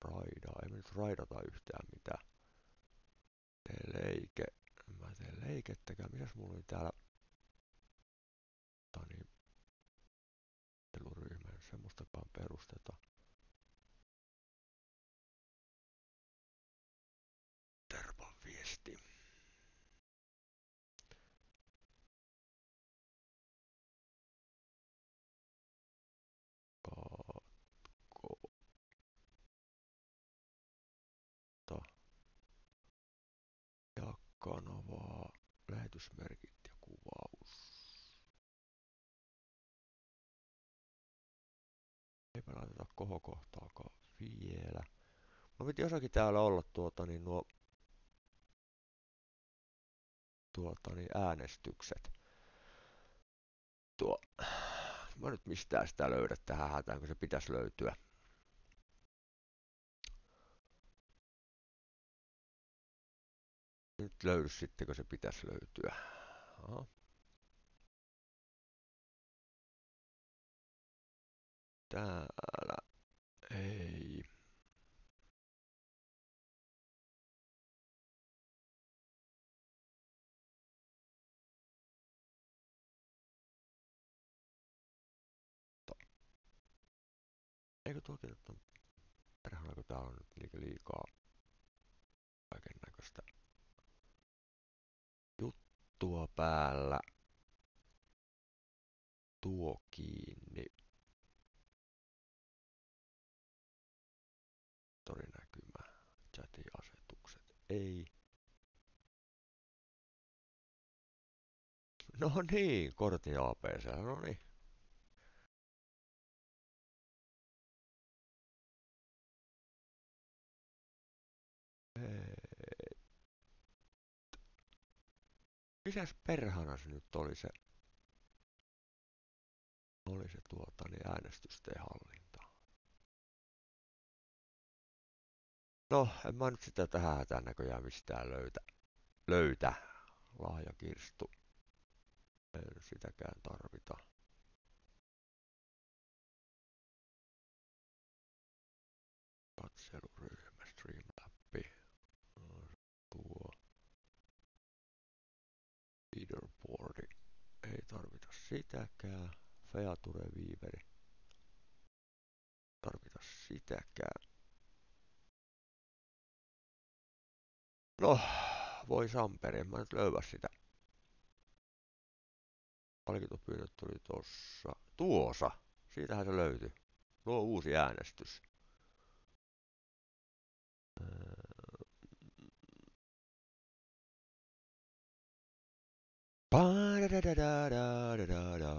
Raidaa. Ei me nyt raidata yhtään mitään. Tee leike. Mä teen leikettäkään. Mitäs mulla oli täällä? Kanavaa, lähetysmerkit ja kuvaus. Eipä laiteta kohokohtaakaan vielä. No piti jossakin täällä olla tuota niin nuo tuota niin äänestykset. Tuo, mä nyt mistään sitä löydä tähän hätään, kun se pitäisi löytyä. Nyt löydy sitten, kun se pitäisi löytyä. Aha. Täällä ei. Eikö tuokin on... Perhana, kun tää on liikaa kaiken näköistä tuo päällä. Tuo kiinni. Torinäkymä. Chati-asetukset. Ei. No niin, kortti APC. No niin. Misäs perhana se nyt oli se, oli se tuota, niin äänestysten hallinta. No, en mä nyt sitä tähän hätään näköjään mistään löytä. Löytä. Lahjakirstu. Ei sitäkään tarvita. Katseluryhmä, Streamlabbi. Tuo leaderboardi. Ei tarvita sitäkään. Feature viiveri. Tarvita sitäkään. No, voi Samperi, mä nyt löydä sitä. Palkintopyynnöt tuli tossa. Tuossa. Siitähän se löytyi. Luo uusi äänestys. Ba-da-da-da-da-da-da-da.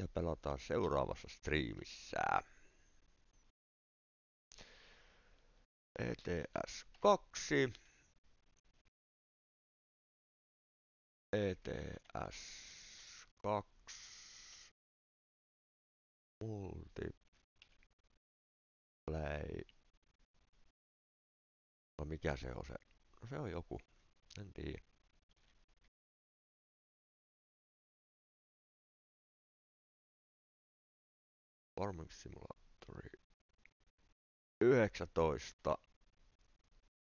Ja pelataan seuraavassa striimissä. ETS 2. ETS 2 multiplay. No mikä se on se? No se on joku. En tiedä. Farming Simulatori 19.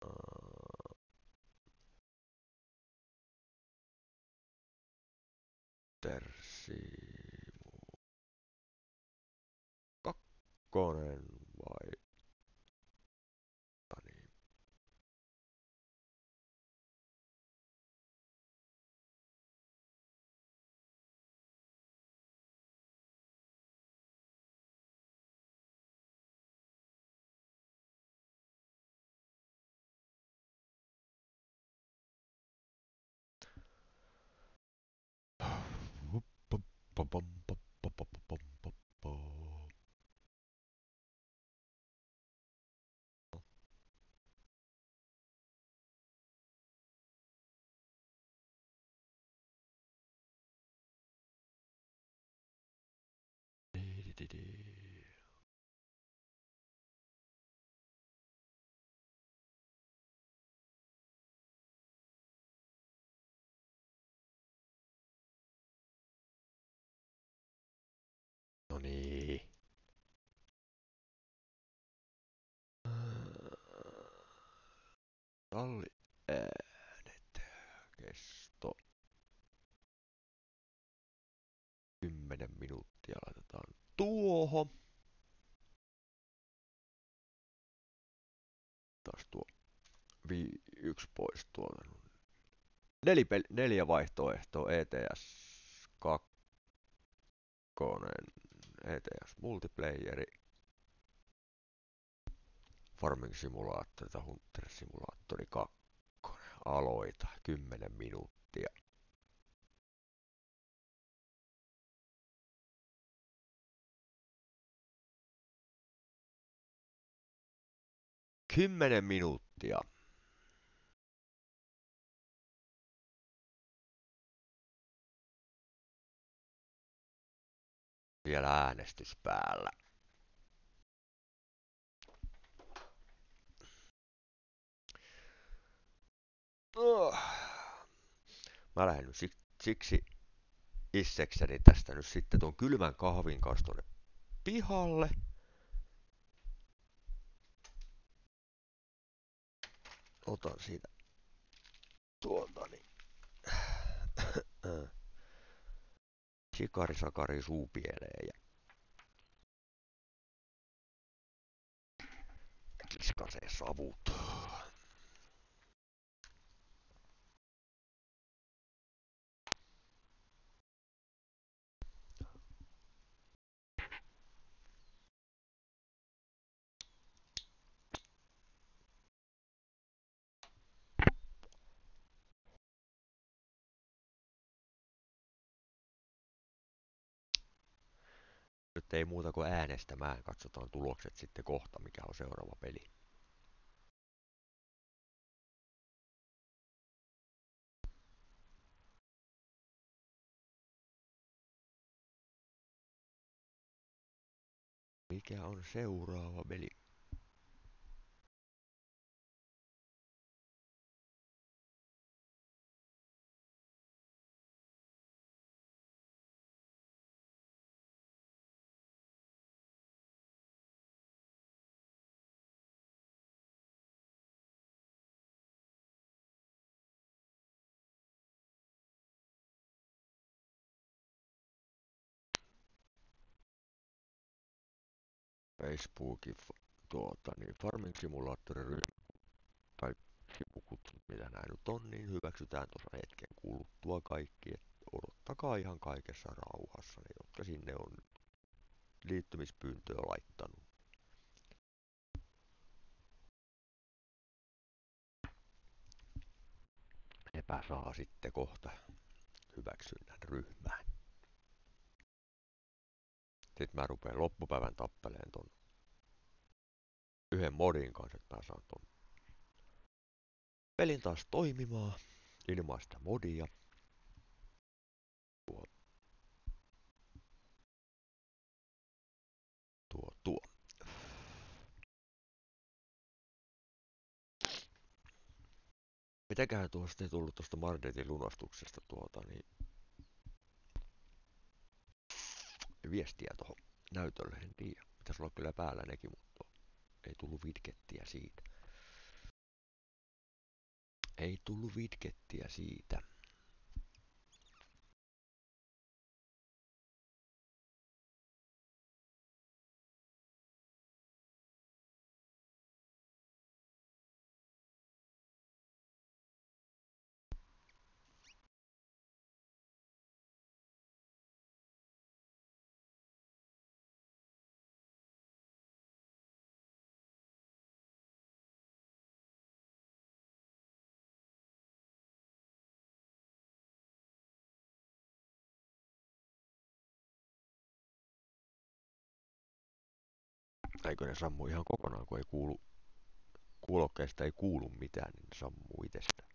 Uh, Tersimu. Kakkonen vai? Niin. (sighs) No Salli äänet. Kesto. 10 minuuttia laitetaan tuohon. Taas tuo vi yksi pois tuolta. Neli neljä vaihtoehtoa ETS 2, ETS multiplayeri, Farming Simulaattori tai Hunter Simulaattori 2. Aloita 10 minuuttia. Kymmenen minuuttia. Vielä äänestys päällä. Mä lähden nyt siksi issekseni tästä nyt sitten tuon kylmän kahvin kanssa tuonne pihalle. Otan siitä tuolta niin. Sikari sakari suupieleen ja kiskasee savut. Ei muuta kuin äänestämään. Katsotaan tulokset sitten kohta, mikä on seuraava peli. Mikä on seuraava peli? Facebookin tuota, niin Farming Simulator ryhmä tai sivukutsut, mitä näin nyt on, niin hyväksytään tuossa hetken kuluttua kaikki. Et odottakaa ihan kaikessa rauhassa, ne, jotka sinne on liittymispyyntöä laittanut. Epä saa sitten kohta hyväksynnän ryhmään. Sitten mä rupeen loppupäivän tappeleen ton yhden modin kanssa, että mä saan ton pelin taas toimimaan ilmaista modia. Tuo, tuo, tuo. Mitäköhän tuosta ei tullut tuosta Mardetin lunastuksesta tuota, niin viestiä tuohon näytölle, en tiedä. Pitäisi olla kyllä päällä nekin, mutta ei tullut vidkettiä siitä. Ei tullut vidkettiä siitä. Eikö ne ihan kokonaan, kun ei kuulu, kuulokkeesta ei kuulu mitään, niin ne sammuu itsestään.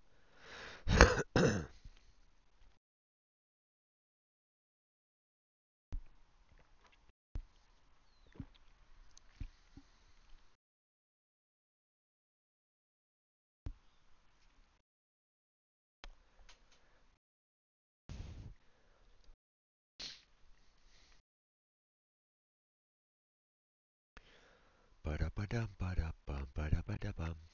ba-dum-ba-da-bum-ba-da-ba-da-bum.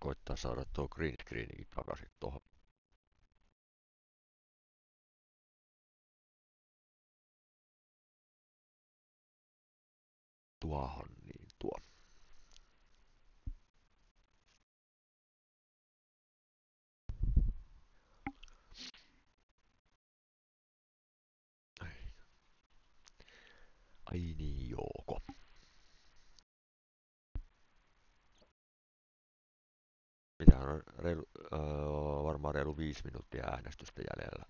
Koittaa saada tuo green screenikin takaisin tuohon. Tuohon niin tuo. Ai niin, Jouko. Mitä on reilu, öö, varmaan reilu viisi minuuttia äänestystä jäljellä.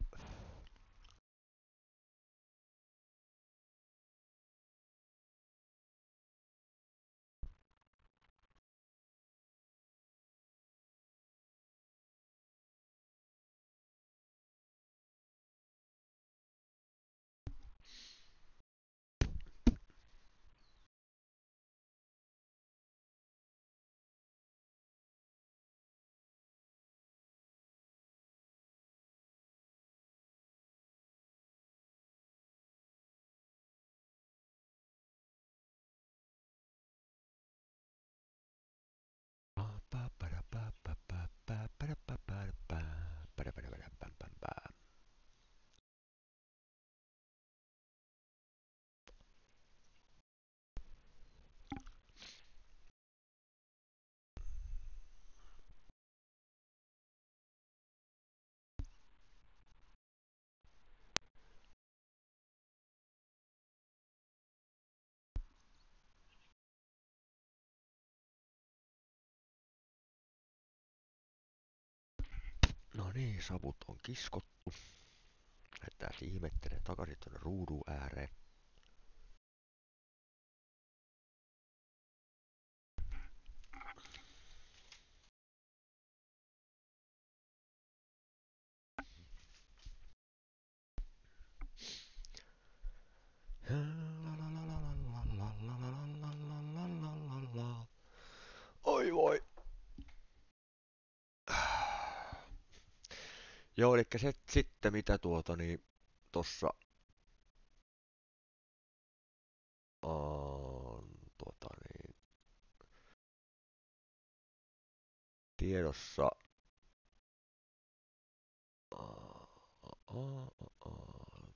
Niin, savut on kiskottu. Lähdetään ihmettelemään takaisin tuonne ruudun ääreen. Oi voi. Joo, eli se sitten mitä tuota niin tossa on tuota niin tiedossa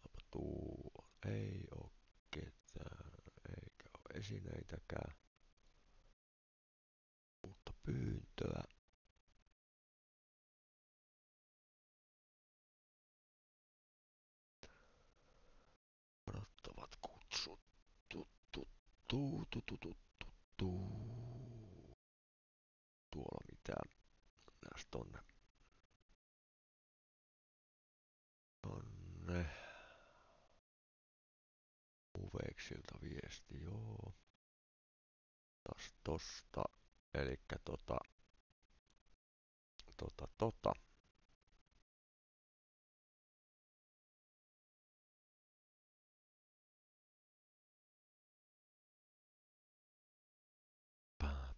tapahtuu, ei oo ketään, eikä oo esineitäkään. Uutta pyyntöä. Tu, tu, tu, tu, tu, tu. Tuolla mitään. Näistä tonne. Tonne. Uveksilta viesti, joo. Taas tosta. Elikkä tota. Tota, tota.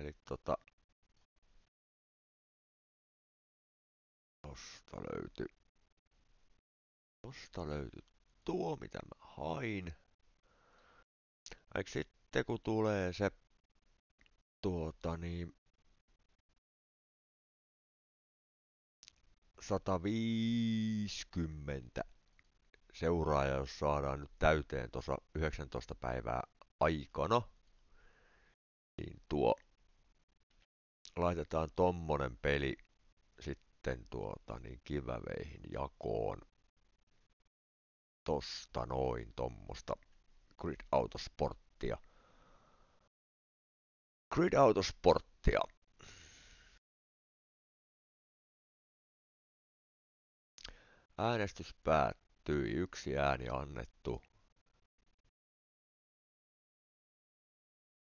Eli tota... Tosta löytyi... Tosta löytyi tuo, mitä mä hain. Eikö sitten kun tulee se... Tuota niin... 150 seuraaja, jos saadaan nyt täyteen tuossa 19 päivää aikana, niin tuo laitetaan tommonen peli sitten tuota niin kiväveihin jakoon tosta noin tommosta Grid Autosporttia. Grid Autosporttia. Äänestys päättyi, yksi ääni annettu.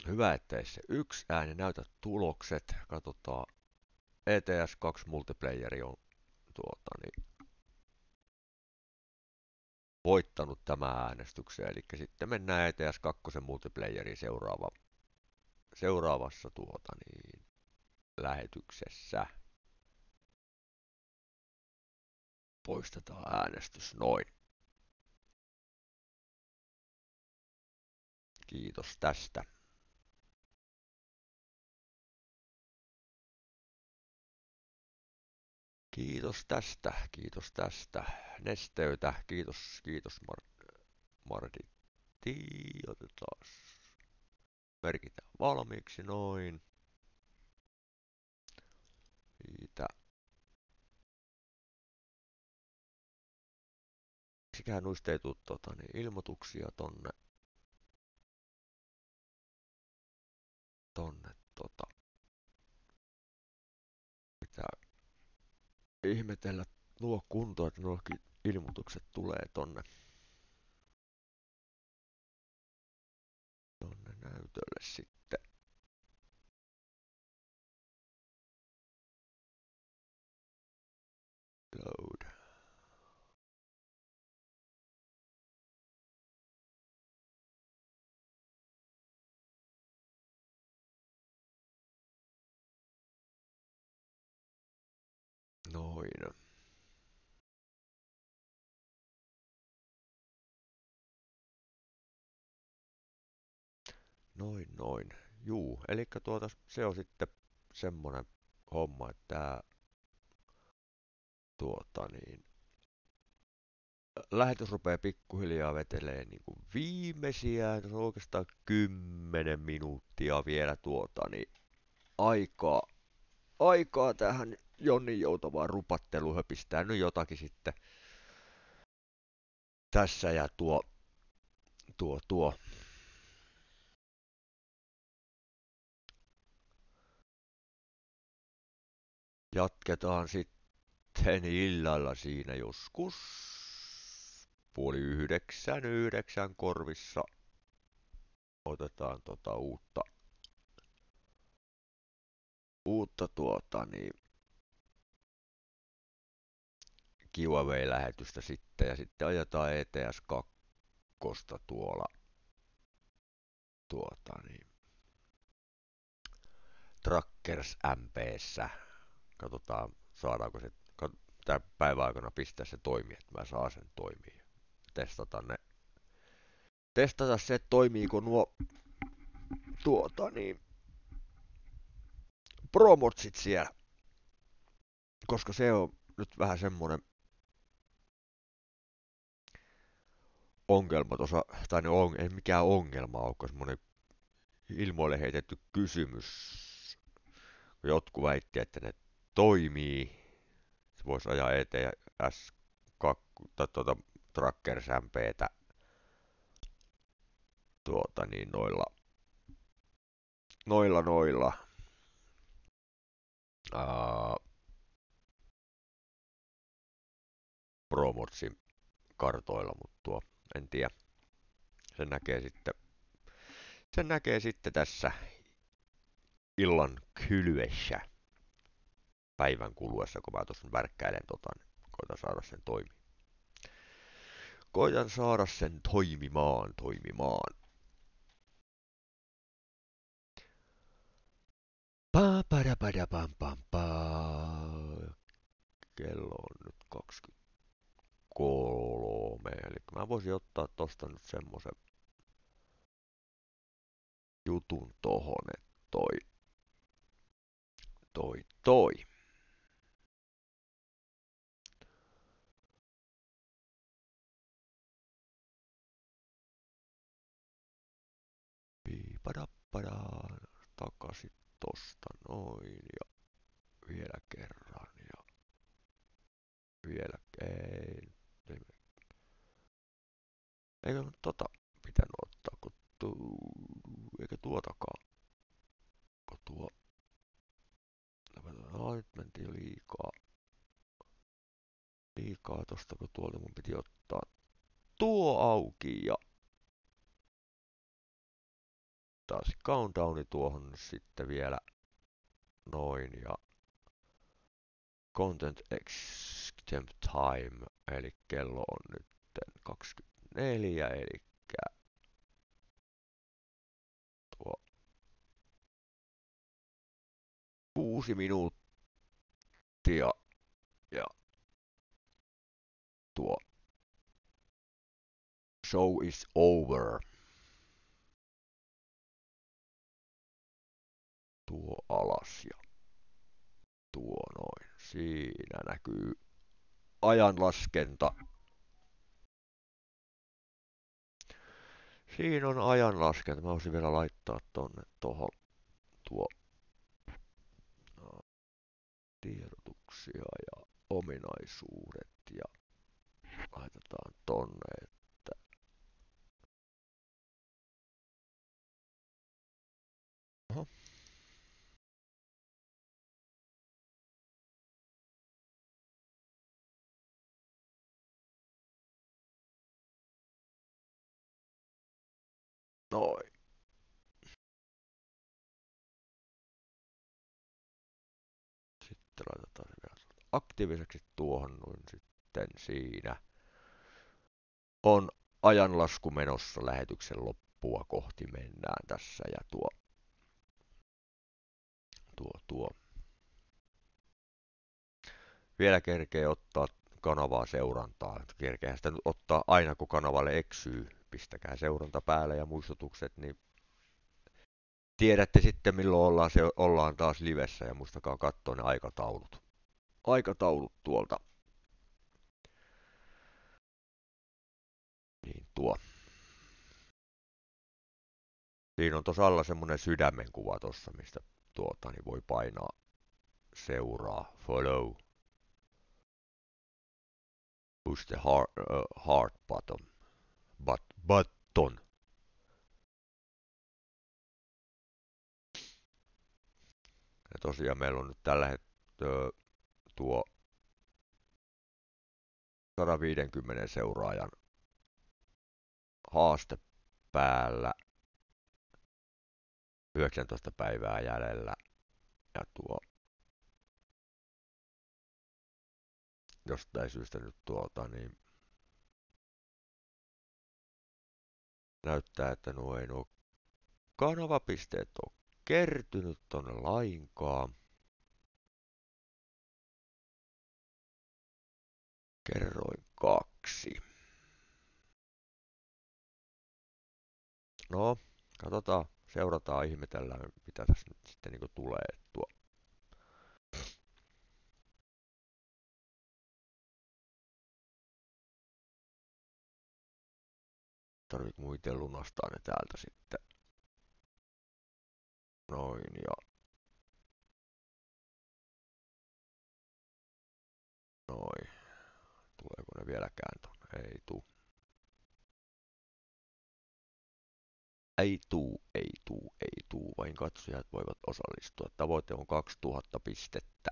Hyvä, ettei se yksi ääni näytä tulokset. Katsotaan. ETS 2 multiplayeri on tuota, niin, voittanut tämä äänestyksen. Eli sitten mennään ETS 2 multiplayeriin seuraava, seuraavassa tuota, niin, lähetyksessä. Poistetaan äänestys noin. Kiitos tästä. Kiitos tästä, kiitos tästä. Nesteytä, kiitos, kiitos Mar. Otetaan. Merkitään valmiiksi noin. Siitä. Miksikään noista ei tule tota, niin ilmoituksia tonne. Tonne tota. Pitää ihmetellä nuo kuntoa, että nuo ilmoitukset tulee tonne, tonne näytölle sitten. Load. Noin, noin. Juu, eli tuota, se on sitten semmonen homma, että tää, tuota niin, lähetys rupeaa pikkuhiljaa vetelee niin kuin viimeisiä, se on oikeastaan kymmenen minuuttia vielä tuota niin, aikaa, aikaa tähän Jonnin joutavaan rupatteluun höpistää nyt jotakin sitten tässä ja tuo, tuo, tuo. Jatketaan sitten illalla siinä joskus puoli yhdeksän, yhdeksän korvissa. Otetaan tota uutta, uutta tuota niin, giveaway-lähetystä sitten ja sitten ajetaan ETS 2 tuolla tuota niin, Trackers MPssä. Katsotaan saadaanko se tämä päivän aikana pistää se toimii, että mä saan sen toimii. Testata ne, testata se, että toimiiko nuo tuota niin, promotsit siellä. Koska se on nyt vähän semmonen ongelma tuossa, tai ne on, ei mikään ongelma ole, semmonen ilmoille heitetty kysymys. Jotkut väitti, että ne toimii. Se voisi ajaa eteen S2 tai tuota Tracker tuota niin noilla noilla noilla ää, Promotsin kartoilla, mutta tuo en tiedä. Sen näkee sitten, sen näkee sitten tässä illan kylvessä päivän kuluessa, kun mä tuossa värkkäilen tota, niin koitan saada sen toimi. Koitan saada sen toimimaan, toimimaan. Pa, pada, pada, pam, pam, pa. Kello on nyt 23, eli mä voisin ottaa tosta nyt semmosen jutun tohon, että toi, toi, toi. Piipadappadaa, takaisin tosta noin ja vielä kerran ja vielä ei, ei eikö tota pitänyt ottaa, kun tuu, eikä tuotakaan, kun tuo, no nyt mentiin jo liikaa, liikaa tosta, kun tuolta mun piti ottaa tuo auki ja taas countdowni tuohon sitten vielä noin ja content extemp time eli kello on nyt 24 eli tuo kuusi minuuttia ja tuo show is over. Tuo alas ja tuo noin. Siinä näkyy ajanlaskenta. Siinä on ajanlaskenta. Mä voisin vielä laittaa tonne tohon tuo no, tiedotuksia ja ominaisuudet ja laitetaan tonne, Noin. Sitten laitetaan se vielä aktiiviseksi tuohon noin sitten siinä. On ajanlasku menossa lähetyksen loppua kohti mennään tässä ja tuo tuo tuo vielä kerkee ottaa kanavaa seurantaa. Kerkeä sitä ottaa aina kun kanavalle eksyy pistäkää seuranta päälle ja muistutukset, niin tiedätte sitten milloin ollaan, se, ollaan taas livessä ja muistakaa katsoa ne aikataulut. Aikataulut tuolta. Niin tuo. Siinä on tuossa alla semmonen sydämen kuva tossa, mistä tuota, niin voi painaa seuraa, follow. Push the heart, uh, heart button but, button. Ja tosiaan meillä on nyt tällä hetkellä tuo 150 seuraajan haaste päällä. 19 päivää jäljellä. Ja tuo jostain syystä nyt tuota niin näyttää, että nuo ei nuo kanavapisteet ole kertynyt tonne lainkaan. Kerroin kaksi. No, katsotaan, seurataan, ihmetellään, mitä tässä nyt sitten niin tulee. Tuo. Tarvit muuten lunastaa ne täältä sitten. Noin ja Noin. Tuleeko ne vieläkään tonne? Ei tuu. Ei tuu, ei tuu, ei tuu. Vain katsojat voivat osallistua. Tavoite on 2000 pistettä.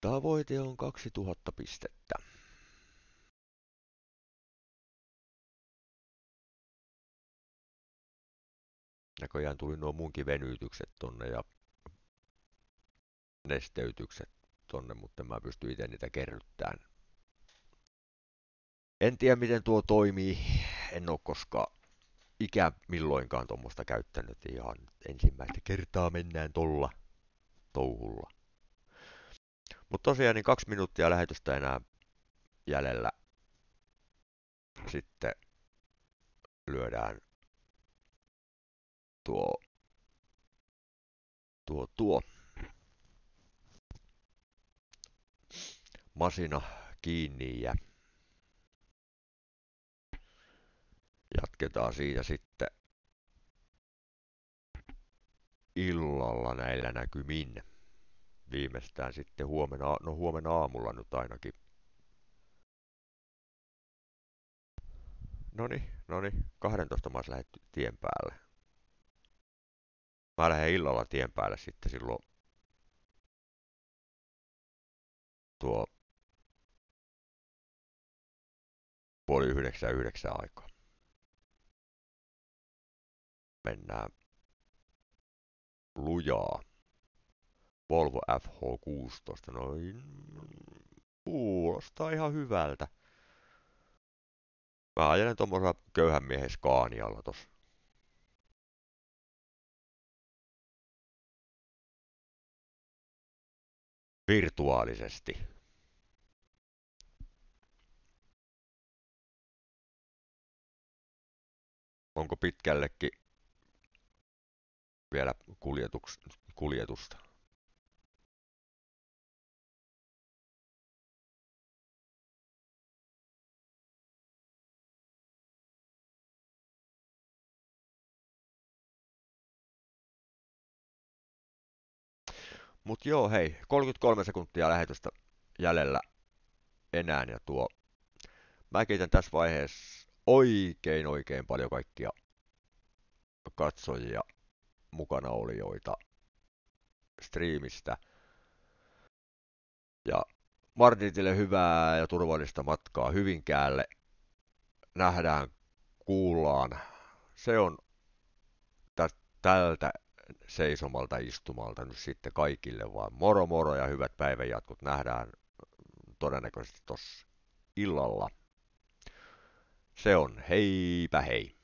Tavoite on 2000 pistettä. Näköjään tuli nuo munkin venytykset tonne ja nesteytykset tonne, mutta mä pystyn itse niitä kerryttämään. En tiedä miten tuo toimii. En ole koskaan ikä milloinkaan tuommoista käyttänyt. Ihan ensimmäistä kertaa mennään tolla touhulla. Mutta tosiaan niin kaksi minuuttia lähetystä enää jäljellä. Sitten lyödään tuo, tuo, tuo masina kiinni ja jatketaan siitä sitten illalla näillä näkymin. Viimeistään sitten huomenna, no huomenna aamulla nyt ainakin. Noni, noni, 12 maassa lähetty tien päälle. Mä lähden illalla tien päälle sitten silloin tuo puoli yhdeksän yhdeksän aikaa. Mennään lujaa. Volvo FH16, noin kuulostaa ihan hyvältä. Mä ajelen tuommoisella köyhän miehen Scanialla tossa. virtuaalisesti. Onko pitkällekin vielä kuljetusta? Mutta joo, hei, 33 sekuntia lähetystä jäljellä enää ja tuo. Mä kiitän tässä vaiheessa oikein oikein paljon kaikkia katsojia, mukana olijoita striimistä. Ja Martinille hyvää ja turvallista matkaa Hyvinkäälle. Nähdään, kuullaan. Se on tältä seisomalta istumalta nyt sitten kaikille vaan moro moro ja hyvät päivänjatkot nähdään todennäköisesti tossa illalla. Se on heipä hei.